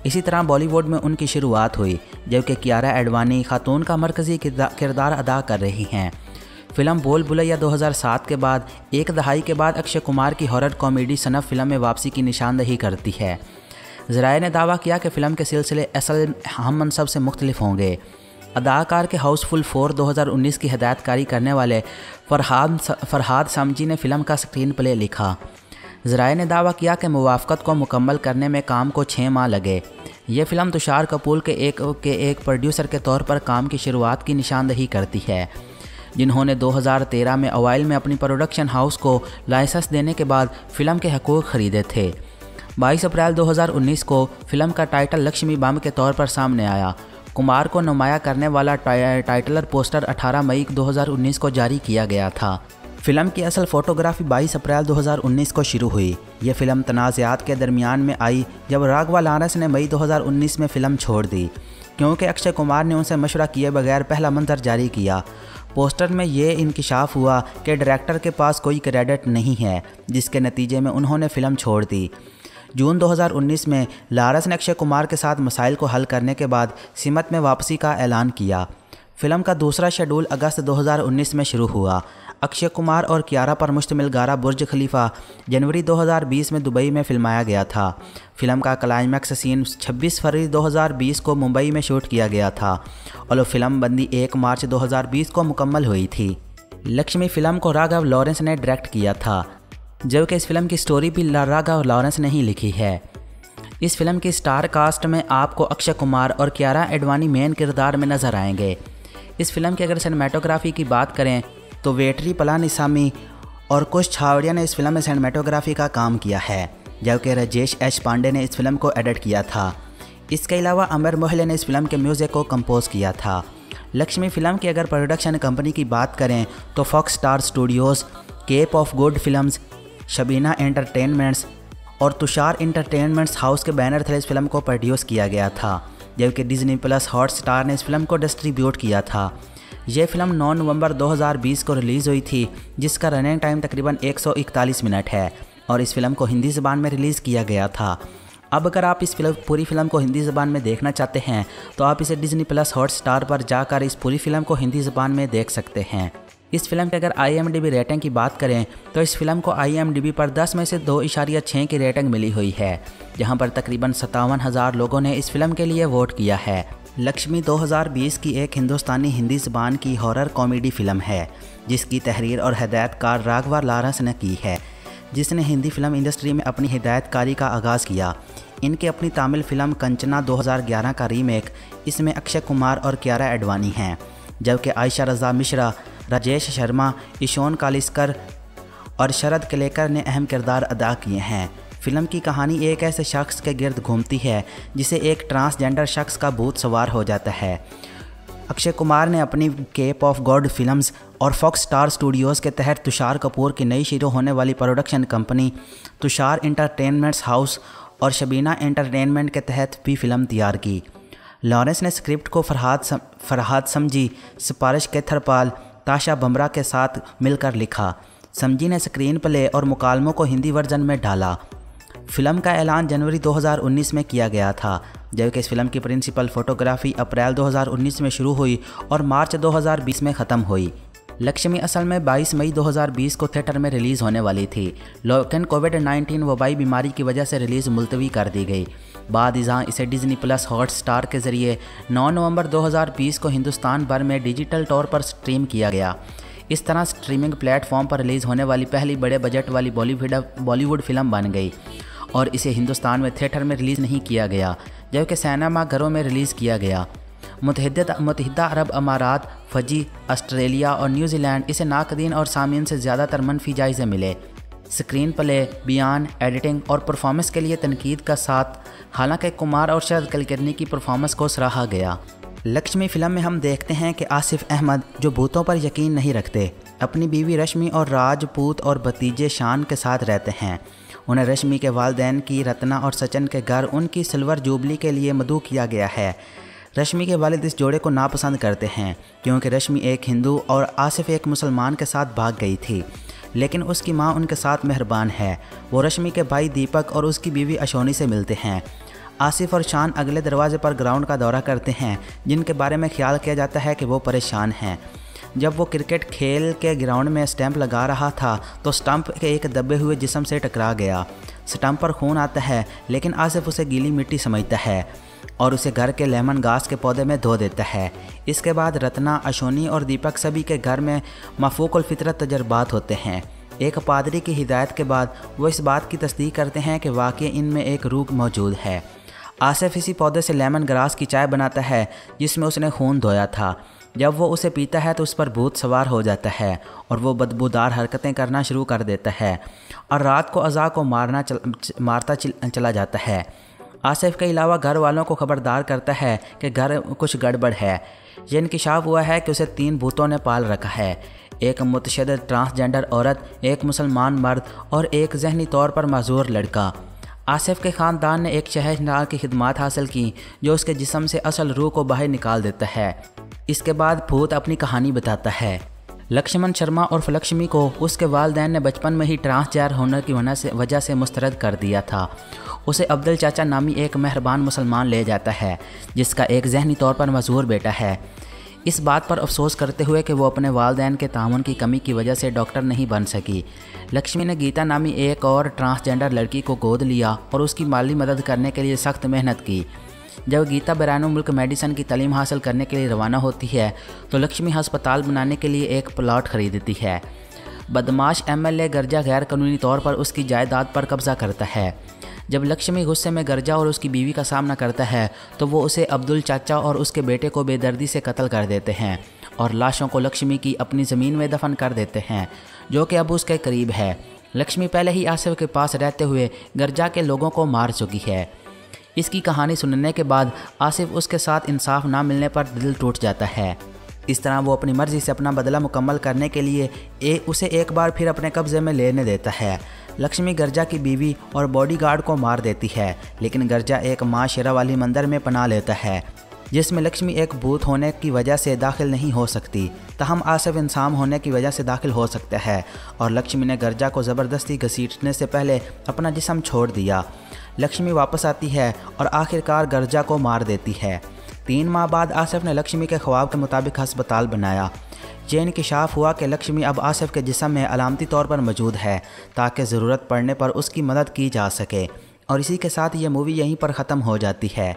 इसी तरह बॉलीवुड में उनकी शुरुआत हुई, जबकि कियारा एडवानी खातून का मरकज़ी किरदार अदा कर रही हैं। फ़िल्म बोल बुलैया 2007 के बाद, एक दहाई के बाद अक्षय कुमार की हॉरर कॉमेडी सनफ फ़िल्म में वापसी की निशानदही करती है। जराए ने दावा किया कि फ़िल्म के सिलसिले असल हम मनसब से मुख्तलिफ़ होंगे। अदाकार के हाउसफुल फोर 2019 की हदायतकारी करने वाले फरहाद फरहाद समजी ने फ़िल्म का स्क्रीन प्ले लिखा। जराए ने दावा किया कि मुवाफ़त को मुकम्मल करने में काम को छः माह लगे। ये फ़िल्म तुषार कपूर के एक के एक प्रोड्यूसर के तौर पर काम की शुरुआत की निशानदही करती है, जिन्होंने 2013 में अवाइल में अपनी प्रोडक्शन हाउस को लाइसेंस देने के बाद फ़िल्म के हकूक़ ख़रीदे थे। 22 अप्रैल 2019 को फ़िल्म का टाइटल लक्ष्मी बम के तौर पर सामने आया। कुमार को नुमाया करने वाला टाइटलर पोस्टर 18 मई 2019 को जारी किया गया था। फ़िल्म की असल फोटोग्राफी 22 अप्रैल 2019 को शुरू हुई। ये फ़िल्म तनाज़ात के दरमियान में आई, जब राघवा लारस ने मई 2019 में फ़िल्म छोड़ दी, क्योंकि अक्षय कुमार ने उनसे मशवरा किए बगैर पहला मंजर जारी किया। पोस्टर में ये इंकशाफ हुआ कि डायरेक्टर के पास कोई क्रेडिट नहीं है, जिसके नतीजे में उन्होंने फ़िल्म छोड़ दी। जून 2019 में लारस ने अक्षय कुमार के साथ मसाइल को हल करने के बाद सिमत में वापसी का ऐलान किया। फ़िल्म का दूसरा शेड्यूल अगस्त 2019 में शुरू हुआ। अक्षय कुमार और कियारा पर मुश्तमिल गारा बुर्ज खलीफा जनवरी 2020 में दुबई में फिल्माया गया था। फ़िल्म का क्लाइमैक्स सीन 26 फरवरी 2020 को मुंबई में शूट किया गया था और फ़िल्म बंदी 1 मार्च 2020 को मुकम्मल हुई थी। लक्ष्मी फ़िल्म को राघव लॉरेंस ने डायरेक्ट किया था, जबकि इस फ़िल्म की स्टोरी भी राघव लॉरेंस ने ही लिखी है। इस फ़िल्म की स्टार कास्ट में आपको अक्षय कुमार और क्यारा एडवानी मेन किरदार में नज़र आएँगे। इस फ़िल्म की अगर सिनेमाटोग्राफी की बात करें तो वेटरी पलानिसामी और कुछ छावड़िया ने इस फ़िल्म में सिनेमाटोग्राफी का काम किया है जबकि राजेश एच पांडे ने इस फ़िल्म को एडिट किया था। इसके अलावा अमर मोहले ने इस फ़िल्म के म्यूज़िक को कंपोज किया था। लक्ष्मी फ़िल्म की अगर प्रोडक्शन कंपनी की बात करें तो Fox Star Studios, Cape of Good Films, Shabina Entertainments और तुषार इंटरटेनमेंट्स हाउस के बैनर थे इस फ़िल्म को प्रोड्यूस किया गया था, जबकि डिज्नी प्लस हॉट स्टार ने इस फ़िल्म को डिस्ट्रीब्यूट किया था। यह फ़िल्म 9 नवंबर 2020 को रिलीज़ हुई थी, जिसका रनिंग टाइम तकरीबन 141 मिनट है और इस फ़िल्म को हिंदी ज़बान में रिलीज़ किया गया था। अब अगर आप इस फ़िल्म, पूरी फ़िल्म को हिंदी ज़बान में देखना चाहते हैं तो आप इसे डिजनी प्लस हॉट स्टार पर जाकर इस पूरी फ़िल्म को हिंदी ज़बान में देख सकते हैं। इस फ़िल्म की अगर आईएमडीबी रेटिंग की बात करें तो इस फ़िल्म को आईएमडीबी पर 10 में से दो इशारिया छः की रेटिंग मिली हुई है, जहाँ पर तकरीबन सत्तावन हज़ार लोगों ने इस फ़िल्म के लिए वोट किया है। लक्ष्मी 2020 की एक हिंदुस्तानी हिंदी ज़बान की हॉरर कॉमेडी फ़िल्म है, जिसकी तहरीर और हदायतकार राघवा लारस ने की है। जिसने हिंदी फ़िल्म इंडस्ट्री में अपनी हिदायतकारी का आगाज़ किया। इनके अपनी तमिल फ़िल्म कंचना 2011 का रीमेक, इसमें अक्षय कुमार और क्यारा एडवानी हैं, जबकि आयशा रजा मिश्रा, राजेश शर्मा ईशोन कालिस्कर और शरद कलेकर ने अहम किरदार अदा किए हैं। फ़िल्म की कहानी एक ऐसे शख्स के गिर्द घूमती है जिसे एक ट्रांसजेंडर शख्स का भूत सवार हो जाता है। अक्षय कुमार ने अपनी केप ऑफ़ गॉड फिल्म्स और फॉक्स स्टार स्टूडियोज़ के तहत तुषार कपूर की नई शुरू होने वाली production company Tusshar Entertainments House और शबीना एंटरटेनमेंट के तहत भी फ़िल्म तैयार की। लॉरेंस ने स्क्रिप्ट को फरहाद सम, फरहाद समझी सिपारिश केथरपाल ताशा बमरा के साथ मिलकर लिखा। समझी ने स्क्रीन प्ले और मुकालमों को हिंदी वर्जन में डाला। फ़िल्म का ऐलान जनवरी 2019 में किया गया था, जबकि इस फ़िल्म की प्रिंसिपल फोटोग्राफी अप्रैल 2019 में शुरू हुई और मार्च 2020 में ख़त्म हुई। लक्ष्मी असल में 22 मई 2020 को थिएटर में रिलीज़ होने वाली थी। लेकिन कोविड 19 वबाई बीमारी की वजह से रिलीज़ मुलतवी कर दी गई। बाद जहाँ इसे डिज्नी प्लस हॉट स्टार के ज़रिए 9 नवंबर 2020 को हिंदुस्तान भर में डिजिटल तौर पर स्ट्रीम किया गया। इस तरह स्ट्रीमिंग प्लेटफॉर्म पर रिलीज़ होने वाली पहली बड़े बजट वाली बॉलीवुड बॉलीवुड फ़िल्म बन गई। और इसे हिंदुस्तान में थिएटर में रिलीज़ नहीं किया गया, जबकि सिनेमा घरों में रिलीज़ किया गया। मुतहद मुतहदा अरब अमारात, फजी, ऑस्ट्रेलिया और न्यूजीलैंड इसे नाकदीन और सामीन से ज़्यादातर मनफी जायज़े मिले। स्क्रीन प्ले, बयान, एडिटिंग और परफॉर्मेंस के लिए तनकीद का साथ, हालाँकि कुमार और शरद कलकर्नी की परफॉर्मेंस को सराहा गया। लक्ष्मी फ़िल्म में हम देखते हैं कि आसिफ अहमद जो भूतों पर यकीन नहीं रखते, अपनी बीवी रश्मि और राजपूत और भतीजे शान के साथ रहते हैं। उन्हें रश्मि के वालदेन की, रत्ना और सचिन के घर, उनकी सिल्वर जुबली के लिए मदू किया गया है। रश्मि के वालिद इस जोड़े को नापसंद करते हैं, क्योंकि रश्मि एक हिंदू और आसिफ एक मुसलमान के साथ भाग गई थी। लेकिन उसकी माँ उनके साथ मेहरबान है। वो रश्मि के भाई दीपक और उसकी बीवी अशोनी से मिलते हैं। आसिफ और शान अगले दरवाजे पर ग्राउंड का दौरा करते हैं, जिनके बारे में ख्याल किया जाता है कि वो परेशान हैं। जब वो क्रिकेट खेल के ग्राउंड में स्टैंप लगा रहा था तो स्टंप के एक दबे हुए जिसम से टकरा गया। स्टंप पर खून आता है, लेकिन आसिफ उसे गीली मिट्टी समझता है और उसे घर के लेमन घास के पौधे में धो देता है। इसके बाद रत्ना अशोनी और दीपक सभी के घर में मफूक फितरत तजर्बात होते हैं। एक पादरी की हिदायत के बाद वो इस बात की तस्दीक करते हैं कि वाकई इनमें एक रूख मौजूद है। आसिफ इसी पौधे से लेमन ग्रास की चाय बनाता है, जिसमें उसने खून धोया था। जब वो उसे पीता है तो उस पर भूत सवार हो जाता है और वो बदबूदार हरकतें करना शुरू कर देता है और रात को अज़ा को मारना चल, मारता चल, चला जाता है। आसिफ के अलावा घर वालों को खबरदार करता है कि घर कुछ गड़बड़ है। यह इंकशाफ हुआ है कि उसे तीन भूतों ने पाल रखा है। एक मुतशद ट्रांसजेंडर औरत एक मुसलमान मर्द और एक जहनी तौर पर मजूर लड़का। आसिफ के ख़ानदान ने एक शहरनार की खिदमत हासिल की जो उसके जिसम से असल रूह को बाहर निकाल देता है। इसके बाद भूत अपनी कहानी बताता है। लक्ष्मण शर्मा और फलक्ष्मी को उसके वालदेन ने बचपन में ही ट्रांसजेंडर होने की वजह से वजह से मुस्तरद कर दिया था। उसे अब्दुल चाचा नामी एक मेहरबान मुसलमान ले जाता है, जिसका एक जहनी तौर पर मजबूर बेटा है। इस बात पर अफसोस करते हुए कि वो अपने वालदेन के तामन की कमी की वजह से डॉक्टर नहीं बन सकी। लक्ष्मी ने गीता नामी एक और ट्रांसजेंडर लड़की को गोद लिया और उसकी माली मदद करने के लिए सख्त मेहनत की। जब गीता बैरान मुल्क मेडिसन की तलीम हासिल करने के लिए रवाना होती है तो लक्ष्मी हस्पताल बनाने के लिए एक प्लाट खरीदती है। बदमाश एमएलए गर्जा गैर कानूनी तौर पर उसकी जायदाद पर कब्जा करता है। जब लक्ष्मी गुस्से में गर्जा और उसकी बीवी का सामना करता है तो वो उसे अब्दुल चाचा और उसके बेटे को बेदर्दी से कत्ल कर देते हैं और लाशों को लक्ष्मी की अपनी ज़मीन में दफन कर देते हैं, जो कि अब उसके करीब है। लक्ष्मी पहले ही आसिफ के पास रहते हुए गर्जा के लोगों को मार चुकी है। इसकी कहानी सुनने के बाद आसिफ उसके साथ इंसाफ ना मिलने पर दिल टूट जाता है। इस तरह वो अपनी मर्ज़ी से अपना बदला मुकम्मल करने के लिए ए, उसे एक बार फिर अपने कब्ज़े में लेने देता है। लक्ष्मी गर्जा की बीवी और बॉडीगार्ड को मार देती है लेकिन गर्जा एक माँ शेरा वाली मंदिर में पना लेता है जिसमें लक्ष्मी एक भूत होने की वजह से दाखिल नहीं हो सकती। तहम आसफ इंसान होने की वजह से दाखिल हो सकता है और लक्ष्मी ने गर्जा को ज़बरदस्ती घसीटने से पहले अपना जिसम छोड़ दिया। लक्ष्मी वापस आती है और आखिरकार गर्जा को मार देती है। तीन माह बाद आसिफ ने लक्ष्मी के ख्वाब के मुताबिक अस्पताल बनाया। ये इंकशाफ हुआ कि लक्ष्मी अब आसिफ के जिसम में अलामती तौर पर मौजूद है, ताकि ज़रूरत पड़ने पर उसकी मदद की जा सके। और इसी के साथ ये मूवी यहीं पर ख़त्म हो जाती है।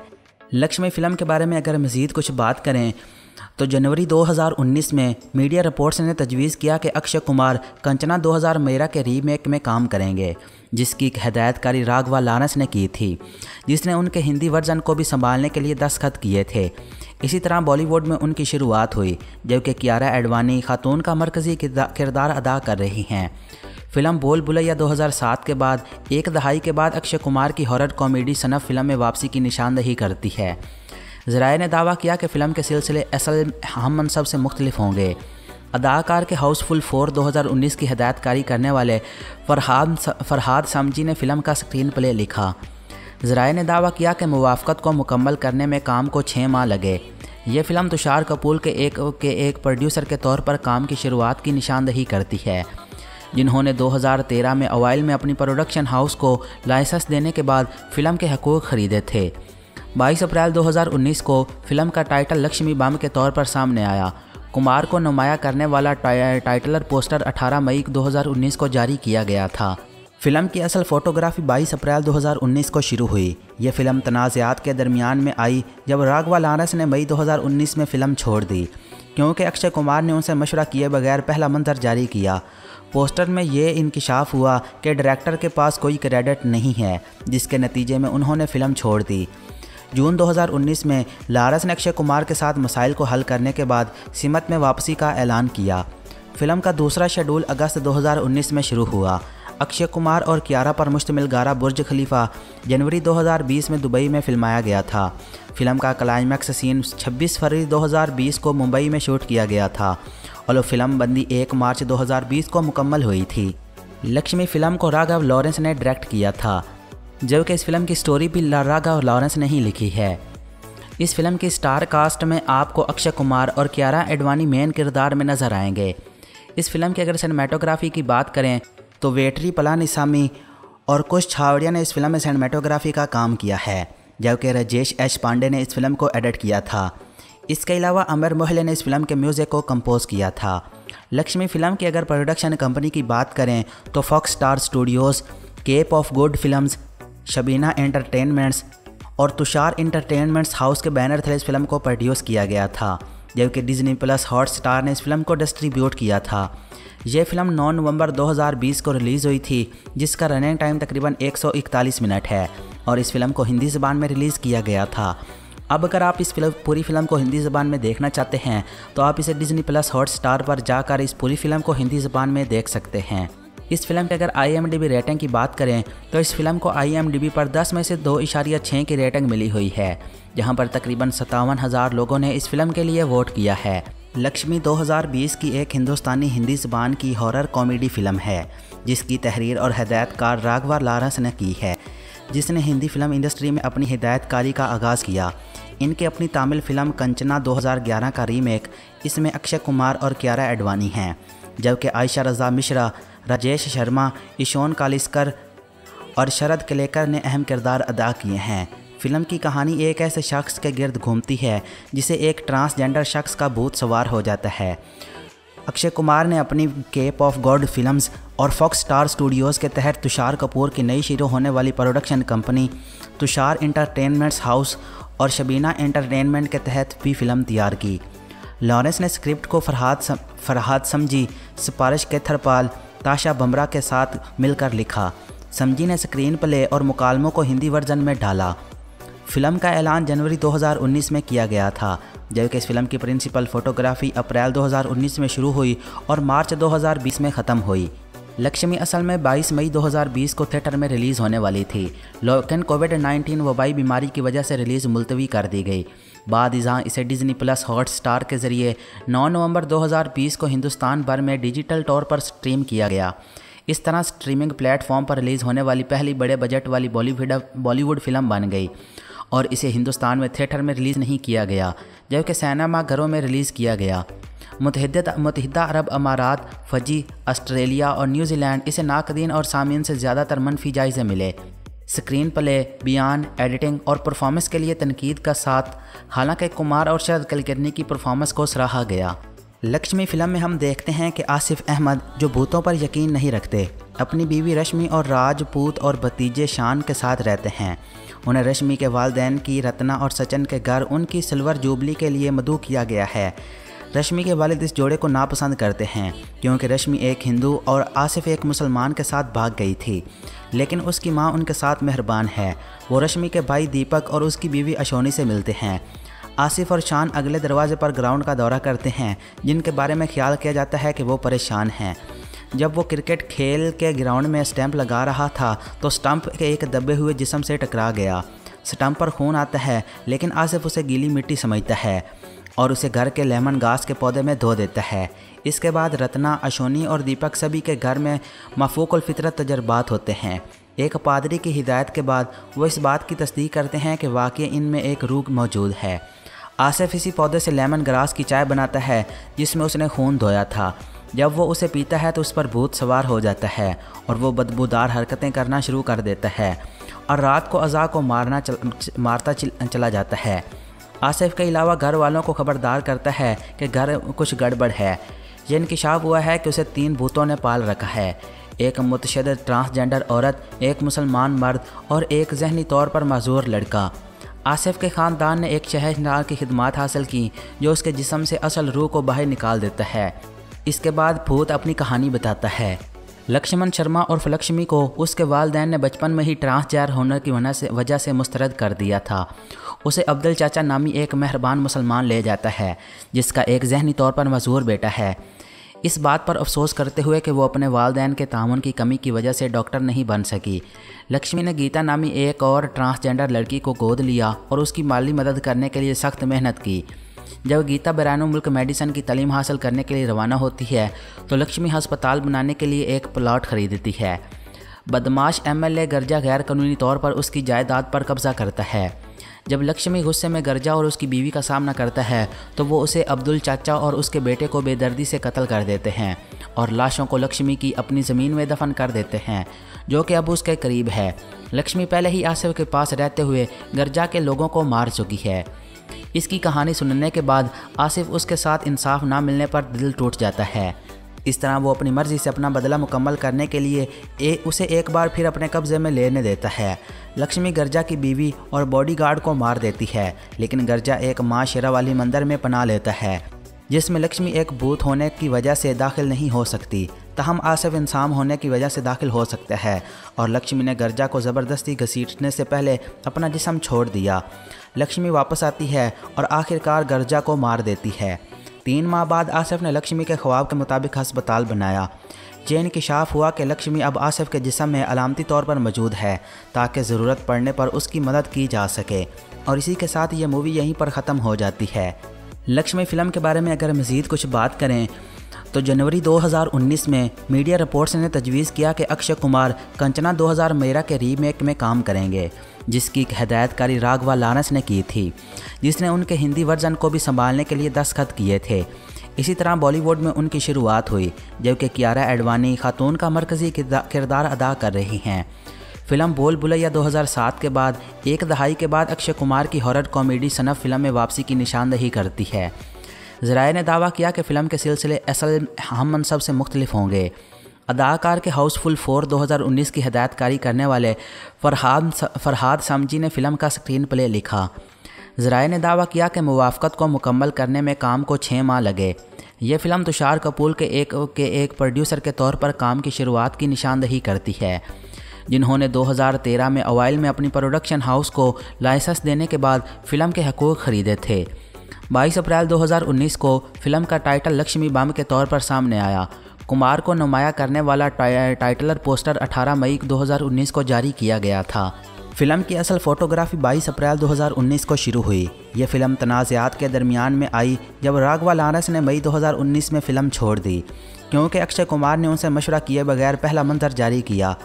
लक्ष्मी फ़िल्म के बारे में अगर मज़ीद कुछ बात करें तो जनवरी 2019 में मीडिया रिपोर्ट्स ने तजवीज़ किया कि अक्षय कुमार कंचना 2000 मेरा के रीमेक में काम करेंगे, जिसकी हदायतकारी राघवा लानस ने की थी, जिसने उनके हिंदी वर्जन को भी संभालने के लिए दस्तखत किए थे। इसी तरह बॉलीवुड में उनकी शुरुआत हुई, जबकि कियारा एडवानी खातून का मरकज़ी किरदार अदा कर रही हैं। फ़िल्म बोल बुलैया 2007 के बाद, एक दहाई के बाद अक्षय कुमार की हॉरर कॉमेडी सनफ फ़िल्म में वापसी की निशानदही करती है। जराए ने दावा किया कि फ़िल्म के सिलसिले असल हम मनसब से मुख्तलिफ़ होंगे। अदाकार के हाउसफुल फोर 2019 की हदायतकारी करने वाले फरहाद फरहाद समजी ने फ़िल्म का स्क्रीन प्ले लिखा। जराए ने दावा किया कि मुवाफ़त को मुकम्मल करने में काम को छः माह लगे। ये फ़िल्म तुषार कपूर के एक के एक प्रोड्यूसर के तौर पर काम की शुरुआत की निशानदही करती है। जिन्होंने 2013 में अवाइल में अपनी प्रोडक्शन हाउस को लाइसेंस देने के बाद फ़िल्म के हकूक़ ख़रीदे थे। 22 अप्रैल 2019 को फ़िल्म का टाइटल लक्ष्मी बम के तौर पर सामने आया। कुमार को नुमाया करने वाला टाइटलर पोस्टर 18 मई 2019 को जारी किया गया था। फ़िल्म की असल फोटोग्राफी 22 अप्रैल 2019 को शुरू हुई। यह फ़िल्म तनाज़ात के दरमियान में आई, जब राघवा लानस ने मई 2019 में फ़िल्म छोड़ दी, क्योंकि अक्षय कुमार ने उनसे मशवरा किए बगैर पहला मंजर जारी किया। पोस्टर में ये इंकशाफ हुआ कि डायरेक्टर के पास कोई क्रेडिट नहीं है, जिसके नतीजे में उन्होंने फ़िल्म छोड़ दी। जून 2019 में लारस ने अक्षय कुमार के साथ मसाइल को हल करने के बाद सिमत में वापसी का ऐलान किया। फ़िल्म का दूसरा शेड्यूल अगस्त 2019 में शुरू हुआ। अक्षय कुमार और कियारा पर मुश्तमिल गारा बुर्ज खलीफा जनवरी 2020 में दुबई में फिल्माया गया था। फ़िल्म का क्लाइमैक्स सीन 26 फरवरी 2020 को मुंबई में शूट किया गया था और फ़िल्म बंदी 1 मार्च 2020 को मुकम्मल हुई थी। लक्ष्मी फ़िल्म को राघव लॉरेंस ने डायरेक्ट किया था। जबकि इस फ़िल्म की स्टोरी भी लारागा और लॉरेंस ने ही लिखी है। इस फ़िल्म की स्टार कास्ट में आपको अक्षय कुमार और क्यारा एडवानी मेन किरदार में नज़र आएँगे। इस फ़िल्म की अगर सिनेमाटोग्राफी की बात करें तो वेटरी पलानिसामी और कुछ छावड़िया ने इस फ़िल्म में सिनेमाटोग्राफी का काम किया है, जबकि राजेश एच पांडे ने इस फ़िल्म को एडिट किया था। इसके अलावा अमर मोहल्ले ने इस फ़िल्म के म्यूज़िक को कंपोज किया था। लक्ष्मी फ़िल्म की अगर प्रोडक्शन कंपनी की बात करें तो Fox Star Studios Cape of Good Films Shabina Entertainments और तुषार इंटरटेनमेंट्स हाउस के बैनर थे इस फ़िल्म को प्रोड्यूस किया गया था, जबकि डिज्नी प्लस हॉट स्टार ने इस फ़िल्म को डिस्ट्रीब्यूट किया था। यह फ़िल्म 9 नवंबर 2020 को रिलीज़ हुई थी, जिसका रनिंग टाइम तकरीबन 141 मिनट है और इस फ़िल्म को हिंदी ज़बान में रिलीज़ किया गया था। अब अगर आप इस फ़िल्म, पूरी फ़िल्म को हिंदी ज़बान में देखना चाहते हैं तो आप इसे डिज्नी प्लस हॉट स्टार पर जाकर इस पूरी फ़िल्म को हिंदी ज़बान में देख सकते हैं। इस फ़िल्म की अगर आईएमडीबी रेटिंग की बात करें तो इस फ़िल्म को आईएमडीबी पर 10 में से दो इशारिया छः की रेटिंग मिली हुई है, जहाँ पर तकरीबन सत्तावन हज़ार लोगों ने इस फ़िल्म के लिए वोट किया है। लक्ष्मी 2020 की एक हिंदुस्तानी हिंदी ज़बान की हॉरर कॉमेडी फ़िल्म है, जिसकी तहरीर और हदायतकार राघवा लारस ने की है, जिसने हिंदी फ़िल्म इंडस्ट्री में अपनी हिदायतकारी का आगाज़ किया। इनके अपनी तमिल फ़िल्म कंचना 2011 का रीमेक, इसमें अक्षय कुमार और क्यारा एडवानी हैं, जबकि आयशा रजा मिश्रा राजेश शर्मा ईशोन कालिस्कर और शरद कलेकर ने अहम किरदार अदा किए हैं। फ़िल्म की कहानी एक ऐसे शख्स के गिर्द घूमती है जिसे एक ट्रांसजेंडर शख्स का भूत सवार हो जाता है। अक्षय कुमार ने अपनी केप ऑफ़ गॉड फिल्म्स और फॉक्स स्टार स्टूडियोज़ के तहत तुषार कपूर की नई शुरू होने वाली production company Tushar Entertainments House और शबीना इंटरटेनमेंट के तहत भी फ़िल्म तैयार की। लॉरेंस ने स्क्रिप्ट को फरहाद सम, फरहाद समझी सिफारिश केथरपाल ताशा बमरा के साथ मिलकर लिखा, समझी ने स्क्रीन प्ले और मुकालमों को हिंदी वर्जन में डाला। फ़िल्म का ऐलान जनवरी 2019 में किया गया था। जबकि इस फ़िल्म की प्रिंसिपल फोटोग्राफी अप्रैल 2019 में शुरू हुई और मार्च 2020 में ख़त्म हुई। लक्ष्मी असल में 22 मई 2020 को थिएटर में रिलीज़ होने वाली थी। लेकिन कोविड 19 वबाई बीमारी की वजह से रिलीज़ मुलतवी कर दी गई। बाद जहाँ इसे डिज्नी प्लस हॉट स्टार के ज़रिए 9 नवंबर 2020 को हिंदुस्तान भर में डिजिटल तौर पर स्ट्रीम किया गया। इस तरह स्ट्रीमिंग प्लेटफॉर्म पर रिलीज़ होने वाली पहली बड़े बजट वाली बॉलीवुड बॉलीवुड फ़िल्म बन गई और इसे हिंदुस्तान में थिएटर में रिलीज़ नहीं किया गया, जबकि सैनमा घरों में रिलीज़ किया गया। मुतहद मुतहदा अरब अमारात, फजी, ऑस्ट्रेलिया और न्यूजीलैंड इसे नाकदीन और सामीन से ज़्यादातर मनफी जायज़े मिले। स्क्रीन प्ले, बयान, एडिटिंग और परफॉर्मेंस के लिए तनकीद का साथ, हालाँकि कुमार और शरद कलकर्नी की परफॉर्मेंस को सराहा गया। लक्ष्मी फ़िल्म में हम देखते हैं कि आसिफ अहमद जो भूतों पर यकीन नहीं रखते, अपनी बीवी रश्मि और राजपूत और भतीजे शान के साथ रहते हैं। उन्हें रश्मि के वालदेन की, रत्ना और सचिन के घर, उनकी सिल्वर जुबली के लिए मदू किया गया है। रश्मि के वालिद इस जोड़े को नापसंद करते हैं, क्योंकि रश्मि एक हिंदू और आसिफ एक मुसलमान के साथ भाग गई थी। लेकिन उसकी माँ उनके साथ मेहरबान है। वो रश्मि के भाई दीपक और उसकी बीवी अशोनी से मिलते हैं। आसिफ और शान अगले दरवाजे पर ग्राउंड का दौरा करते हैं, जिनके बारे में ख्याल किया जाता है कि वो परेशान हैं। जब वो क्रिकेट खेल के ग्राउंड में स्टैंप लगा रहा था तो स्टंप के एक दबे हुए जिसम से टकरा गया। स्टंप पर खून आता है, लेकिन आसिफ उसे गीली मिट्टी समझता है। और उसे घर के लेमन घास के पौधे में धो देता है। इसके बाद रत्ना अशोनी और दीपक सभी के घर में मफूक फितरत तजर्बात होते हैं। एक पादरी की हिदायत के बाद वो इस बात की तस्दीक करते हैं कि वाकई इनमें एक रूह मौजूद है। आसिफ इसी पौधे से लेमन ग्रास की चाय बनाता है जिसमें उसने खून धोया था। जब वो उसे पीता है तो उस पर भूत सवार हो जाता है और वो बदबूदार हरकतें करना शुरू कर देता है और रात को अज़ा को मारना चल, मारता चल, चला जाता है। आसिफ के अलावा घर वालों को खबरदार करता है कि घर कुछ गड़बड़ है। ये इंकशाफ हुआ है कि उसे तीन भूतों ने पाल रखा है। एक मुतशद ट्रांसजेंडर औरत, एक मुसलमान मर्द और एक जहनी तौर पर मजूर लड़का। आसिफ के ख़ानदान ने एक शहरनार की खिदमत हासिल की, जो उसके जिसम से असल रूह को बाहर निकाल देता है। इसके बाद भूत अपनी कहानी बताता है। लक्ष्मण शर्मा और फलक्ष्मी को उसके वालदेन ने बचपन में ही ट्रांसजेंडर होने की वजह से वजह से मुस्तरद कर दिया था। उसे अब्दुल चाचा नामी एक मेहरबान मुसलमान ले जाता है, जिसका एक जहनी तौर पर मजबूर बेटा है। इस बात पर अफसोस करते हुए कि वो अपने वालदेन के ताउन की कमी की वजह से डॉक्टर नहीं बन सकी। लक्ष्मी ने गीता नामी एक और ट्रांसजेंडर लड़की को गोद लिया और उसकी माली मदद करने के लिए सख्त मेहनत की। जब गीता बैरान मुल्क मेडिसन की तलीम हासिल करने के लिए रवाना होती है तो लक्ष्मी हस्पताल बनाने के लिए एक प्लाट खरीदती है। बदमाश एमएलए गर्जा गैर कानूनी तौर पर उसकी जायदाद पर कब्जा करता है। जब लक्ष्मी गुस्से में गर्जा और उसकी बीवी का सामना करता है तो वो उसे अब्दुल चाचा और उसके बेटे को बेदर्दी से कत्ल कर देते हैं और लाशों को लक्ष्मी की अपनी ज़मीन में दफन कर देते हैं, जो कि अब उसके करीब है। लक्ष्मी पहले ही आसिफ के पास रहते हुए गर्जा के लोगों को मार चुकी है। इसकी कहानी सुनने के बाद आसिफ उसके साथ इंसाफ ना मिलने पर दिल टूट जाता है। इस तरह वो अपनी मर्ज़ी से अपना बदला मुकम्मल करने के लिए ए, उसे एक बार फिर अपने कब्ज़े में लेने देता है। लक्ष्मी गर्जा की बीवी और बॉडीगार्ड को मार देती है लेकिन गर्जा एक माँ शेरा वाली मंदिर में पना लेता है जिसमें लक्ष्मी एक भूत होने की वजह से दाखिल नहीं हो सकती। तहम आसफ इंसान होने की वजह से दाखिल हो सकता है और लक्ष्मी ने गर्जा को ज़बरदस्ती घसीटने से पहले अपना जिसम छोड़ दिया। लक्ष्मी वापस आती है और आखिरकार गर्जा को मार देती है। तीन माह बाद आसिफ ने लक्ष्मी के ख्वाब के मुताबिक हस्पताल बनाया। ये इंकशाफ हुआ कि लक्ष्मी अब आसिफ के जिसम में अलामती तौर पर मौजूद है, ताकि ज़रूरत पड़ने पर उसकी मदद की जा सके, और इसी के साथ ये मूवी यहीं पर ख़त्म हो जाती है। लक्ष्मी फ़िल्म के बारे में अगर मज़ीद कुछ बात करें तो जनवरी 2019 में मीडिया रिपोर्ट्स ने तजवीज़ किया कि अक्षय कुमार कंचना 2000 मेरा के रीमेक में काम करेंगे। जिसकी हदायतकारी राघवा लानस ने की थी, जिसने उनके हिंदी वर्जन को भी संभालने के लिए दस्तखत किए थे। इसी तरह बॉलीवुड में उनकी शुरुआत हुई, जबकि कियारा एडवानी खातून का मरकज़ी किरदार अदा कर रही हैं। फ़िल्म बोल बुलैया 2007 के बाद, एक दहाई के बाद अक्षय कुमार की हॉरर कॉमेडी सनफ फ़िल्म में वापसी की निशानदही करती है। जराए ने दावा किया कि फ़िल्म के सिलसिले असल हम मनसब से मुख्तलिफ़ होंगे। अदाकार के हाउसफुल फोर 2019 की हदायतकारी करने वाले फरहाद फरहाद समजी ने फ़िल्म का स्क्रीन प्ले लिखा। जराए ने दावा किया कि मुवाफ़त को मुकम्मल करने में काम को छः माह लगे। ये फ़िल्म तुषार कपूर के एक के एक प्रोड्यूसर के तौर पर काम की शुरुआत की निशानदही करती है, जिन्होंने 2013 में अवाइल में अपनी प्रोडक्शन हाउस को लाइसेंस देने के बाद फ़िल्म के हकूक़ ख़रीदे थे। 22 अप्रैल 2019 को फ़िल्म का टाइटल लक्ष्मी बम के तौर पर सामने आया। कुमार को नुमाया करने वाला टाइटलर पोस्टर 18 मई 2019 को जारी किया गया था। फ़िल्म की असल फोटोग्राफी 22 अप्रैल 2019 को शुरू हुई। ये फ़िल्म तनाज़ात के दरमियान में आई, जब राघवा लानस ने मई 2019 में फ़िल्म छोड़ दी, क्योंकि अक्षय कुमार ने उनसे मशवरा किए बगैर पहला मंजर जारी किया।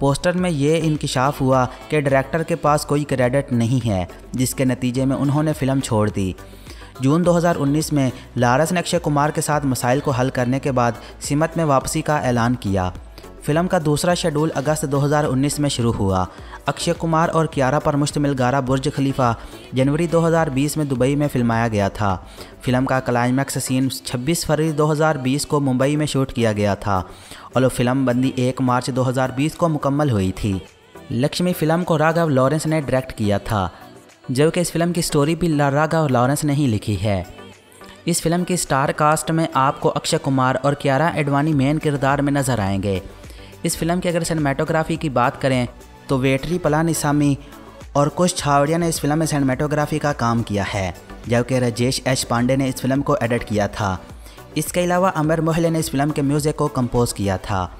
पोस्टर में ये इंकशाफ हुआ कि डायरेक्टर के पास कोई क्रेडिट नहीं है, जिसके नतीजे में उन्होंने फ़िल्म छोड़ दी। जून 2019 में लारस ने अक्षय कुमार के साथ मसाइल को हल करने के बाद सिमत में वापसी का ऐलान किया। फ़िल्म का दूसरा शेड्यूल अगस्त 2019 में शुरू हुआ। अक्षय कुमार और कियारा पर मुश्तमिल गारा बुर्ज खलीफा जनवरी 2020 में दुबई में फिल्माया गया था। फ़िल्म का क्लाइमैक्स सीन 26 फरवरी 2020 को मुंबई में शूट किया गया था और फ़िल्म बंदी 1 मार्च 2020 को मुकम्मल हुई थी। लक्ष्मी फ़िल्म को राघव लॉरेंस ने डायरेक्ट किया था। जबकि इस फ़िल्म की स्टोरी भी राघव लॉरेंस ने ही लिखी है। इस फ़िल्म की स्टार कास्ट में आपको अक्षय कुमार और क्यारा एडवानी मेन किरदार में नज़र आएँगे। इस फ़िल्म की अगर सिनेमाटोग्राफी की बात करें तो वेटरी, पलानिसामी और कुछ छावड़िया ने इस फ़िल्म में सिनेमाटोग्राफी का काम किया है जबकि राजेश एच पांडे ने इस फ़िल्म को एडिट किया था। इसके अलावा अमर मोहले ने इस फ़िल्म के म्यूज़िक को कंपोज किया था।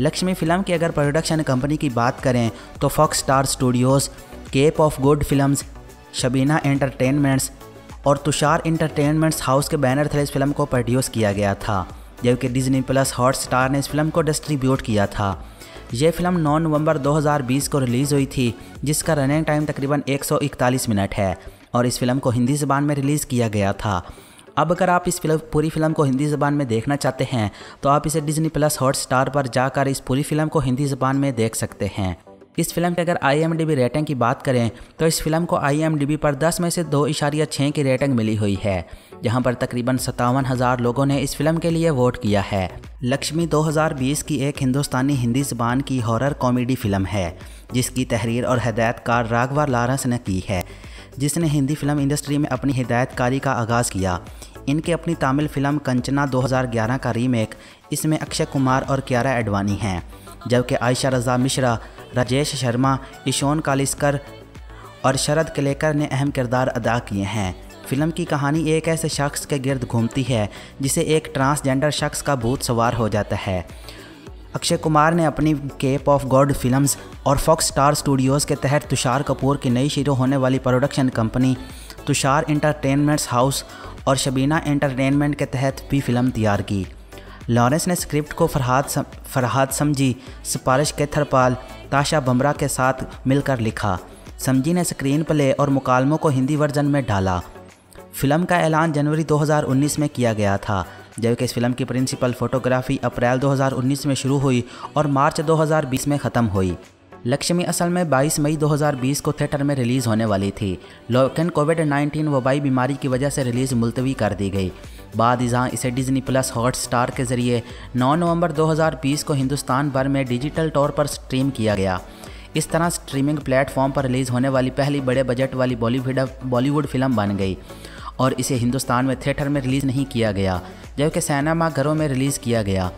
लक्ष्मी फ़िल्म की अगर प्रोडक्शन कंपनी की बात करें तो Fox Star Studios Cape of Good Films Shabina Entertainments और तुषार इंटरटेनमेंट्स हाउस के बैनर थे इस फ़िल्म को प्रोड्यूस किया गया था, जबकि डिज्नी प्लस हॉट स्टार ने इस फ़िल्म को डिस्ट्रीब्यूट किया था। यह फ़िल्म 9 नवंबर 2020 को रिलीज़ हुई थी, जिसका रनिंग टाइम तकरीबन 141 मिनट है और इस फ़िल्म को हिंदी ज़बान में रिलीज़ किया गया था। अब अगर आप इस फ़िल्म, पूरी फ़िल्म को हिंदी ज़बान में देखना चाहते हैं तो आप इसे डिज्नी प्लस हॉट स्टार पर जाकर इस पूरी फ़िल्म को हिंदी ज़बान में देख सकते हैं। इस फ़िल्म की अगर आईएमडीबी रेटिंग की बात करें तो इस फ़िल्म को आईएमडीबी पर 10 में से दो इशारिया छः की रेटिंग मिली हुई है, जहाँ पर तकरीबन सत्तावन हज़ार लोगों ने इस फ़िल्म के लिए वोट किया है। लक्ष्मी 2020 की एक हिंदुस्तानी हिंदी ज़बान की हॉरर कॉमेडी फ़िल्म है, जिसकी तहरीर और हदायतकार राघवा लारस ने की है, जिसने हिंदी फ़िल्म इंडस्ट्री में अपनी हिदायतकारी का आगाज़ किया। इनके अपनी तमिल फ़िल्म कंचना 2011 का रीमेक, इसमें अक्षय कुमार और क्यारा एडवानी हैं। जबकि आयशा रज़ा मिश्रा, राजेश शर्मा ईशोन कालिस्कर और शरद कलेकर ने अहम किरदार अदा किए हैं। फ़िल्म की कहानी एक ऐसे शख्स के गिर्द घूमती है, जिसे एक ट्रांसजेंडर शख्स का भूत सवार हो जाता है। अक्षय कुमार ने अपनी केप ऑफ़ गॉड फिल्म्स और फॉक्स स्टार स्टूडियोज़ के तहत तुषार कपूर की नई शुरू होने वाली production company Tushar Entertainments House और शबीना एंटरटेनमेंट के तहत भी फ़िल्म तैयार की। लॉरेंस ने स्क्रिप्ट को फरहाद सम, फरहाद समझी। सिपारिश केथरपाल ताशा बमरा के साथ मिलकर लिखा। समझी ने स्क्रीन प्ले और मुकालमों को हिंदी वर्जन में डाला। फ़िल्म का ऐलान जनवरी 2019 में किया गया था जबकि इस फ़िल्म की प्रिंसिपल फोटोग्राफी अप्रैल 2019 में शुरू हुई और मार्च 2020 में ख़त्म हुई। लक्ष्मी असल में 22 मई 2020 को थिएटर में रिलीज़ होने वाली थी। लेकिन कोविड 19 वबाई बीमारी की वजह से रिलीज़ मुलतवी कर दी गई। बाद जहाँ इसे डिज्नी प्लस हॉट स्टार के ज़रिए 9 नवंबर 2020 को हिंदुस्तान भर में डिजिटल तौर पर स्ट्रीम किया गया। इस तरह स्ट्रीमिंग प्लेटफॉर्म पर रिलीज़ होने वाली पहली बड़े बजट वाली बॉलीवुड बॉलीवुड फ़िल्म बन गई और इसे हिंदुस्तान में थिएटर में रिलीज़ नहीं किया गया, जबकि सिनेमा घरों में रिलीज़ किया गया।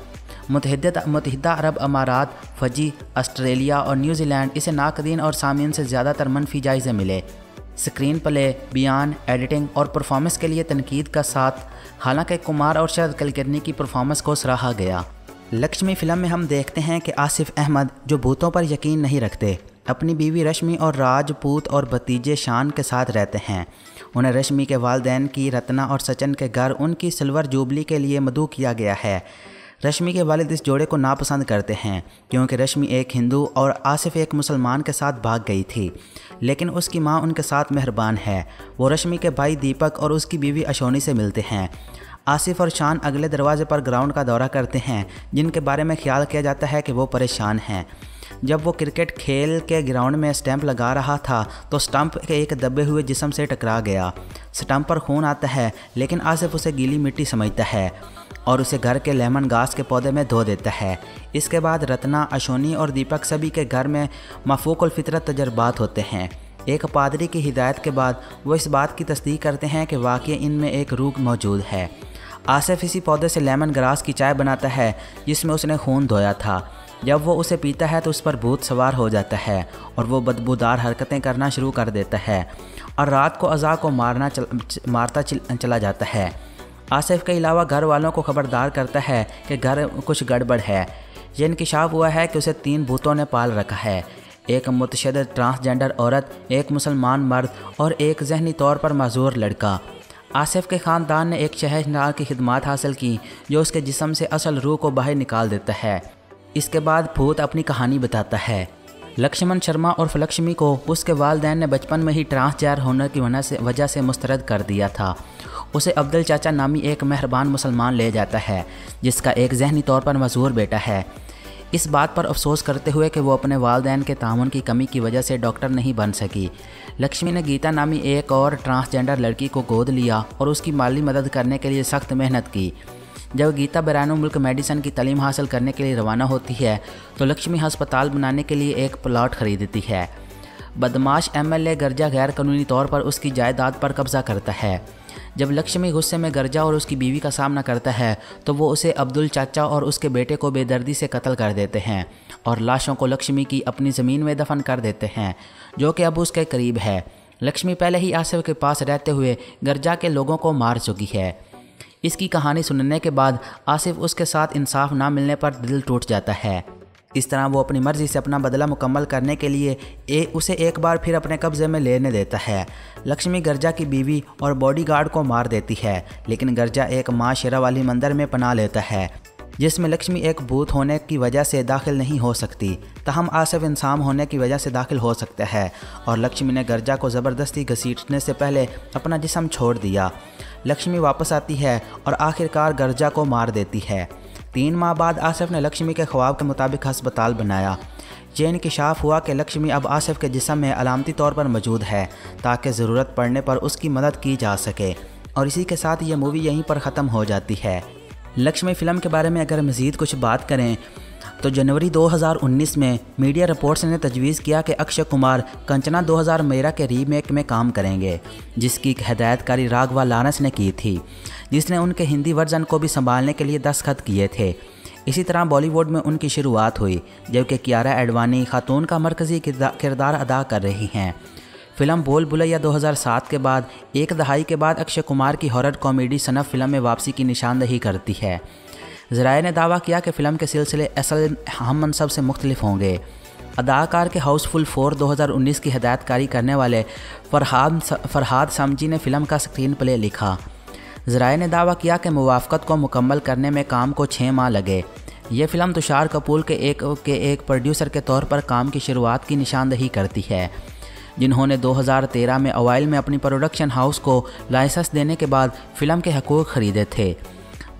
मुतहद मुतहदा अरब अमारात, फजी, ऑस्ट्रेलिया और न्यूजीलैंड इसे नाकदीन और सामीन से ज़्यादातर मनफी जायज़े मिले। स्क्रीन प्ले, बयान, एडिटिंग और परफॉर्मेंस के लिए तनकीद का साथ, हालाँकि कुमार और शरद कलकर्नी की परफॉर्मेंस को सराहा गया। लक्ष्मी फ़िल्म में हम देखते हैं कि आसिफ अहमद जो भूतों पर यकीन नहीं रखते, अपनी बीवी रश्मि और राजपूत और भतीजे शान के साथ रहते हैं। उन्हें रश्मि के वालदेन की रत्ना और सचिन के घर, उनकी सिल्वर जुबली के लिए मदू किया गया है। रश्मि के वालिद इस जोड़े को नापसंद करते हैं, क्योंकि रश्मि एक हिंदू और आसिफ एक मुसलमान के साथ भाग गई थी। लेकिन उसकी माँ उनके साथ मेहरबान है। वो रश्मि के भाई दीपक और उसकी बीवी अशोनी से मिलते हैं। आसिफ और शान अगले दरवाजे पर ग्राउंड का दौरा करते हैं, जिनके बारे में ख्याल किया जाता है कि वो परेशान हैं। जब वो क्रिकेट खेल के ग्राउंड में स्टैंप लगा रहा था तो स्टंप के एक दबे हुए जिसम से टकरा गया। स्टंप पर खून आता है, लेकिन आसिफ उसे गीली मिट्टी समझता है। और उसे घर के लेमन घास के पौधे में धो देता है। इसके बाद रत्ना अशोनी और दीपक सभी के घर में मफूक फितरत तजर्बात होते हैं। एक पादरी की हिदायत के बाद वो इस बात की तस्दीक करते हैं कि वाकई इनमें एक रूख मौजूद है। आसिफ इसी पौधे से लेमन ग्रास की चाय बनाता है जिसमें उसने खून धोया था। जब वो उसे पीता है तो उस पर भूत सवार हो जाता है और वो बदबूदार हरकतें करना शुरू कर देता है और रात को अज़ा को मारना चल, मारता चल, चला जाता है। आसिफ के अलावा घर वालों को खबरदार करता है कि घर कुछ गड़बड़ है। यह इंकशाफ हुआ है कि उसे तीन भूतों ने पाल रखा है। एक मुतशद ट्रांसजेंडर औरत, एक मुसलमान मर्द और एक जहनी तौर पर मजूर लड़का। आसिफ के ख़ानदान ने एक शहनार की खिदमत हासिल की, जो उसके जिसम से असल रूह को बाहर निकाल देता है। इसके बाद भूत अपनी कहानी बताता है। लक्ष्मण शर्मा और फलक्ष्मी को उसके वालदेन ने बचपन में ही ट्रांसजेंडर होने की वजह से वजह से मुस्तरद कर दिया था। उसे अब्दुल चाचा नामी एक मेहरबान मुसलमान ले जाता है, जिसका एक जहनी तौर पर मजूर बेटा है। इस बात पर अफसोस करते हुए कि वो अपने वालदेन के तामन की कमी की वजह से डॉक्टर नहीं बन सकी। लक्ष्मी ने गीता नामी एक और ट्रांसजेंडर लड़की को गोद लिया और उसकी माली मदद करने के लिए सख्त मेहनत की। जब गीता बैरान मुल्क मेडिसन की तलीम हासिल करने के लिए रवाना होती है तो लक्ष्मी हस्पताल बनाने के लिए एक प्लाट खरीदती है। बदमाश एमएलए गर्जा गैर कानूनी तौर पर उसकी जायदाद पर कब्जा करता है। जब लक्ष्मी गुस्से में गर्जा और उसकी बीवी का सामना करता है तो वो उसे अब्दुल चाचा और उसके बेटे को बेदर्दी से कत्ल कर देते हैं और लाशों को लक्ष्मी की अपनी ज़मीन में दफन कर देते हैं, जो कि अब उसके करीब है। लक्ष्मी पहले ही आसिफ के पास रहते हुए गर्जा के लोगों को मार चुकी है। इसकी कहानी सुनने के बाद आसिफ उसके साथ इंसाफ ना मिलने पर दिल टूट जाता है। इस तरह वो अपनी मर्ज़ी से अपना बदला मुकम्मल करने के लिए ए, उसे एक बार फिर अपने कब्ज़े में लेने देता है। लक्ष्मी गर्जा की बीवी और बॉडीगार्ड को मार देती है लेकिन गर्जा एक माँ शेरा वाली मंदिर में पना लेता है जिसमें लक्ष्मी एक भूत होने की वजह से दाखिल नहीं हो सकती। तहम आसफ इंसान होने की वजह से दाखिल हो सकता है और लक्ष्मी ने गर्जा को ज़बरदस्ती घसीटने से पहले अपना जिसम छोड़ दिया। लक्ष्मी वापस आती है और आखिरकार गर्जा को मार देती है। तीन माह बाद आसिफ ने लक्ष्मी के ख्वाब के मुताबिक हस्पताल बनाया। ये इंकशाफ हुआ कि लक्ष्मी अब आसिफ के जिसम में अलामती तौर पर मौजूद है, ताकि ज़रूरत पड़ने पर उसकी मदद की जा सके, और इसी के साथ ये मूवी यहीं पर ख़त्म हो जाती है। लक्ष्मी फ़िल्म के बारे में अगर मज़ीद कुछ बात करें तो जनवरी 2019 में मीडिया रिपोर्ट्स ने तजवीज़ किया कि अक्षय कुमार कंचना 2000 मेरा के रीमेक में काम करेंगे, जिसकी हदायतकारी राघवा लानस ने की थी, जिसने उनके हिंदी वर्जन को भी संभालने के लिए दस्तखत किए थे। इसी तरह बॉलीवुड में उनकी शुरुआत हुई, जबकि कियारा एडवानी खातून का मरकज़ी किरदार अदा कर रही हैं। फ़िल्म बोल बुलैया 2007 के बाद, एक दहाई के बाद अक्षय कुमार की हॉरर कॉमेडी सनफ फ़िल्म में वापसी की निशानदही करती है। जराए ने दावा किया कि फ़िल्म के सिलसिले असल हम मनसब से मुख्तलिफ़ होंगे। अदाकार के हाउसफुल फोर 2019 की हदायतकारी करने वाले फरहाद फरहाद समजी ने फ़िल्म का स्क्रीन प्ले लिखा। जराए ने दावा किया कि मुवाफ़त को मुकम्मल करने में काम को छः माह लगे। ये फ़िल्म तुषार कपूर के एक के एक प्रोड्यूसर के तौर पर काम की शुरुआत की निशानदही करती है, जिन्होंने 2013 में अवाइल में अपनी प्रोडक्शन हाउस को लाइसेंस देने के बाद फ़िल्म के हकूक़ ख़रीदे थे।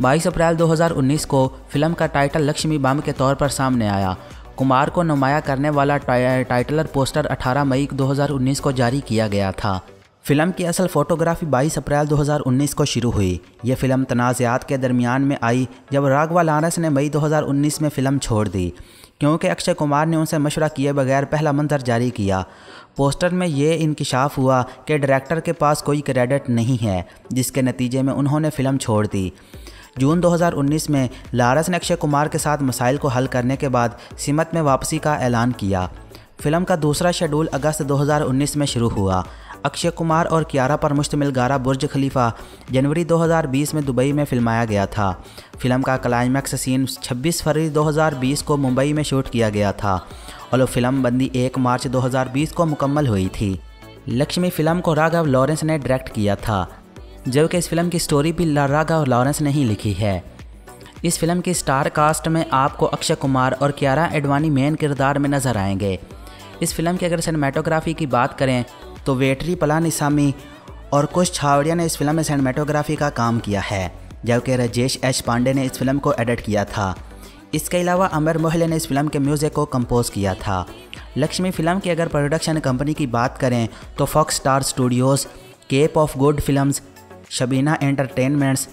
22 अप्रैल 2019 को फ़िल्म का टाइटल लक्ष्मी बाम के तौर पर सामने आया। कुमार को नुमाया करने वाला टाइटलर पोस्टर 18 मई 2019 को जारी किया गया था। फ़िल्म की असल फोटोग्राफी 22 अप्रैल 2019 को शुरू हुई। यह फ़िल्म तनाज़ात के दरमियान में आई, जब राघवा लारस ने मई 2019 में फ़िल्म छोड़ दी, क्योंकि अक्षय कुमार ने उनसे मशवरा किए बगैर पहला मंजर जारी किया। पोस्टर में ये इंकशाफ हुआ कि डायरेक्टर के पास कोई क्रेडिट नहीं है, जिसके नतीजे में उन्होंने फ़िल्म छोड़ दी। जून 2019 में लारस ने अक्षय कुमार के साथ मसाइल को हल करने के बाद सिमत में वापसी का ऐलान किया। फ़िल्म का दूसरा शेड्यूल अगस्त 2019 में शुरू हुआ। अक्षय कुमार और कियारा पर मुश्तमिल गारा बुर्ज खलीफा जनवरी 2020 में दुबई में फिल्माया गया था। फ़िल्म का क्लाइमैक्स सीन 26 फरवरी 2020 को मुंबई में शूट किया गया था और फ़िल्म बंदी 1 मार्च 2020 को मुकम्मल हुई थी। लक्ष्मी फ़िल्म को राघव लॉरेंस ने डायरेक्ट किया था। जबकि इस फ़िल्म की स्टोरी भी लारागा और लॉरेंस ने ही लिखी है। इस फ़िल्म की स्टार कास्ट में आपको अक्षय कुमार और क्यारा एडवानी मेन किरदार में नज़र आएँगे। इस फ़िल्म की अगर सिनेमाटोग्राफी की बात करें तो वेटरी पलानिसामी और कुछ छावड़िया ने इस फ़िल्म में सिनेमाटोग्राफी का काम किया है, जबकि राजेश एच पांडे ने इस फ़िल्म को एडिट किया था। इसके अलावा अमर मोहल्ले ने इस फ़िल्म के म्यूज़िक को कंपोज किया था। लक्ष्मी फ़िल्म की अगर प्रोडक्शन कंपनी की बात करें तो Fox Star Studios Cape of Good Films Shabina Entertainments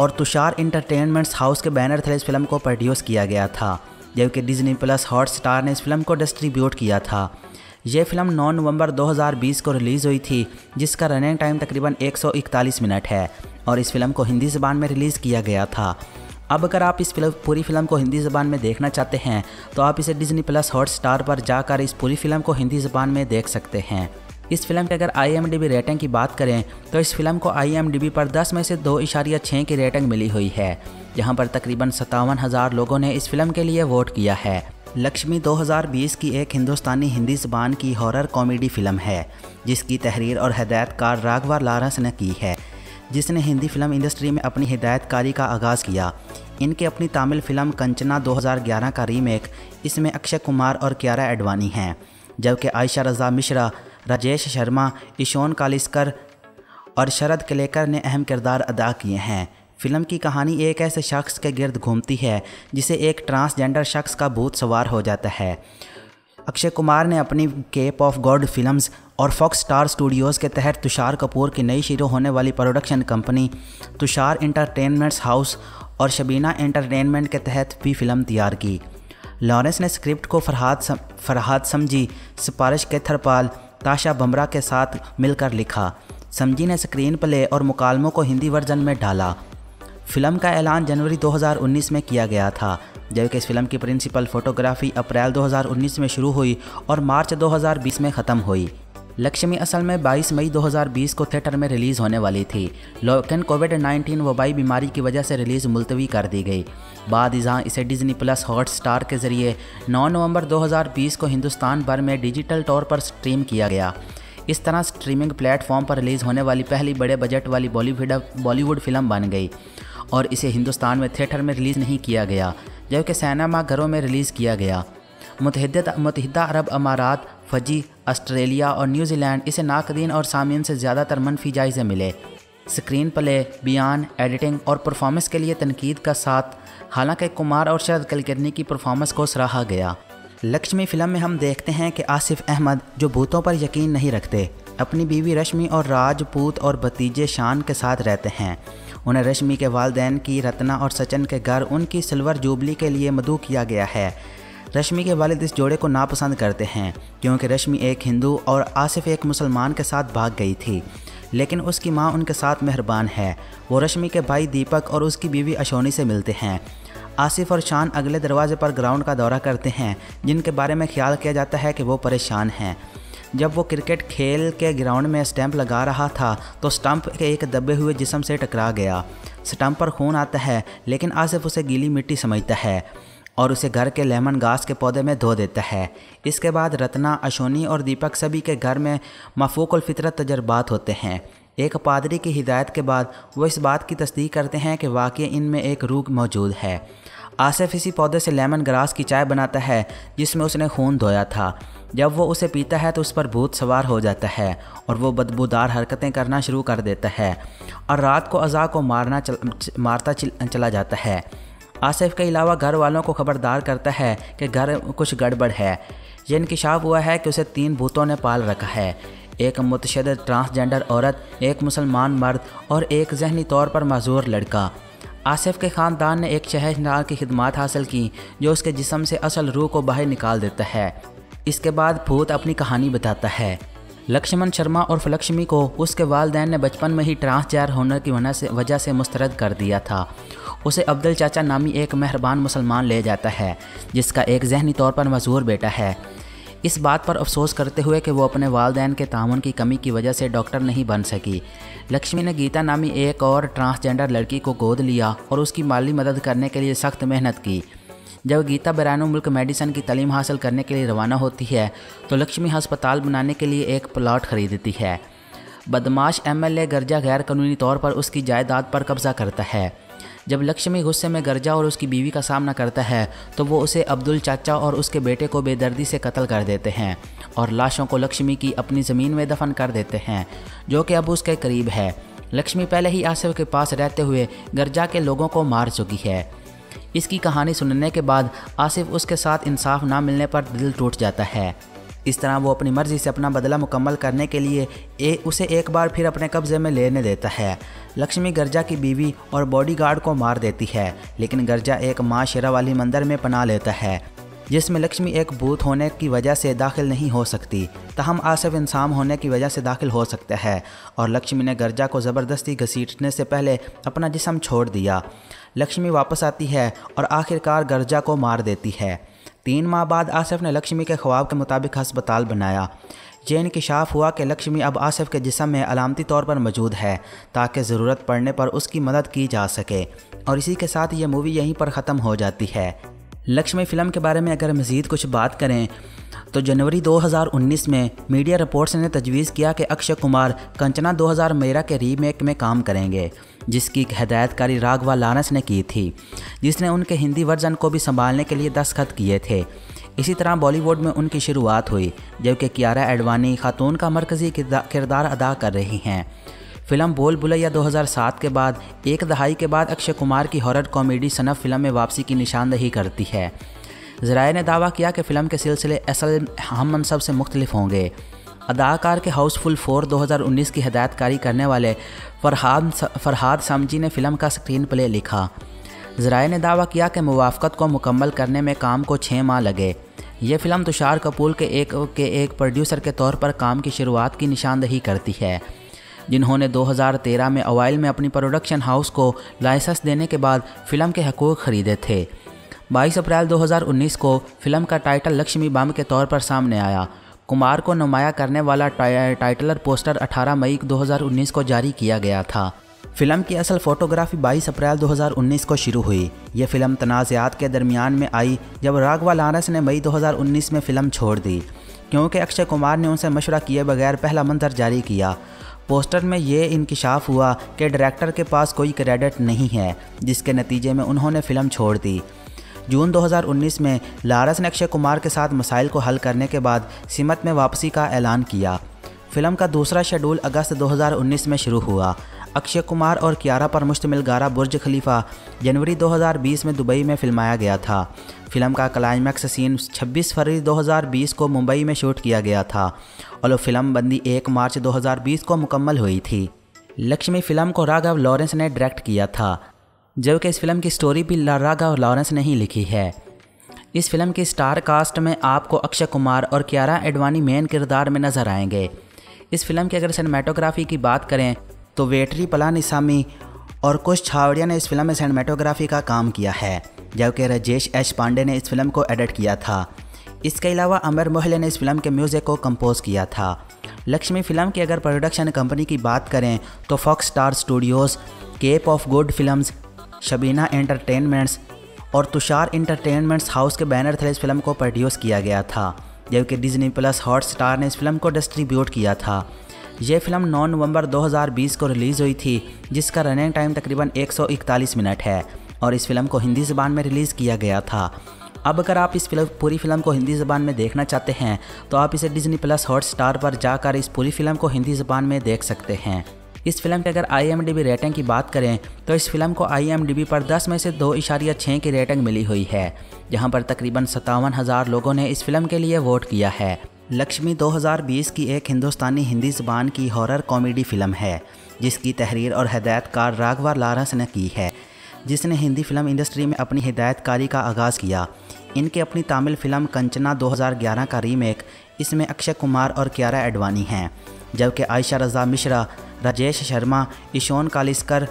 और तुषार इंटरटेनमेंट्स हाउस के बैनर थे इस फ़िल्म को प्रोड्यूस किया गया था, जबकि डिज्नी प्लस हॉट स्टार ने इस फ़िल्म को डिस्ट्रीब्यूट किया था। यह फ़िल्म 9 नवंबर 2020 को रिलीज़ हुई थी, जिसका रनिंग टाइम तकरीबन 141 मिनट है और इस फ़िल्म को हिंदी ज़बान में रिलीज़ किया गया था। अब अगर आप इस फ़िल्म, पूरी फ़िल्म को हिंदी ज़बान में देखना चाहते हैं तो आप इसे डिज्नी प्लस हॉट स्टार पर जाकर इस पूरी फ़िल्म को हिंदी ज़बान में देख सकते हैं। इस फ़िल्म की अगर आईएमडीबी रेटिंग की बात करें तो इस फ़िल्म को आईएमडीबी पर 10 में से दो इशारिया छः की रेटिंग मिली हुई है, जहाँ पर तकरीबन सत्तावन हज़ार लोगों ने इस फ़िल्म के लिए वोट किया है। लक्ष्मी 2020 की एक हिंदुस्तानी हिंदी ज़बान की हॉरर कॉमेडी फ़िल्म है, जिसकी तहरीर और हदायतकार राघवा लारस ने की है, जिसने हिंदी फ़िल्म इंडस्ट्री में अपनी हिदायतकारी का आगाज़ किया। इनकी अपनी तमिल फ़िल्म कंचना 2011 का रीमेक इसमें अक्षय कुमार और क्यारा एडवानी हैं, जबकि आयशा रजा मिश्रा राजेश शर्मा ईशोन कालिस्कर और शरद कलेकर ने अहम किरदार अदा किए हैं। फ़िल्म की कहानी एक ऐसे शख्स के गिर्द घूमती है जिसे एक ट्रांसजेंडर शख्स का भूत सवार हो जाता है। अक्षय कुमार ने अपनी केप ऑफ़ गॉड फिल्म्स और फॉक्स स्टार स्टूडियोज़ के तहत तुषार कपूर की नई शुरू होने वाली production company Tushar Entertainments House और शबीना एंटरटेनमेंट के तहत भी फ़िल्म तैयार की। लॉरेंस ने स्क्रिप्ट को फरहाद सम, फरहाद समझी सिपारिश केथरपाल ताशा बमरा के साथ मिलकर लिखा, समझी ने स्क्रीन प्ले और मुकालमों को हिंदी वर्जन में डाला। फ़िल्म का ऐलान जनवरी 2019 में किया गया था, जबकि इस फ़िल्म की प्रिंसिपल फोटोग्राफी अप्रैल 2019 में शुरू हुई और मार्च 2020 में ख़त्म हुई। लक्ष्मी असल में 22 मई 2020 को थिएटर में रिलीज़ होने वाली थी। लेकिन कोविड 19 वबाई बीमारी की वजह से रिलीज़ मुलतवी कर दी गई। बाद जहाँ इसे डिज्नी प्लस हॉट स्टार के ज़रिए 9 नवंबर 2020 को हिंदुस्तान भर में डिजिटल तौर पर स्ट्रीम किया गया। इस तरह स्ट्रीमिंग प्लेटफॉर्म पर रिलीज़ होने वाली पहली बड़े बजट वाली बॉलीवुड बॉलीवुड फ़िल्म बन गई और इसे हिंदुस्तान में थिएटर में रिलीज़ नहीं किया गया, जबकि सैनमा घरों में रिलीज़ किया गया। मुतहदा अरब अमारात फजी, ऑस्ट्रेलिया और न्यूजीलैंड इसे नाकदीन और सामीन से ज़्यादातर मनफी जायज़े मिले। स्क्रीन प्ले, बयान, एडिटिंग और परफॉर्मेंस के लिए तनकीद का साथ, हालाँकि कुमार और शरद कलकर्नी की परफॉर्मेंस को सराहा गया। लक्ष्मी फ़िल्म में हम देखते हैं कि आसिफ अहमद, जो भूतों पर यकीन नहीं रखते, अपनी बीवी रश्मि और राजपूत और भतीजे शान के साथ रहते हैं। उन्हें रश्मि के वालदेन की, रत्ना और सचिन के घर, उनकी सिल्वर जुबली के लिए मदू किया गया है। रश्मि के वालिद इस जोड़े को नापसंद करते हैं, क्योंकि रश्मि एक हिंदू और आसिफ एक मुसलमान के साथ भाग गई थी। लेकिन उसकी माँ उनके साथ मेहरबान है। वो रश्मि के भाई दीपक और उसकी बीवी अशोनी से मिलते हैं। आसिफ और शान अगले दरवाजे पर ग्राउंड का दौरा करते हैं, जिनके बारे में ख्याल किया जाता है कि वो परेशान हैं। जब वो क्रिकेट खेल के ग्राउंड में स्टैंप लगा रहा था तो स्टंप के एक दबे हुए जिसम से टकरा गया। स्टंप पर खून आता है, लेकिन आसिफ उसे गीली मिट्टी समझता है। और उसे घर के लेमन घास के पौधे में धो देता है। इसके बाद रत्ना अशोनी और दीपक सभी के घर में मफूक फितरत तजर्बात होते हैं। एक पादरी की हिदायत के बाद वो इस बात की तस्दीक करते हैं कि वाकई इनमें एक रूह मौजूद है। आसिफ इसी पौधे से लेमन ग्रास की चाय बनाता है जिसमें उसने खून धोया था। जब वो उसे पीता है तो उस पर भूत सवार हो जाता है और वो बदबूदार हरकतें करना शुरू कर देता है और रात को अज़ा को मारना चल, मारता चल, चला जाता है। आसिफ के अलावा घर वालों को खबरदार करता है कि घर कुछ गड़बड़ है। ये इंकशाफ हुआ है कि उसे तीन भूतों ने पाल रखा है। एक मुतशद ट्रांसजेंडर औरत, एक मुसलमान मर्द और एक जहनी तौर पर मजूर लड़का। आसिफ के ख़ानदान ने एक शहरनार की खिदमत हासिल की, जो उसके जिसम से असल रूह को बाहर निकाल देता है। इसके बाद भूत अपनी कहानी बताता है। लक्ष्मण शर्मा और फलक्ष्मी को उसके वालदेन ने बचपन में ही ट्रांसजेंडर होने की वजह से वजह से मुस्तरद कर दिया था। उसे अब्दुल चाचा नामी एक मेहरबान मुसलमान ले जाता है, जिसका एक जहनी तौर पर मजबूर बेटा है। इस बात पर अफसोस करते हुए कि वो अपने वालदेन के ताउन की कमी की वजह से डॉक्टर नहीं बन सकी। लक्ष्मी ने गीता नामी एक और ट्रांसजेंडर लड़की को गोद लिया और उसकी माली मदद करने के लिए सख्त मेहनत की। जब गीता बैरान मुल्क मेडिसन की तलीम हासिल करने के लिए रवाना होती है तो लक्ष्मी हस्पताल बनाने के लिए एक प्लाट खरीदती है। बदमाश एमएलए गर्जा गैर कानूनी तौर पर उसकी जायदाद पर कब्जा करता है। जब लक्ष्मी गुस्से में गर्जा और उसकी बीवी का सामना करता है तो वो उसे अब्दुल चाचा और उसके बेटे को बेदर्दी से कत्ल कर देते हैं और लाशों को लक्ष्मी की अपनी ज़मीन में दफन कर देते हैं, जो कि अब उसके करीब है। लक्ष्मी पहले ही आसिफ के पास रहते हुए गर्जा के लोगों को मार चुकी है। इसकी कहानी सुनने के बाद आसिफ उसके साथ इंसाफ ना मिलने पर दिल टूट जाता है। इस तरह वो अपनी मर्ज़ी से अपना बदला मुकम्मल करने के लिए ए, उसे एक बार फिर अपने कब्ज़े में लेने देता है। लक्ष्मी गर्जा की बीवी और बॉडीगार्ड को मार देती है लेकिन गर्जा एक माँ शेरा वाली मंदिर में पना लेता है जिसमें लक्ष्मी एक भूत होने की वजह से दाखिल नहीं हो सकती। तहम आसफ इंसान होने की वजह से दाखिल हो सकता है और लक्ष्मी ने गर्जा को ज़बरदस्ती घसीटने से पहले अपना जिसम छोड़ दिया। लक्ष्मी वापस आती है और आखिरकार गर्जा को मार देती है। तीन माह बाद आसिफ ने लक्ष्मी के ख्वाब के मुताबिक अस्पताल बनाया। ये इंकशाफ हुआ कि लक्ष्मी अब आसिफ के जिसम में अलामती तौर पर मौजूद है, ताकि ज़रूरत पड़ने पर उसकी मदद की जा सके, और इसी के साथ ये मूवी यहीं पर ख़त्म हो जाती है। लक्ष्मी फ़िल्म के बारे में अगर मज़ीद कुछ बात करें तो जनवरी 2019 में मीडिया रिपोर्ट्स ने तजवीज़ किया कि अक्षय कुमार कंचना 2000 मेरा के रीमेक में काम करेंगे। जिसकी हदायतकारी राघवा लानस ने की थी, जिसने उनके हिंदी वर्जन को भी संभालने के लिए दस्तखत किए थे। इसी तरह बॉलीवुड में उनकी शुरुआत हुई, जबकि कियारा एडवानी खातून का मरकज़ी किरदार अदा कर रही हैं। फ़िल्म बोल बुलैया 2007 के बाद, एक दहाई के बाद अक्षय कुमार की हॉरर कॉमेडी सनफ फ़िल्म में वापसी की निशानदही करती है। जराए ने दावा किया कि फ़िल्म के सिलसिले असल हम मनसब से मुख्तलिफ़ होंगे। अदाकार के हाउसफुल फोर 2019 की हदायतकारी करने वाले फरहाद फरहाद समजी ने फ़िल्म का स्क्रीन प्ले लिखा। जराए ने दावा किया कि मुवाफ़त को मुकम्मल करने में काम को छः माह लगे। ये फ़िल्म तुषार कपूर के एक के एक प्रोड्यूसर के तौर पर काम की शुरुआत की निशानदही करती है, जिन्होंने 2013 में अवाइल में अपनी प्रोडक्शन हाउस को लाइसेंस देने के बाद फ़िल्म के हकूक़ ख़रीदे थे। 22 अप्रैल 2019 को फ़िल्म का टाइटल लक्ष्मी बम के तौर पर सामने आया। कुमार को नुमाया करने वाला टाइटलर पोस्टर 18 मई 2019 को जारी किया गया था। फ़िल्म की असल फोटोग्राफी 22 अप्रैल 2019 को शुरू हुई। ये फ़िल्म तनाज़ात के दरमियान में आई, जब राघवा लानस ने मई 2019 में फ़िल्म छोड़ दी, क्योंकि अक्षय कुमार ने उनसे मशवरा किए बगैर पहला मंजर जारी किया। पोस्टर में ये इंकशाफ हुआ कि डायरेक्टर के पास कोई क्रेडिट नहीं है, जिसके नतीजे में उन्होंने फ़िल्म छोड़ दी। जून 2019 में लारस ने अक्षय कुमार के साथ मसाइल को हल करने के बाद सिमत में वापसी का ऐलान किया। फ़िल्म का दूसरा शेड्यूल अगस्त 2019 में शुरू हुआ। अक्षय कुमार और कियारा पर मुश्तमिल गारा बुर्ज खलीफा जनवरी 2020 में दुबई में फिल्माया गया था। फ़िल्म का क्लाइमैक्स सीन 26 फरवरी 2020 को मुंबई में शूट किया गया था और फ़िल्म बंदी 1 मार्च 2020 को मुकम्मल हुई थी। लक्ष्मी फ़िल्म को राघव लॉरेंस ने डायरेक्ट किया था। जबकि इस फ़िल्म की स्टोरी भी राघव लॉरेंस ने ही लिखी है। इस फ़िल्म की स्टार कास्ट में आपको अक्षय कुमार और क्यारा एडवानी मेन किरदार में नज़र आएँगे। इस फ़िल्म की अगर सिनेमाटोग्राफी की बात करें तो वेटरी, पलानिसामी और कुछ छावड़िया ने इस फ़िल्म में सिनेमाटोग्राफी का काम किया है जबकि राजेश एच पांडे ने इस फ़िल्म को एडिट किया था। इसके अलावा अमर मोहल्ले ने इस फ़िल्म के म्यूज़िक को कंपोज किया था। लक्ष्मी फ़िल्म की अगर प्रोडक्शन कंपनी की बात करें तो Fox Star Studios Cape of Good Films Shabina Entertainments और तुषार इंटरटेनमेंट्स हाउस के बैनर थे इस फ़िल्म को प्रोड्यूस किया गया था, जबकि डिज्नी प्लस हॉट स्टार ने इस फ़िल्म को डिस्ट्रीब्यूट किया था। यह फ़िल्म 9 नवंबर 2020 को रिलीज़ हुई थी, जिसका रनिंग टाइम तकरीबन 141 मिनट है और इस फ़िल्म को हिंदी ज़बान में रिलीज़ किया गया था। अब अगर आप इस फ़िल्म, पूरी फ़िल्म को हिंदी ज़बान में देखना चाहते हैं तो आप इसे डिज्नी प्लस हॉट स्टार पर जाकर इस पूरी फ़िल्म को हिंदी ज़बान में देख सकते हैं। इस फ़िल्म की अगर आईएमडीबी रेटिंग की बात करें तो इस फ़िल्म को आईएमडीबी पर 10 में से दो इशारिया छः की रेटिंग मिली हुई है, जहाँ पर तकरीबन सत्तावन हज़ार लोगों ने इस फ़िल्म के लिए वोट किया है। लक्ष्मी 2020 की एक हिंदुस्तानी हिंदी ज़बान की हॉरर कॉमेडी फ़िल्म है, जिसकी तहरीर और हदायतकार राघवा लारस ने की है, जिसने हिंदी फ़िल्म इंडस्ट्री में अपनी हिदायतकारी का आगाज़ किया। इनके अपनी तमिल फ़िल्म कंचना 2011 का रीमेक, इसमें अक्षय कुमार और क्यारा एडवानी हैं। जबकि आयशा रजा मिश्रा, राजेश शर्मा ईशोन कालिस्कर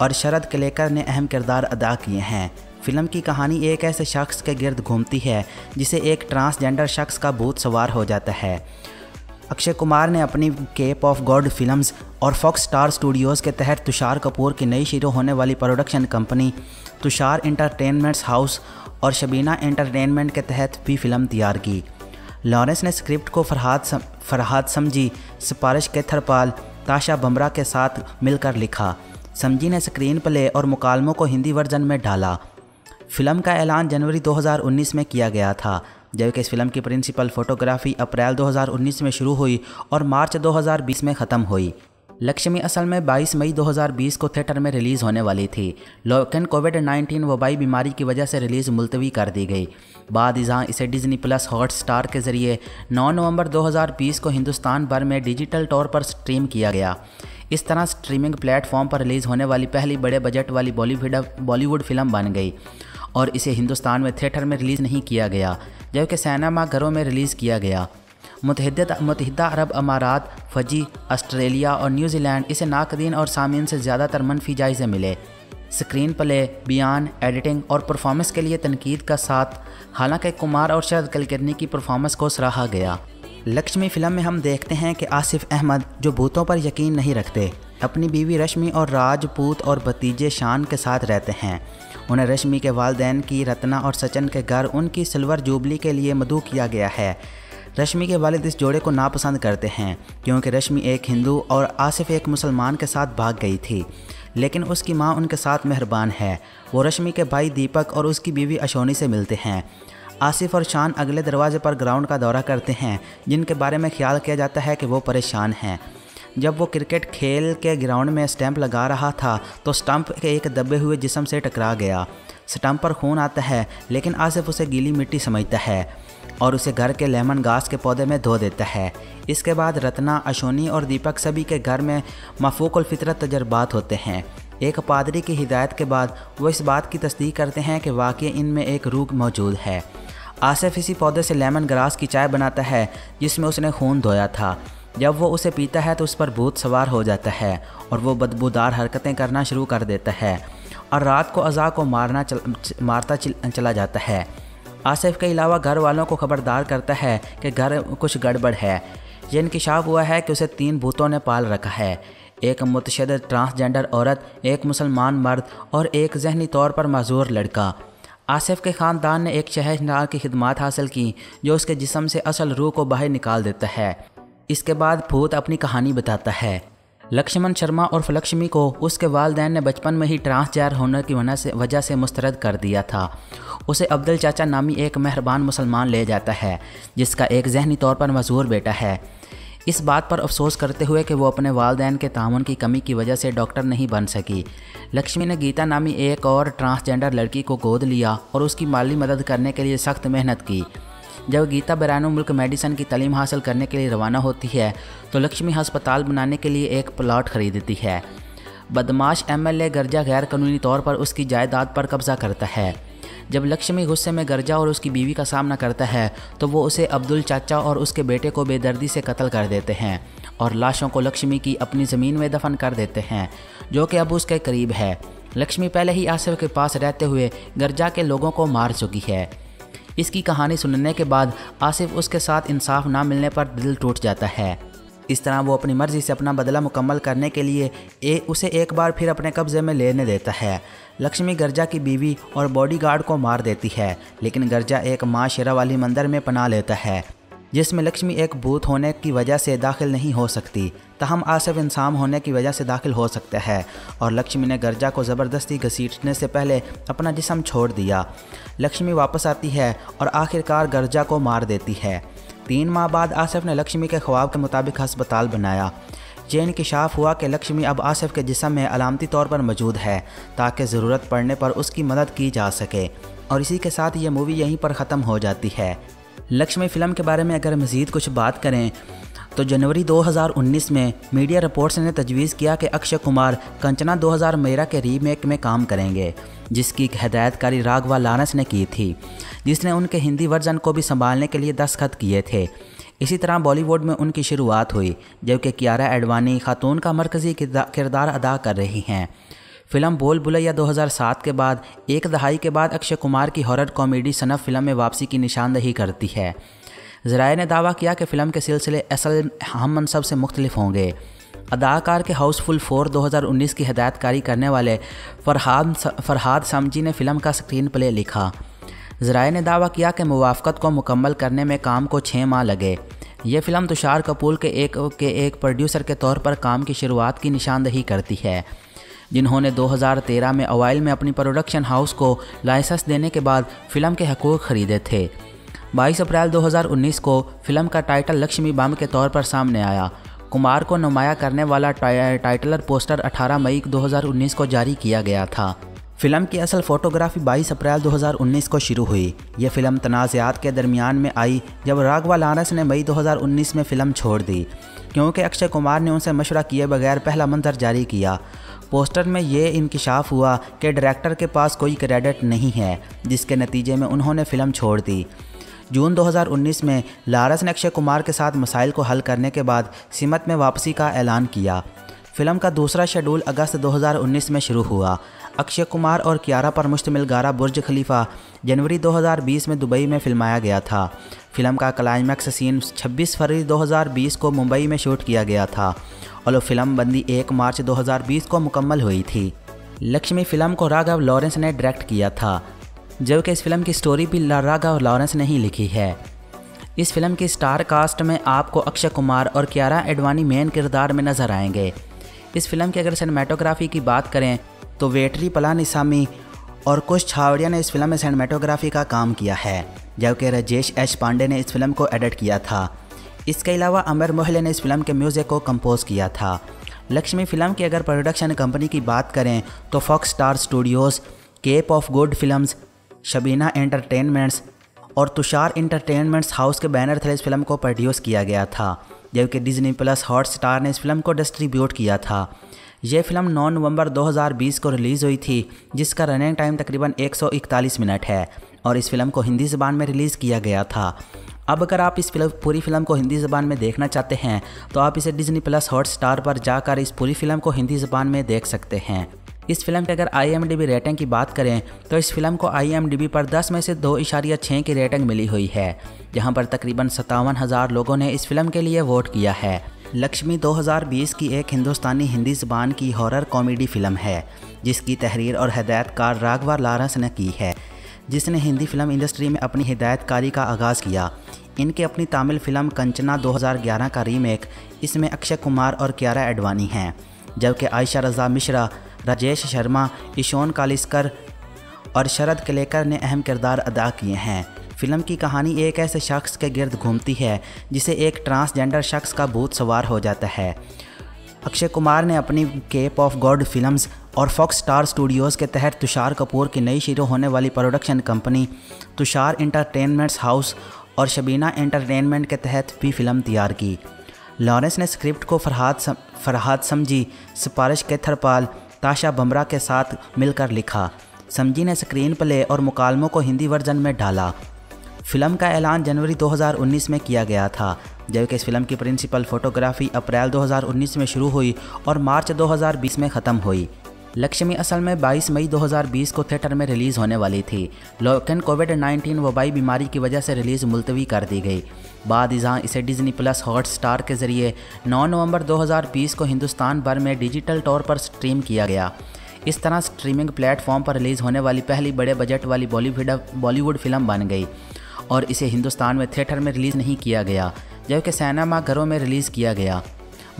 और शरद कलेकर ने अहम किरदार अदा किए हैं। फ़िल्म की कहानी एक ऐसे शख्स के गिर्द घूमती है, जिसे एक ट्रांसजेंडर शख्स का भूत सवार हो जाता है। अक्षय कुमार ने अपनी केप ऑफ़ गॉड फिल्म्स और फॉक्स स्टार स्टूडियोज़ के तहत तुषार कपूर की नई शुरू होने वाली production company Tushar Entertainments House और शबीना एंटरटेनमेंट के तहत भी फ़िल्म तैयार की। लॉरेंस ने स्क्रिप्ट को फरहाद सम, फरहाद समझी सिफारिश केथरपाल ताशा बमरा के साथ मिलकर लिखा। समझी ने स्क्रीन प्ले और मुकालमों को हिंदी वर्जन में डाला। फ़िल्म का ऐलान जनवरी 2019 में किया गया था जबकि इस फ़िल्म की प्रिंसिपल फोटोग्राफी अप्रैल 2019 में शुरू हुई और मार्च 2020 में ख़त्म हुई। लक्ष्मी असल में 22 मई 2020 को थिएटर में रिलीज़ होने वाली थी। लेकिन कोविड 19 वबाई बीमारी की वजह से रिलीज़ मुलतवी कर दी गई। बाद जहाँ इसे डिज्नी प्लस हॉट स्टार के ज़रिए 9 नवंबर 2020 को हिंदुस्तान भर में डिजिटल तौर पर स्ट्रीम किया गया। इस तरह स्ट्रीमिंग प्लेटफॉर्म पर रिलीज़ होने वाली पहली बड़े बजट वाली बॉलीवुड बॉलीवुड फ़िल्म बन गई और इसे हिंदुस्तान में थिएटर में रिलीज़ नहीं किया गया, जबकि सैनामा घरों में रिलीज़ किया गया। मुतहद मुतहदा अरब अमारात, फजी, ऑस्ट्रेलिया और न्यूजीलैंड इसे नाकदीन और सामीन से ज़्यादातर मनफी जायज़े मिले। स्क्रीन प्ले, बयान, एडिटिंग और परफॉर्मेंस के लिए तनकीद का साथ, हालाँकि कुमार और शरद कलकर्नी की परफॉर्मेंस को सराहा गया। लक्ष्मी फ़िल्म में हम देखते हैं कि आसिफ अहमद जो भूतों पर यकीन नहीं रखते, अपनी बीवी रश्मि और राजपूत और भतीजे शान के साथ रहते हैं। उन्हें रश्मि के वालदेन की रत्ना और सचिन के घर, उनकी सिल्वर जुबली के लिए मदू किया गया है। रश्मि के वालिद इस जोड़े को नापसंद करते हैं, क्योंकि रश्मि एक हिंदू और आसिफ एक मुसलमान के साथ भाग गई थी। लेकिन उसकी माँ उनके साथ मेहरबान है। वो रश्मि के भाई दीपक और उसकी बीवी अशोनी से मिलते हैं। आसिफ और शान अगले दरवाजे पर ग्राउंड का दौरा करते हैं, जिनके बारे में ख्याल किया जाता है कि वो परेशान हैं। जब वो क्रिकेट खेल के ग्राउंड में स्टैंप लगा रहा था तो स्टंप के एक दबे हुए जिसम से टकरा गया। स्टंप पर खून आता है, लेकिन आसिफ उसे गीली मिट्टी समझता है। और उसे घर के लेमन घास के पौधे में धो देता है। इसके बाद रत्ना अशोनी और दीपक सभी के घर में मफूक फितरत तजर्बात होते हैं। एक पादरी की हिदायत के बाद वो इस बात की तस्दीक करते हैं कि वाकई इनमें एक रूग मौजूद है। आसिफ इसी पौधे से लेमन ग्रास की चाय बनाता है जिसमें उसने खून धोया था। जब वो उसे पीता है तो उस पर भूत सवार हो जाता है और वो बदबूदार हरकतें करना शुरू कर देता है और रात को अज़ा को मारना चल, मारता चल, चला जाता है। आसिफ के अलावा घर वालों को खबरदार करता है कि घर कुछ गड़बड़ है। ये इंकशाफ हुआ है कि उसे तीन भूतों ने पाल रखा है। एक मुतशद ट्रांसजेंडर औरत, एक मुसलमान मर्द और एक जहनी तौर पर मजूर लड़का। आसिफ के ख़ानदान ने एक शहरनार की खिदमत हासिल की, जो उसके जिसम से असल रूह को बाहर निकाल देता है। इसके बाद भूत अपनी कहानी बताता है। लक्ष्मण शर्मा और लक्ष्मी को उसके वालदेन ने बचपन में ही ट्रांसजेंडर होने की वजह से वजह से मुस्तरद कर दिया था। उसे अब्दुल चाचा नामी एक मेहरबान मुसलमान ले जाता है, जिसका एक जहनी तौर पर मजबूर बेटा है। इस बात पर अफसोस करते हुए कि वो अपने वालदेन के तामन की कमी की वजह से डॉक्टर नहीं बन सकी। लक्ष्मी ने गीता नामी एक और ट्रांसजेंडर लड़की को गोद लिया और उसकी माली मदद करने के लिए सख्त मेहनत की। जब गीता बैरानो मुल्क मेडिसन की तलीम हासिल करने के लिए रवाना होती है तो लक्ष्मी अस्पताल बनाने के लिए एक प्लाट खरीदती है। बदमाश एमएलए गर्जा गैर कानूनी तौर पर उसकी जायदाद पर कब्जा करता है। जब लक्ष्मी गुस्से में गर्जा और उसकी बीवी का सामना करता है तो वो उसे अब्दुल चाचा और उसके बेटे को बेदर्दी से कत्ल कर देते हैं और लाशों को लक्ष्मी की अपनी ज़मीन में दफन कर देते हैं, जो कि अब उसके करीब है। लक्ष्मी पहले ही आसिफ के पास रहते हुए गर्जा के लोगों को मार चुकी है। इसकी कहानी सुनने के बाद आसिफ उसके साथ इंसाफ ना मिलने पर दिल टूट जाता है। इस तरह वो अपनी मर्ज़ी से अपना बदला मुकम्मल करने के लिए ए, उसे एक बार फिर अपने कब्ज़े में लेने देता है। लक्ष्मी गर्जा की बीवी और बॉडीगार्ड को मार देती है लेकिन गर्जा एक माँ शेरा वाली मंदिर में पना लेता है जिसमें लक्ष्मी एक भूत होने की वजह से दाखिल नहीं हो सकती। तहम आसिफ इंसान होने की वजह से दाखिल हो सकता है और लक्ष्मी ने गर्जा को ज़बरदस्ती घसीटने से पहले अपना जिसम छोड़ दिया। लक्ष्मी वापस आती है और आखिरकार गर्जा को मार देती है। तीन माह बाद आसिफ ने लक्ष्मी के ख्वाब के मुताबिक अस्पताल बनाया। ये इंकशाफ हुआ कि लक्ष्मी अब आसिफ के जिसम में अलामती तौर पर मौजूद है, ताकि ज़रूरत पड़ने पर उसकी मदद की जा सके। और इसी के साथ ये मूवी यहीं पर ख़त्म हो जाती है। लक्ष्मी फ़िल्म के बारे में अगर मज़ीद कुछ बात करें तो जनवरी 2019 में मीडिया रिपोर्ट्स ने तजवीज़ किया कि अक्षय कुमार कंचना 2000 मेरा के रीमेक में काम करेंगे, जिसकी हदायतकारी राघवा लानस ने की थी, जिसने उनके हिंदी वर्जन को भी संभालने के लिए दस्तखत किए थे। इसी तरह बॉलीवुड में उनकी शुरुआत हुई, जबकि कियारा एडवानी खातून का मरकज़ी किरदार अदा कर रही हैं। फ़िल्म बोल बुलैया 2007 के बाद, एक दहाई के बाद अक्षय कुमार की हॉरर कॉमेडी सनफ फ़िल्म में वापसी की निशानदही करती है। जराए ने दावा किया कि फ़िल्म के सिलसिले असल हम मनसब से मुख्तलिफ़ होंगे। अदाकार के हाउसफुल फोर 2019 की हदायतकारी करने वाले फरहाद फरहाद समजी ने फ़िल्म का स्क्रीन प्ले लिखा। जराए ने दावा किया कि मुवाफ़त को मुकम्मल करने में काम को छः माह लगे। ये फ़िल्म तुषार कपूर के एक के एक प्रोड्यूसर के तौर पर काम की शुरुआत की निशानदही करती है, जिन्होंने 2013 में अवाइल में अपनी प्रोडक्शन हाउस को लाइसेंस देने के बाद फ़िल्म के हकूक़ ख़रीदे थे। 22 अप्रैल 2019 को फ़िल्म का टाइटल लक्ष्मी बम के तौर पर सामने आया। कुमार को नुमाया करने वाला टाइटलर पोस्टर 18 मई 2019 को जारी किया गया था। फ़िल्म की असल फोटोग्राफी 22 अप्रैल 2019 को शुरू हुई। यह फ़िल्म तनाज़ात के दरमियान में आई, जब राघवा लारस ने मई 2019 में फ़िल्म छोड़ दी, क्योंकि अक्षय कुमार ने उनसे मशवरा किए बगैर पहला मंजर जारी किया। पोस्टर में ये इंकशाफ हुआ कि डायरेक्टर के पास कोई क्रेडिट नहीं है, जिसके नतीजे में उन्होंने फ़िल्म छोड़ दी। जून 2019 में लारस ने अक्षय कुमार के साथ मसाइल को हल करने के बाद सिमत में वापसी का ऐलान किया। फ़िल्म का दूसरा शेड्यूल अगस्त 2019 में शुरू हुआ। अक्षय कुमार और कियारा पर मुश्तमिल गारा बुर्ज खलीफा जनवरी 2020 में दुबई में फिल्माया गया था। फ़िल्म का क्लाइमैक्स सीन 26 फरवरी 2020 को मुंबई में शूट किया गया था, और फ़िल्म बंदी 1 मार्च 2020 को मुकम्मल हुई थी। लक्ष्मी फ़िल्म को राघव लॉरेंस ने डायरेक्ट किया था। जबकि इस फ़िल्म की स्टोरी भी लारागा और लॉरेंस ने ही लिखी है। इस फ़िल्म की स्टार कास्ट में आपको अक्षय कुमार और क्यारा एडवानी मेन किरदार में नज़र आएँगे। इस फ़िल्म की अगर सिनेमाटोग्राफी की बात करें तो वेटरी पलानिसामी और कुछ छावड़िया ने इस फ़िल्म में सिनेमाटोग्राफी का काम किया है, जबकि राजेश एच पांडे ने इस फ़िल्म को एडिट किया था। इसके अलावा अमर मोहल्ले ने इस फ़िल्म के म्यूज़िक को कंपोज किया था। लक्ष्मी फ़िल्म की अगर प्रोडक्शन कंपनी की बात करें तो Fox Star Studios Cape of Good Films Shabina Entertainments और तुषार इंटरटेनमेंट्स हाउस के बैनर थे इस फ़िल्म को प्रोड्यूस किया गया था, जबकि डिज्नी प्लस हॉट स्टार ने इस फ़िल्म को डिस्ट्रीब्यूट किया था। यह फ़िल्म 9 नवंबर 2020 को रिलीज़ हुई थी, जिसका रनिंग टाइम तकरीबन 141 मिनट है और इस फ़िल्म को हिंदी ज़बान में रिलीज़ किया गया था। अब अगर आप इस फ़िल्म, पूरी फ़िल्म को हिंदी ज़बान में देखना चाहते हैं तो आप इसे डिज्नी प्लस हॉट स्टार पर जाकर इस पूरी फ़िल्म को हिंदी ज़बान में देख सकते हैं। इस फ़िल्म की अगर आईएमडीबी रेटिंग की बात करें तो इस फ़िल्म को आईएमडीबी पर 10 में से दो इशारिया छः की रेटिंग मिली हुई है, जहाँ पर तकरीबन सत्तावन हज़ार लोगों ने इस फ़िल्म के लिए वोट किया है। लक्ष्मी 2020 की एक हिंदुस्तानी हिंदी ज़बान की हॉरर कॉमेडी फ़िल्म है, जिसकी तहरीर और हदायतकार राघवा लारस ने की है, जिसने हिंदी फ़िल्म इंडस्ट्री में अपनी हिदायतकारी का आगाज़ किया। इनकी अपनी तमिल फ़िल्म कंचना 2011 का रीमेक, इसमें अक्षय कुमार और क्यारा एडवानी हैं, जबकि आयशा रजा मिश्रा राजेश शर्मा ईशोन कालिस्कर और शरद कलेकर ने अहम किरदार अदा किए हैं। फ़िल्म की कहानी एक ऐसे शख्स के गिर्द घूमती है जिसे एक ट्रांसजेंडर शख्स का भूत सवार हो जाता है। अक्षय कुमार ने अपनी केप ऑफ़ गॉड फिल्म्स और फॉक्स स्टार स्टूडियोज़ के तहत तुषार कपूर की नई शुरू होने वाली production company Tushar Entertainments House और शबीना एंटरटेनमेंट के तहत भी फ़िल्म तैयार की। लॉरेंस ने स्क्रिप्ट को फरहाद सम, फरहाद समझी सिपारिश केथरपाल ताशा बमरा के साथ मिलकर लिखा, समझी ने स्क्रीन प्ले और मुकालमों को हिंदी वर्जन में डाला। फ़िल्म का ऐलान जनवरी 2019 में किया गया था, जबकि इस फ़िल्म की प्रिंसिपल फोटोग्राफी अप्रैल 2019 में शुरू हुई और मार्च 2020 में ख़त्म हुई। लक्ष्मी असल में 22 मई 2020 को थिएटर में रिलीज़ होने वाली थी। लेकिन कोविड 19 वबाई बीमारी की वजह से रिलीज़ मुलतवी कर दी गई। बाद जहाँ इसे डिज्नी प्लस हॉट स्टार के ज़रिए 9 नवंबर 2020 को हिंदुस्तान भर में डिजिटल तौर पर स्ट्रीम किया गया। इस तरह स्ट्रीमिंग प्लेटफॉर्म पर रिलीज़ होने वाली पहली बड़े बजट वाली बॉलीवुड बॉलीवुड फ़िल्म बन गई और इसे हिंदुस्तान में थिएटर में रिलीज़ नहीं किया गया, जबकि सैनमा घरों में रिलीज़ किया गया।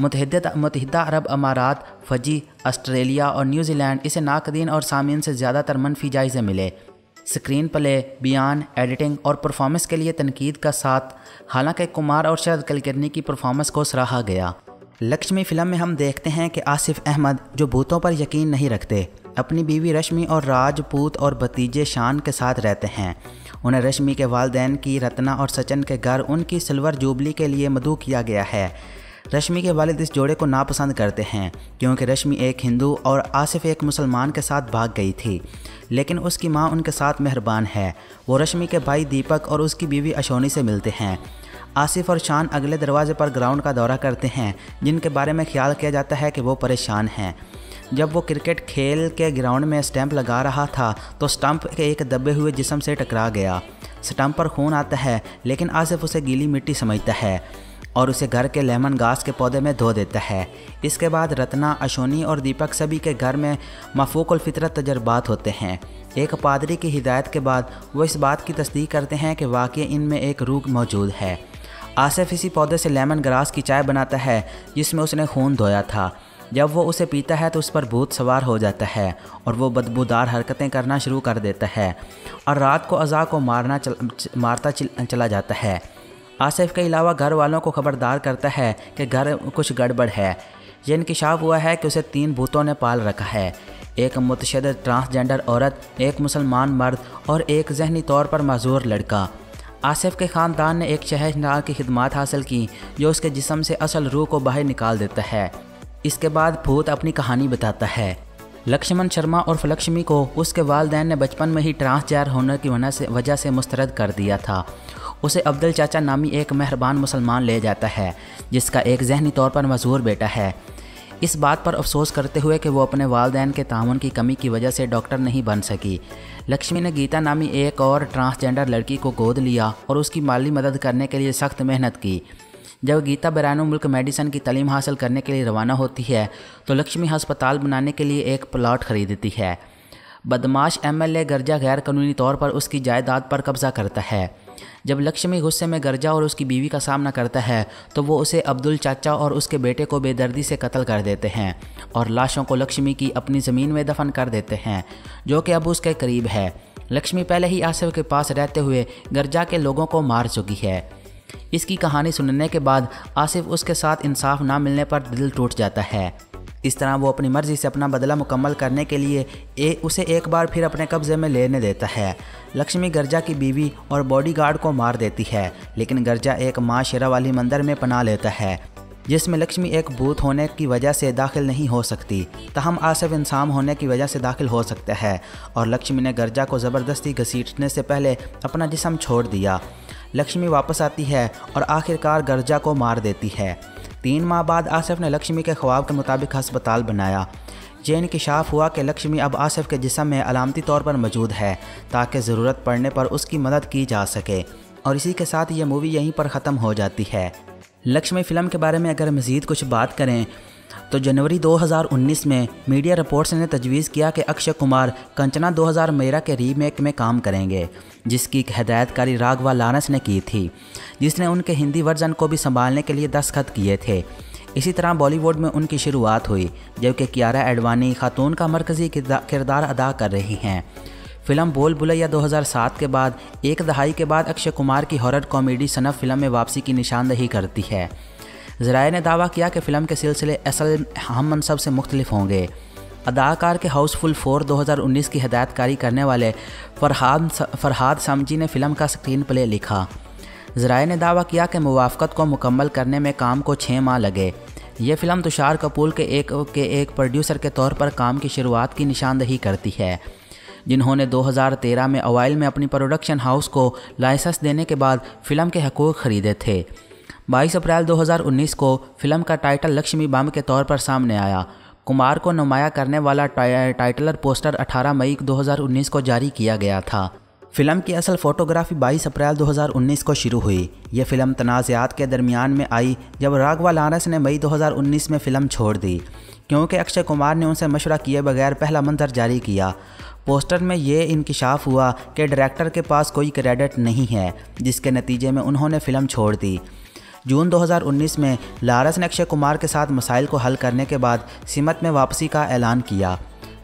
मुतहदा अरब अमारात, फजी, ऑस्ट्रेलिया और न्यूजीलैंड इसे नाकदीन और सामीन से ज़्यादातर मनफी जायज़े मिले। स्क्रीन प्ले बयान, एडिटिंग और परफॉर्मेंस के लिए तनकीद का साथ, हालाँकि कुमार और शरद कलकर्नी की परफॉर्मेंस को सराहा गया। लक्ष्मी फ़िल्म में हम देखते हैं कि आसिफ अहमद, जो भूतों पर यकीन नहीं रखते, अपनी बीवी रश्मि और राजपूत और भतीजे शान के साथ रहते हैं। उन्हें रश्मि के वालदेन की, रत्ना और सचिन के घर, उनकी सिल्वर जुबली के लिए मदू किया गया है। रश्मि के वालिद इस जोड़े को नापसंद करते हैं, क्योंकि रश्मि एक हिंदू और आसिफ एक मुसलमान के साथ भाग गई थी। लेकिन उसकी माँ उनके साथ मेहरबान है। वो रश्मि के भाई दीपक और उसकी बीवी अशोनी से मिलते हैं। आसिफ और शान अगले दरवाजे पर ग्राउंड का दौरा करते हैं, जिनके बारे में ख्याल किया जाता है कि वो परेशान हैं। जब वो क्रिकेट खेल के ग्राउंड में स्टैंप लगा रहा था तो स्टंप के एक दबे हुए जिसम से टकरा गया। स्टंप पर खून आता है, लेकिन आसिफ उसे गीली मिट्टी समझता है। और उसे घर के लेमन घास के पौधे में धो देता है। इसके बाद रत्ना अशोनी और दीपक सभी के घर में मफूक फितरत तजर्बात होते हैं। एक पादरी की हिदायत के बाद वो इस बात की तस्दीक करते हैं कि वाकई इनमें एक रूह मौजूद है। आसिफ इसी पौधे से लेमन ग्रास की चाय बनाता है जिसमें उसने खून धोया था। जब वो उसे पीता है तो उस पर भूत सवार हो जाता है और वो बदबूदार हरकतें करना शुरू कर देता है और रात को अज़ा को मारना चल, मारता चल, चला जाता है। आसिफ के अलावा घर वालों को खबरदार करता है कि घर कुछ गड़बड़ है। ये इंकशाफ हुआ है कि उसे तीन भूतों ने पाल रखा है। एक मुतशद ट्रांसजेंडर औरत, एक मुसलमान मर्द और एक जहनी तौर पर मजूर लड़का। आसिफ के ख़ानदान ने एक शहरनार की खिदमत हासिल की, जो उसके जिसम से असल रूह को बाहर निकाल देता है। इसके बाद भूत अपनी कहानी बताता है। लक्ष्मण शर्मा और फलक्ष्मी को उसके वालदेन ने बचपन में ही ट्रांसजेंडर होने की वजह से वजह से मुस्तरद कर दिया था। उसे अब्दुल चाचा नामी एक मेहरबान मुसलमान ले जाता है, जिसका एक जहनी तौर पर मजबूर बेटा है। इस बात पर अफसोस करते हुए कि वो अपने वालदेन के ताउन की कमी की वजह से डॉक्टर नहीं बन सकी। लक्ष्मी ने गीता नामी एक और ट्रांसजेंडर लड़की को गोद लिया और उसकी माली मदद करने के लिए सख्त मेहनत की। जब गीता बैरान मुल्क मेडिसन की तलीम हासिल करने के लिए रवाना होती है तो लक्ष्मी हस्पताल बनाने के लिए एक प्लाट खरीदती है। बदमाश एमएलए गर्जा गैर कानूनी तौर पर उसकी जायदाद पर कब्जा करता है। जब लक्ष्मी गुस्से में गर्जा और उसकी बीवी का सामना करता है तो वो उसे अब्दुल चाचा और उसके बेटे को बेदर्दी से कत्ल कर देते हैं और लाशों को लक्ष्मी की अपनी ज़मीन में दफन कर देते हैं जो कि अब उसके करीब है। लक्ष्मी पहले ही आसिफ के पास रहते हुए गर्जा के लोगों को मार चुकी है। इसकी कहानी सुनने के बाद आसिफ उसके साथ इंसाफ ना मिलने पर दिल टूट जाता है। इस तरह वो अपनी मर्ज़ी से अपना बदला मुकम्मल करने के लिए ए, उसे एक बार फिर अपने कब्ज़े में लेने देता है। लक्ष्मी गर्जा की बीवी और बॉडीगार्ड को मार देती है, लेकिन गर्जा एक माँ शेरा वाली मंदिर में पना लेता है, जिसमें लक्ष्मी एक भूत होने की वजह से दाखिल नहीं हो सकती। तहम आसिफ इंसान होने की वजह से दाखिल हो सकता है, और लक्ष्मी ने गर्जा को ज़बरदस्ती घसीटने से पहले अपना जिसम छोड़ दिया। लक्ष्मी वापस आती है और आखिरकार गर्जा को मार देती है। तीन माह बाद आसिफ ने लक्ष्मी के ख्वाब के मुताबिक अस्पताल बनाया। ये इंकशाफ हुआ कि लक्ष्मी अब आसिफ के जिसम में अलामती तौर पर मौजूद है, ताकि ज़रूरत पड़ने पर उसकी मदद की जा सके। और इसी के साथ ये मूवी यहीं पर ख़त्म हो जाती है। लक्ष्मी फ़िल्म के बारे में अगर मज़ीद कुछ बात करें तो जनवरी 2019 में मीडिया रिपोर्ट्स ने तजवीज़ किया कि अक्षय कुमार कंचना 2000 मेरा के रीमेक में काम करेंगे, जिसकी हदायतकारी राघवा लारस ने की थी, जिसने उनके हिंदी वर्जन को भी संभालने के लिए दस्खत किए थे। इसी तरह बॉलीवुड में उनकी शुरुआत हुई, जबकि कियारा एडवानी खातून का मरकज़ी किरदार अदा कर रही हैं। फ़िल्म बोल बुलैया 2007 के बाद, एक दहाई के बाद अक्षय कुमार की हॉरर कॉमेडी सनफ फ़िल्म में वापसी की निशानदही करती है। जराए ने दावा किया कि फ़िल्म के सिलसिले असल हम मनसब से मुख्तलिफ़ होंगे। अदाकार के हाउसफुल फोर 2019 की हदायतकारी करने वाले फरहाद फरहाद समजी ने फ़िल्म का स्क्रीन प्ले लिखा। जराए ने दावा किया कि मुवाफ़त को मुकम्मल करने में काम को छः माह लगे। ये फ़िल्म तुषार कपूर के एक के एक प्रोड्यूसर के तौर पर काम की शुरुआत की निशानदही करती है, जिन्होंने 2013 में अवाइल में अपनी प्रोडक्शन हाउस को लाइसेंस देने के बाद फ़िल्म के हकूक़ ख़रीदे थे। 22 अप्रैल 2019 को फ़िल्म का टाइटल लक्ष्मी बम के तौर पर सामने आया। कुमार को नुमाया करने वाला टाइटलर पोस्टर 18 मई 2019 को जारी किया गया था। फ़िल्म की असल फोटोग्राफी 22 अप्रैल 2019 को शुरू हुई। ये फ़िल्म तनाज़ात के दरमियान में आई, जब राघवा लारस ने मई 2019 में फ़िल्म छोड़ दी, क्योंकि अक्षय कुमार ने उनसे मशवरा किए बगैर पहला मंजर जारी किया। पोस्टर में ये इंकशाफ हुआ कि डायरेक्टर के पास कोई क्रेडिट नहीं है, जिसके नतीजे में उन्होंने फ़िल्म छोड़ दी। जून 2019 में लारस ने अक्षय कुमार के साथ मसाइल को हल करने के बाद सिमत में वापसी का ऐलान किया।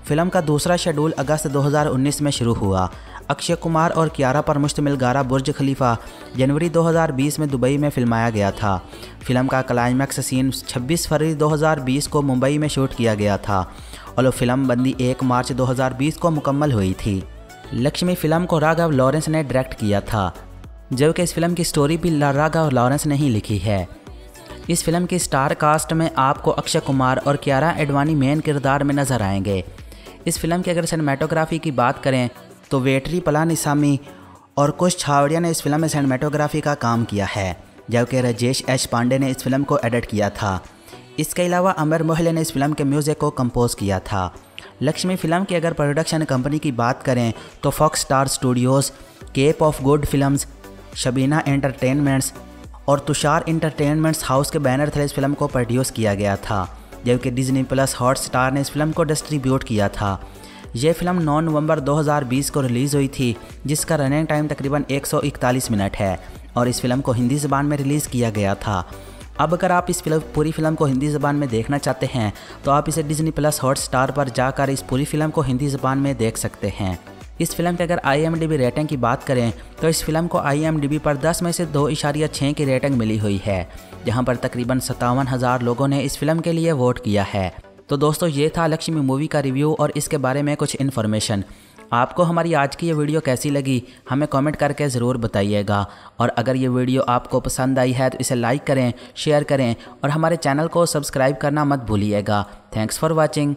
फ़िल्म का दूसरा शेड्यूल अगस्त 2019 में शुरू हुआ। अक्षय कुमार और कियारा पर मुश्तमिल गारा बुर्ज खलीफा जनवरी 2020 में दुबई में फिल्माया गया था। फ़िल्म का क्लाइमैक्स सीन 26 फरवरी 2020 को मुंबई में शूट किया गया था और फ़िल्म बंदी 1 मार्च 2020 को मुकम्मल हुई थी। लक्ष्मी फ़िल्म को राघव लॉरेंस ने डायरेक्ट किया था, जबकि इस फ़िल्म की स्टोरी भी राघव लॉरेंस ने ही लिखी है। इस फ़िल्म की स्टार कास्ट में आपको अक्षय कुमार और क्यारा एडवानी मेन किरदार में नज़र आएँगे। इस फ़िल्म की अगर सिनेमाटोग्राफी की बात करें तो वेटरी पलानिसामी और कुछ छावड़िया ने इस फ़िल्म में सिनेमाटोग्राफी का काम किया है जबकि राजेश एच पांडे ने इस फ़िल्म को एडिट किया था। इसके अलावा अमर मोहले ने इस फ़िल्म के म्यूज़िक को कंपोज किया था। लक्ष्मी फ़िल्म की अगर प्रोडक्शन कंपनी की बात करें तो Fox Star Studios, Cape of Good Films, Shabina Entertainments और तुषार इंटरटेनमेंट्स हाउस के बैनर थे इस फ़िल्म को प्रोड्यूस किया गया था, जबकि डिज्नी प्लस हॉट स्टार ने इस फ़िल्म को डिस्ट्रीब्यूट किया था। यह फ़िल्म 9 नवंबर 2020 को रिलीज़ हुई थी, जिसका रनिंग टाइम तकरीबन 141 मिनट है और इस फ़िल्म को हिंदी ज़बान में रिलीज़ किया गया था। अब अगर आप इस फ़िल्म, पूरी फ़िल्म को हिंदी ज़बान में देखना चाहते हैं तो आप इसे डिजनी प्लस हॉट स्टार पर जाकर इस पूरी फ़िल्म को हिंदी ज़बान में देख सकते हैं। इस फ़िल्म की अगर आईएमडीबी रेटिंग की बात करें तो इस फ़िल्म को आईएमडीबी पर 10 में से दो इशारिया छः की रेटिंग मिली हुई है, जहाँ पर तकरीबन सत्तावन हज़ार लोगों ने इस फ़िल्म के लिए वोट किया है। तो दोस्तों, ये था लक्ष्मी मूवी का रिव्यू और इसके बारे में कुछ इन्फॉर्मेशन आपको हमारी आज की ये वीडियो कैसी लगी, हमें कमेंट करके ज़रूर बताइएगा। और अगर ये वीडियो आपको पसंद आई है तो इसे लाइक करें शेयर करें और हमारे चैनल को सब्सक्राइब करना मत भूलिएगा। Thanks for watching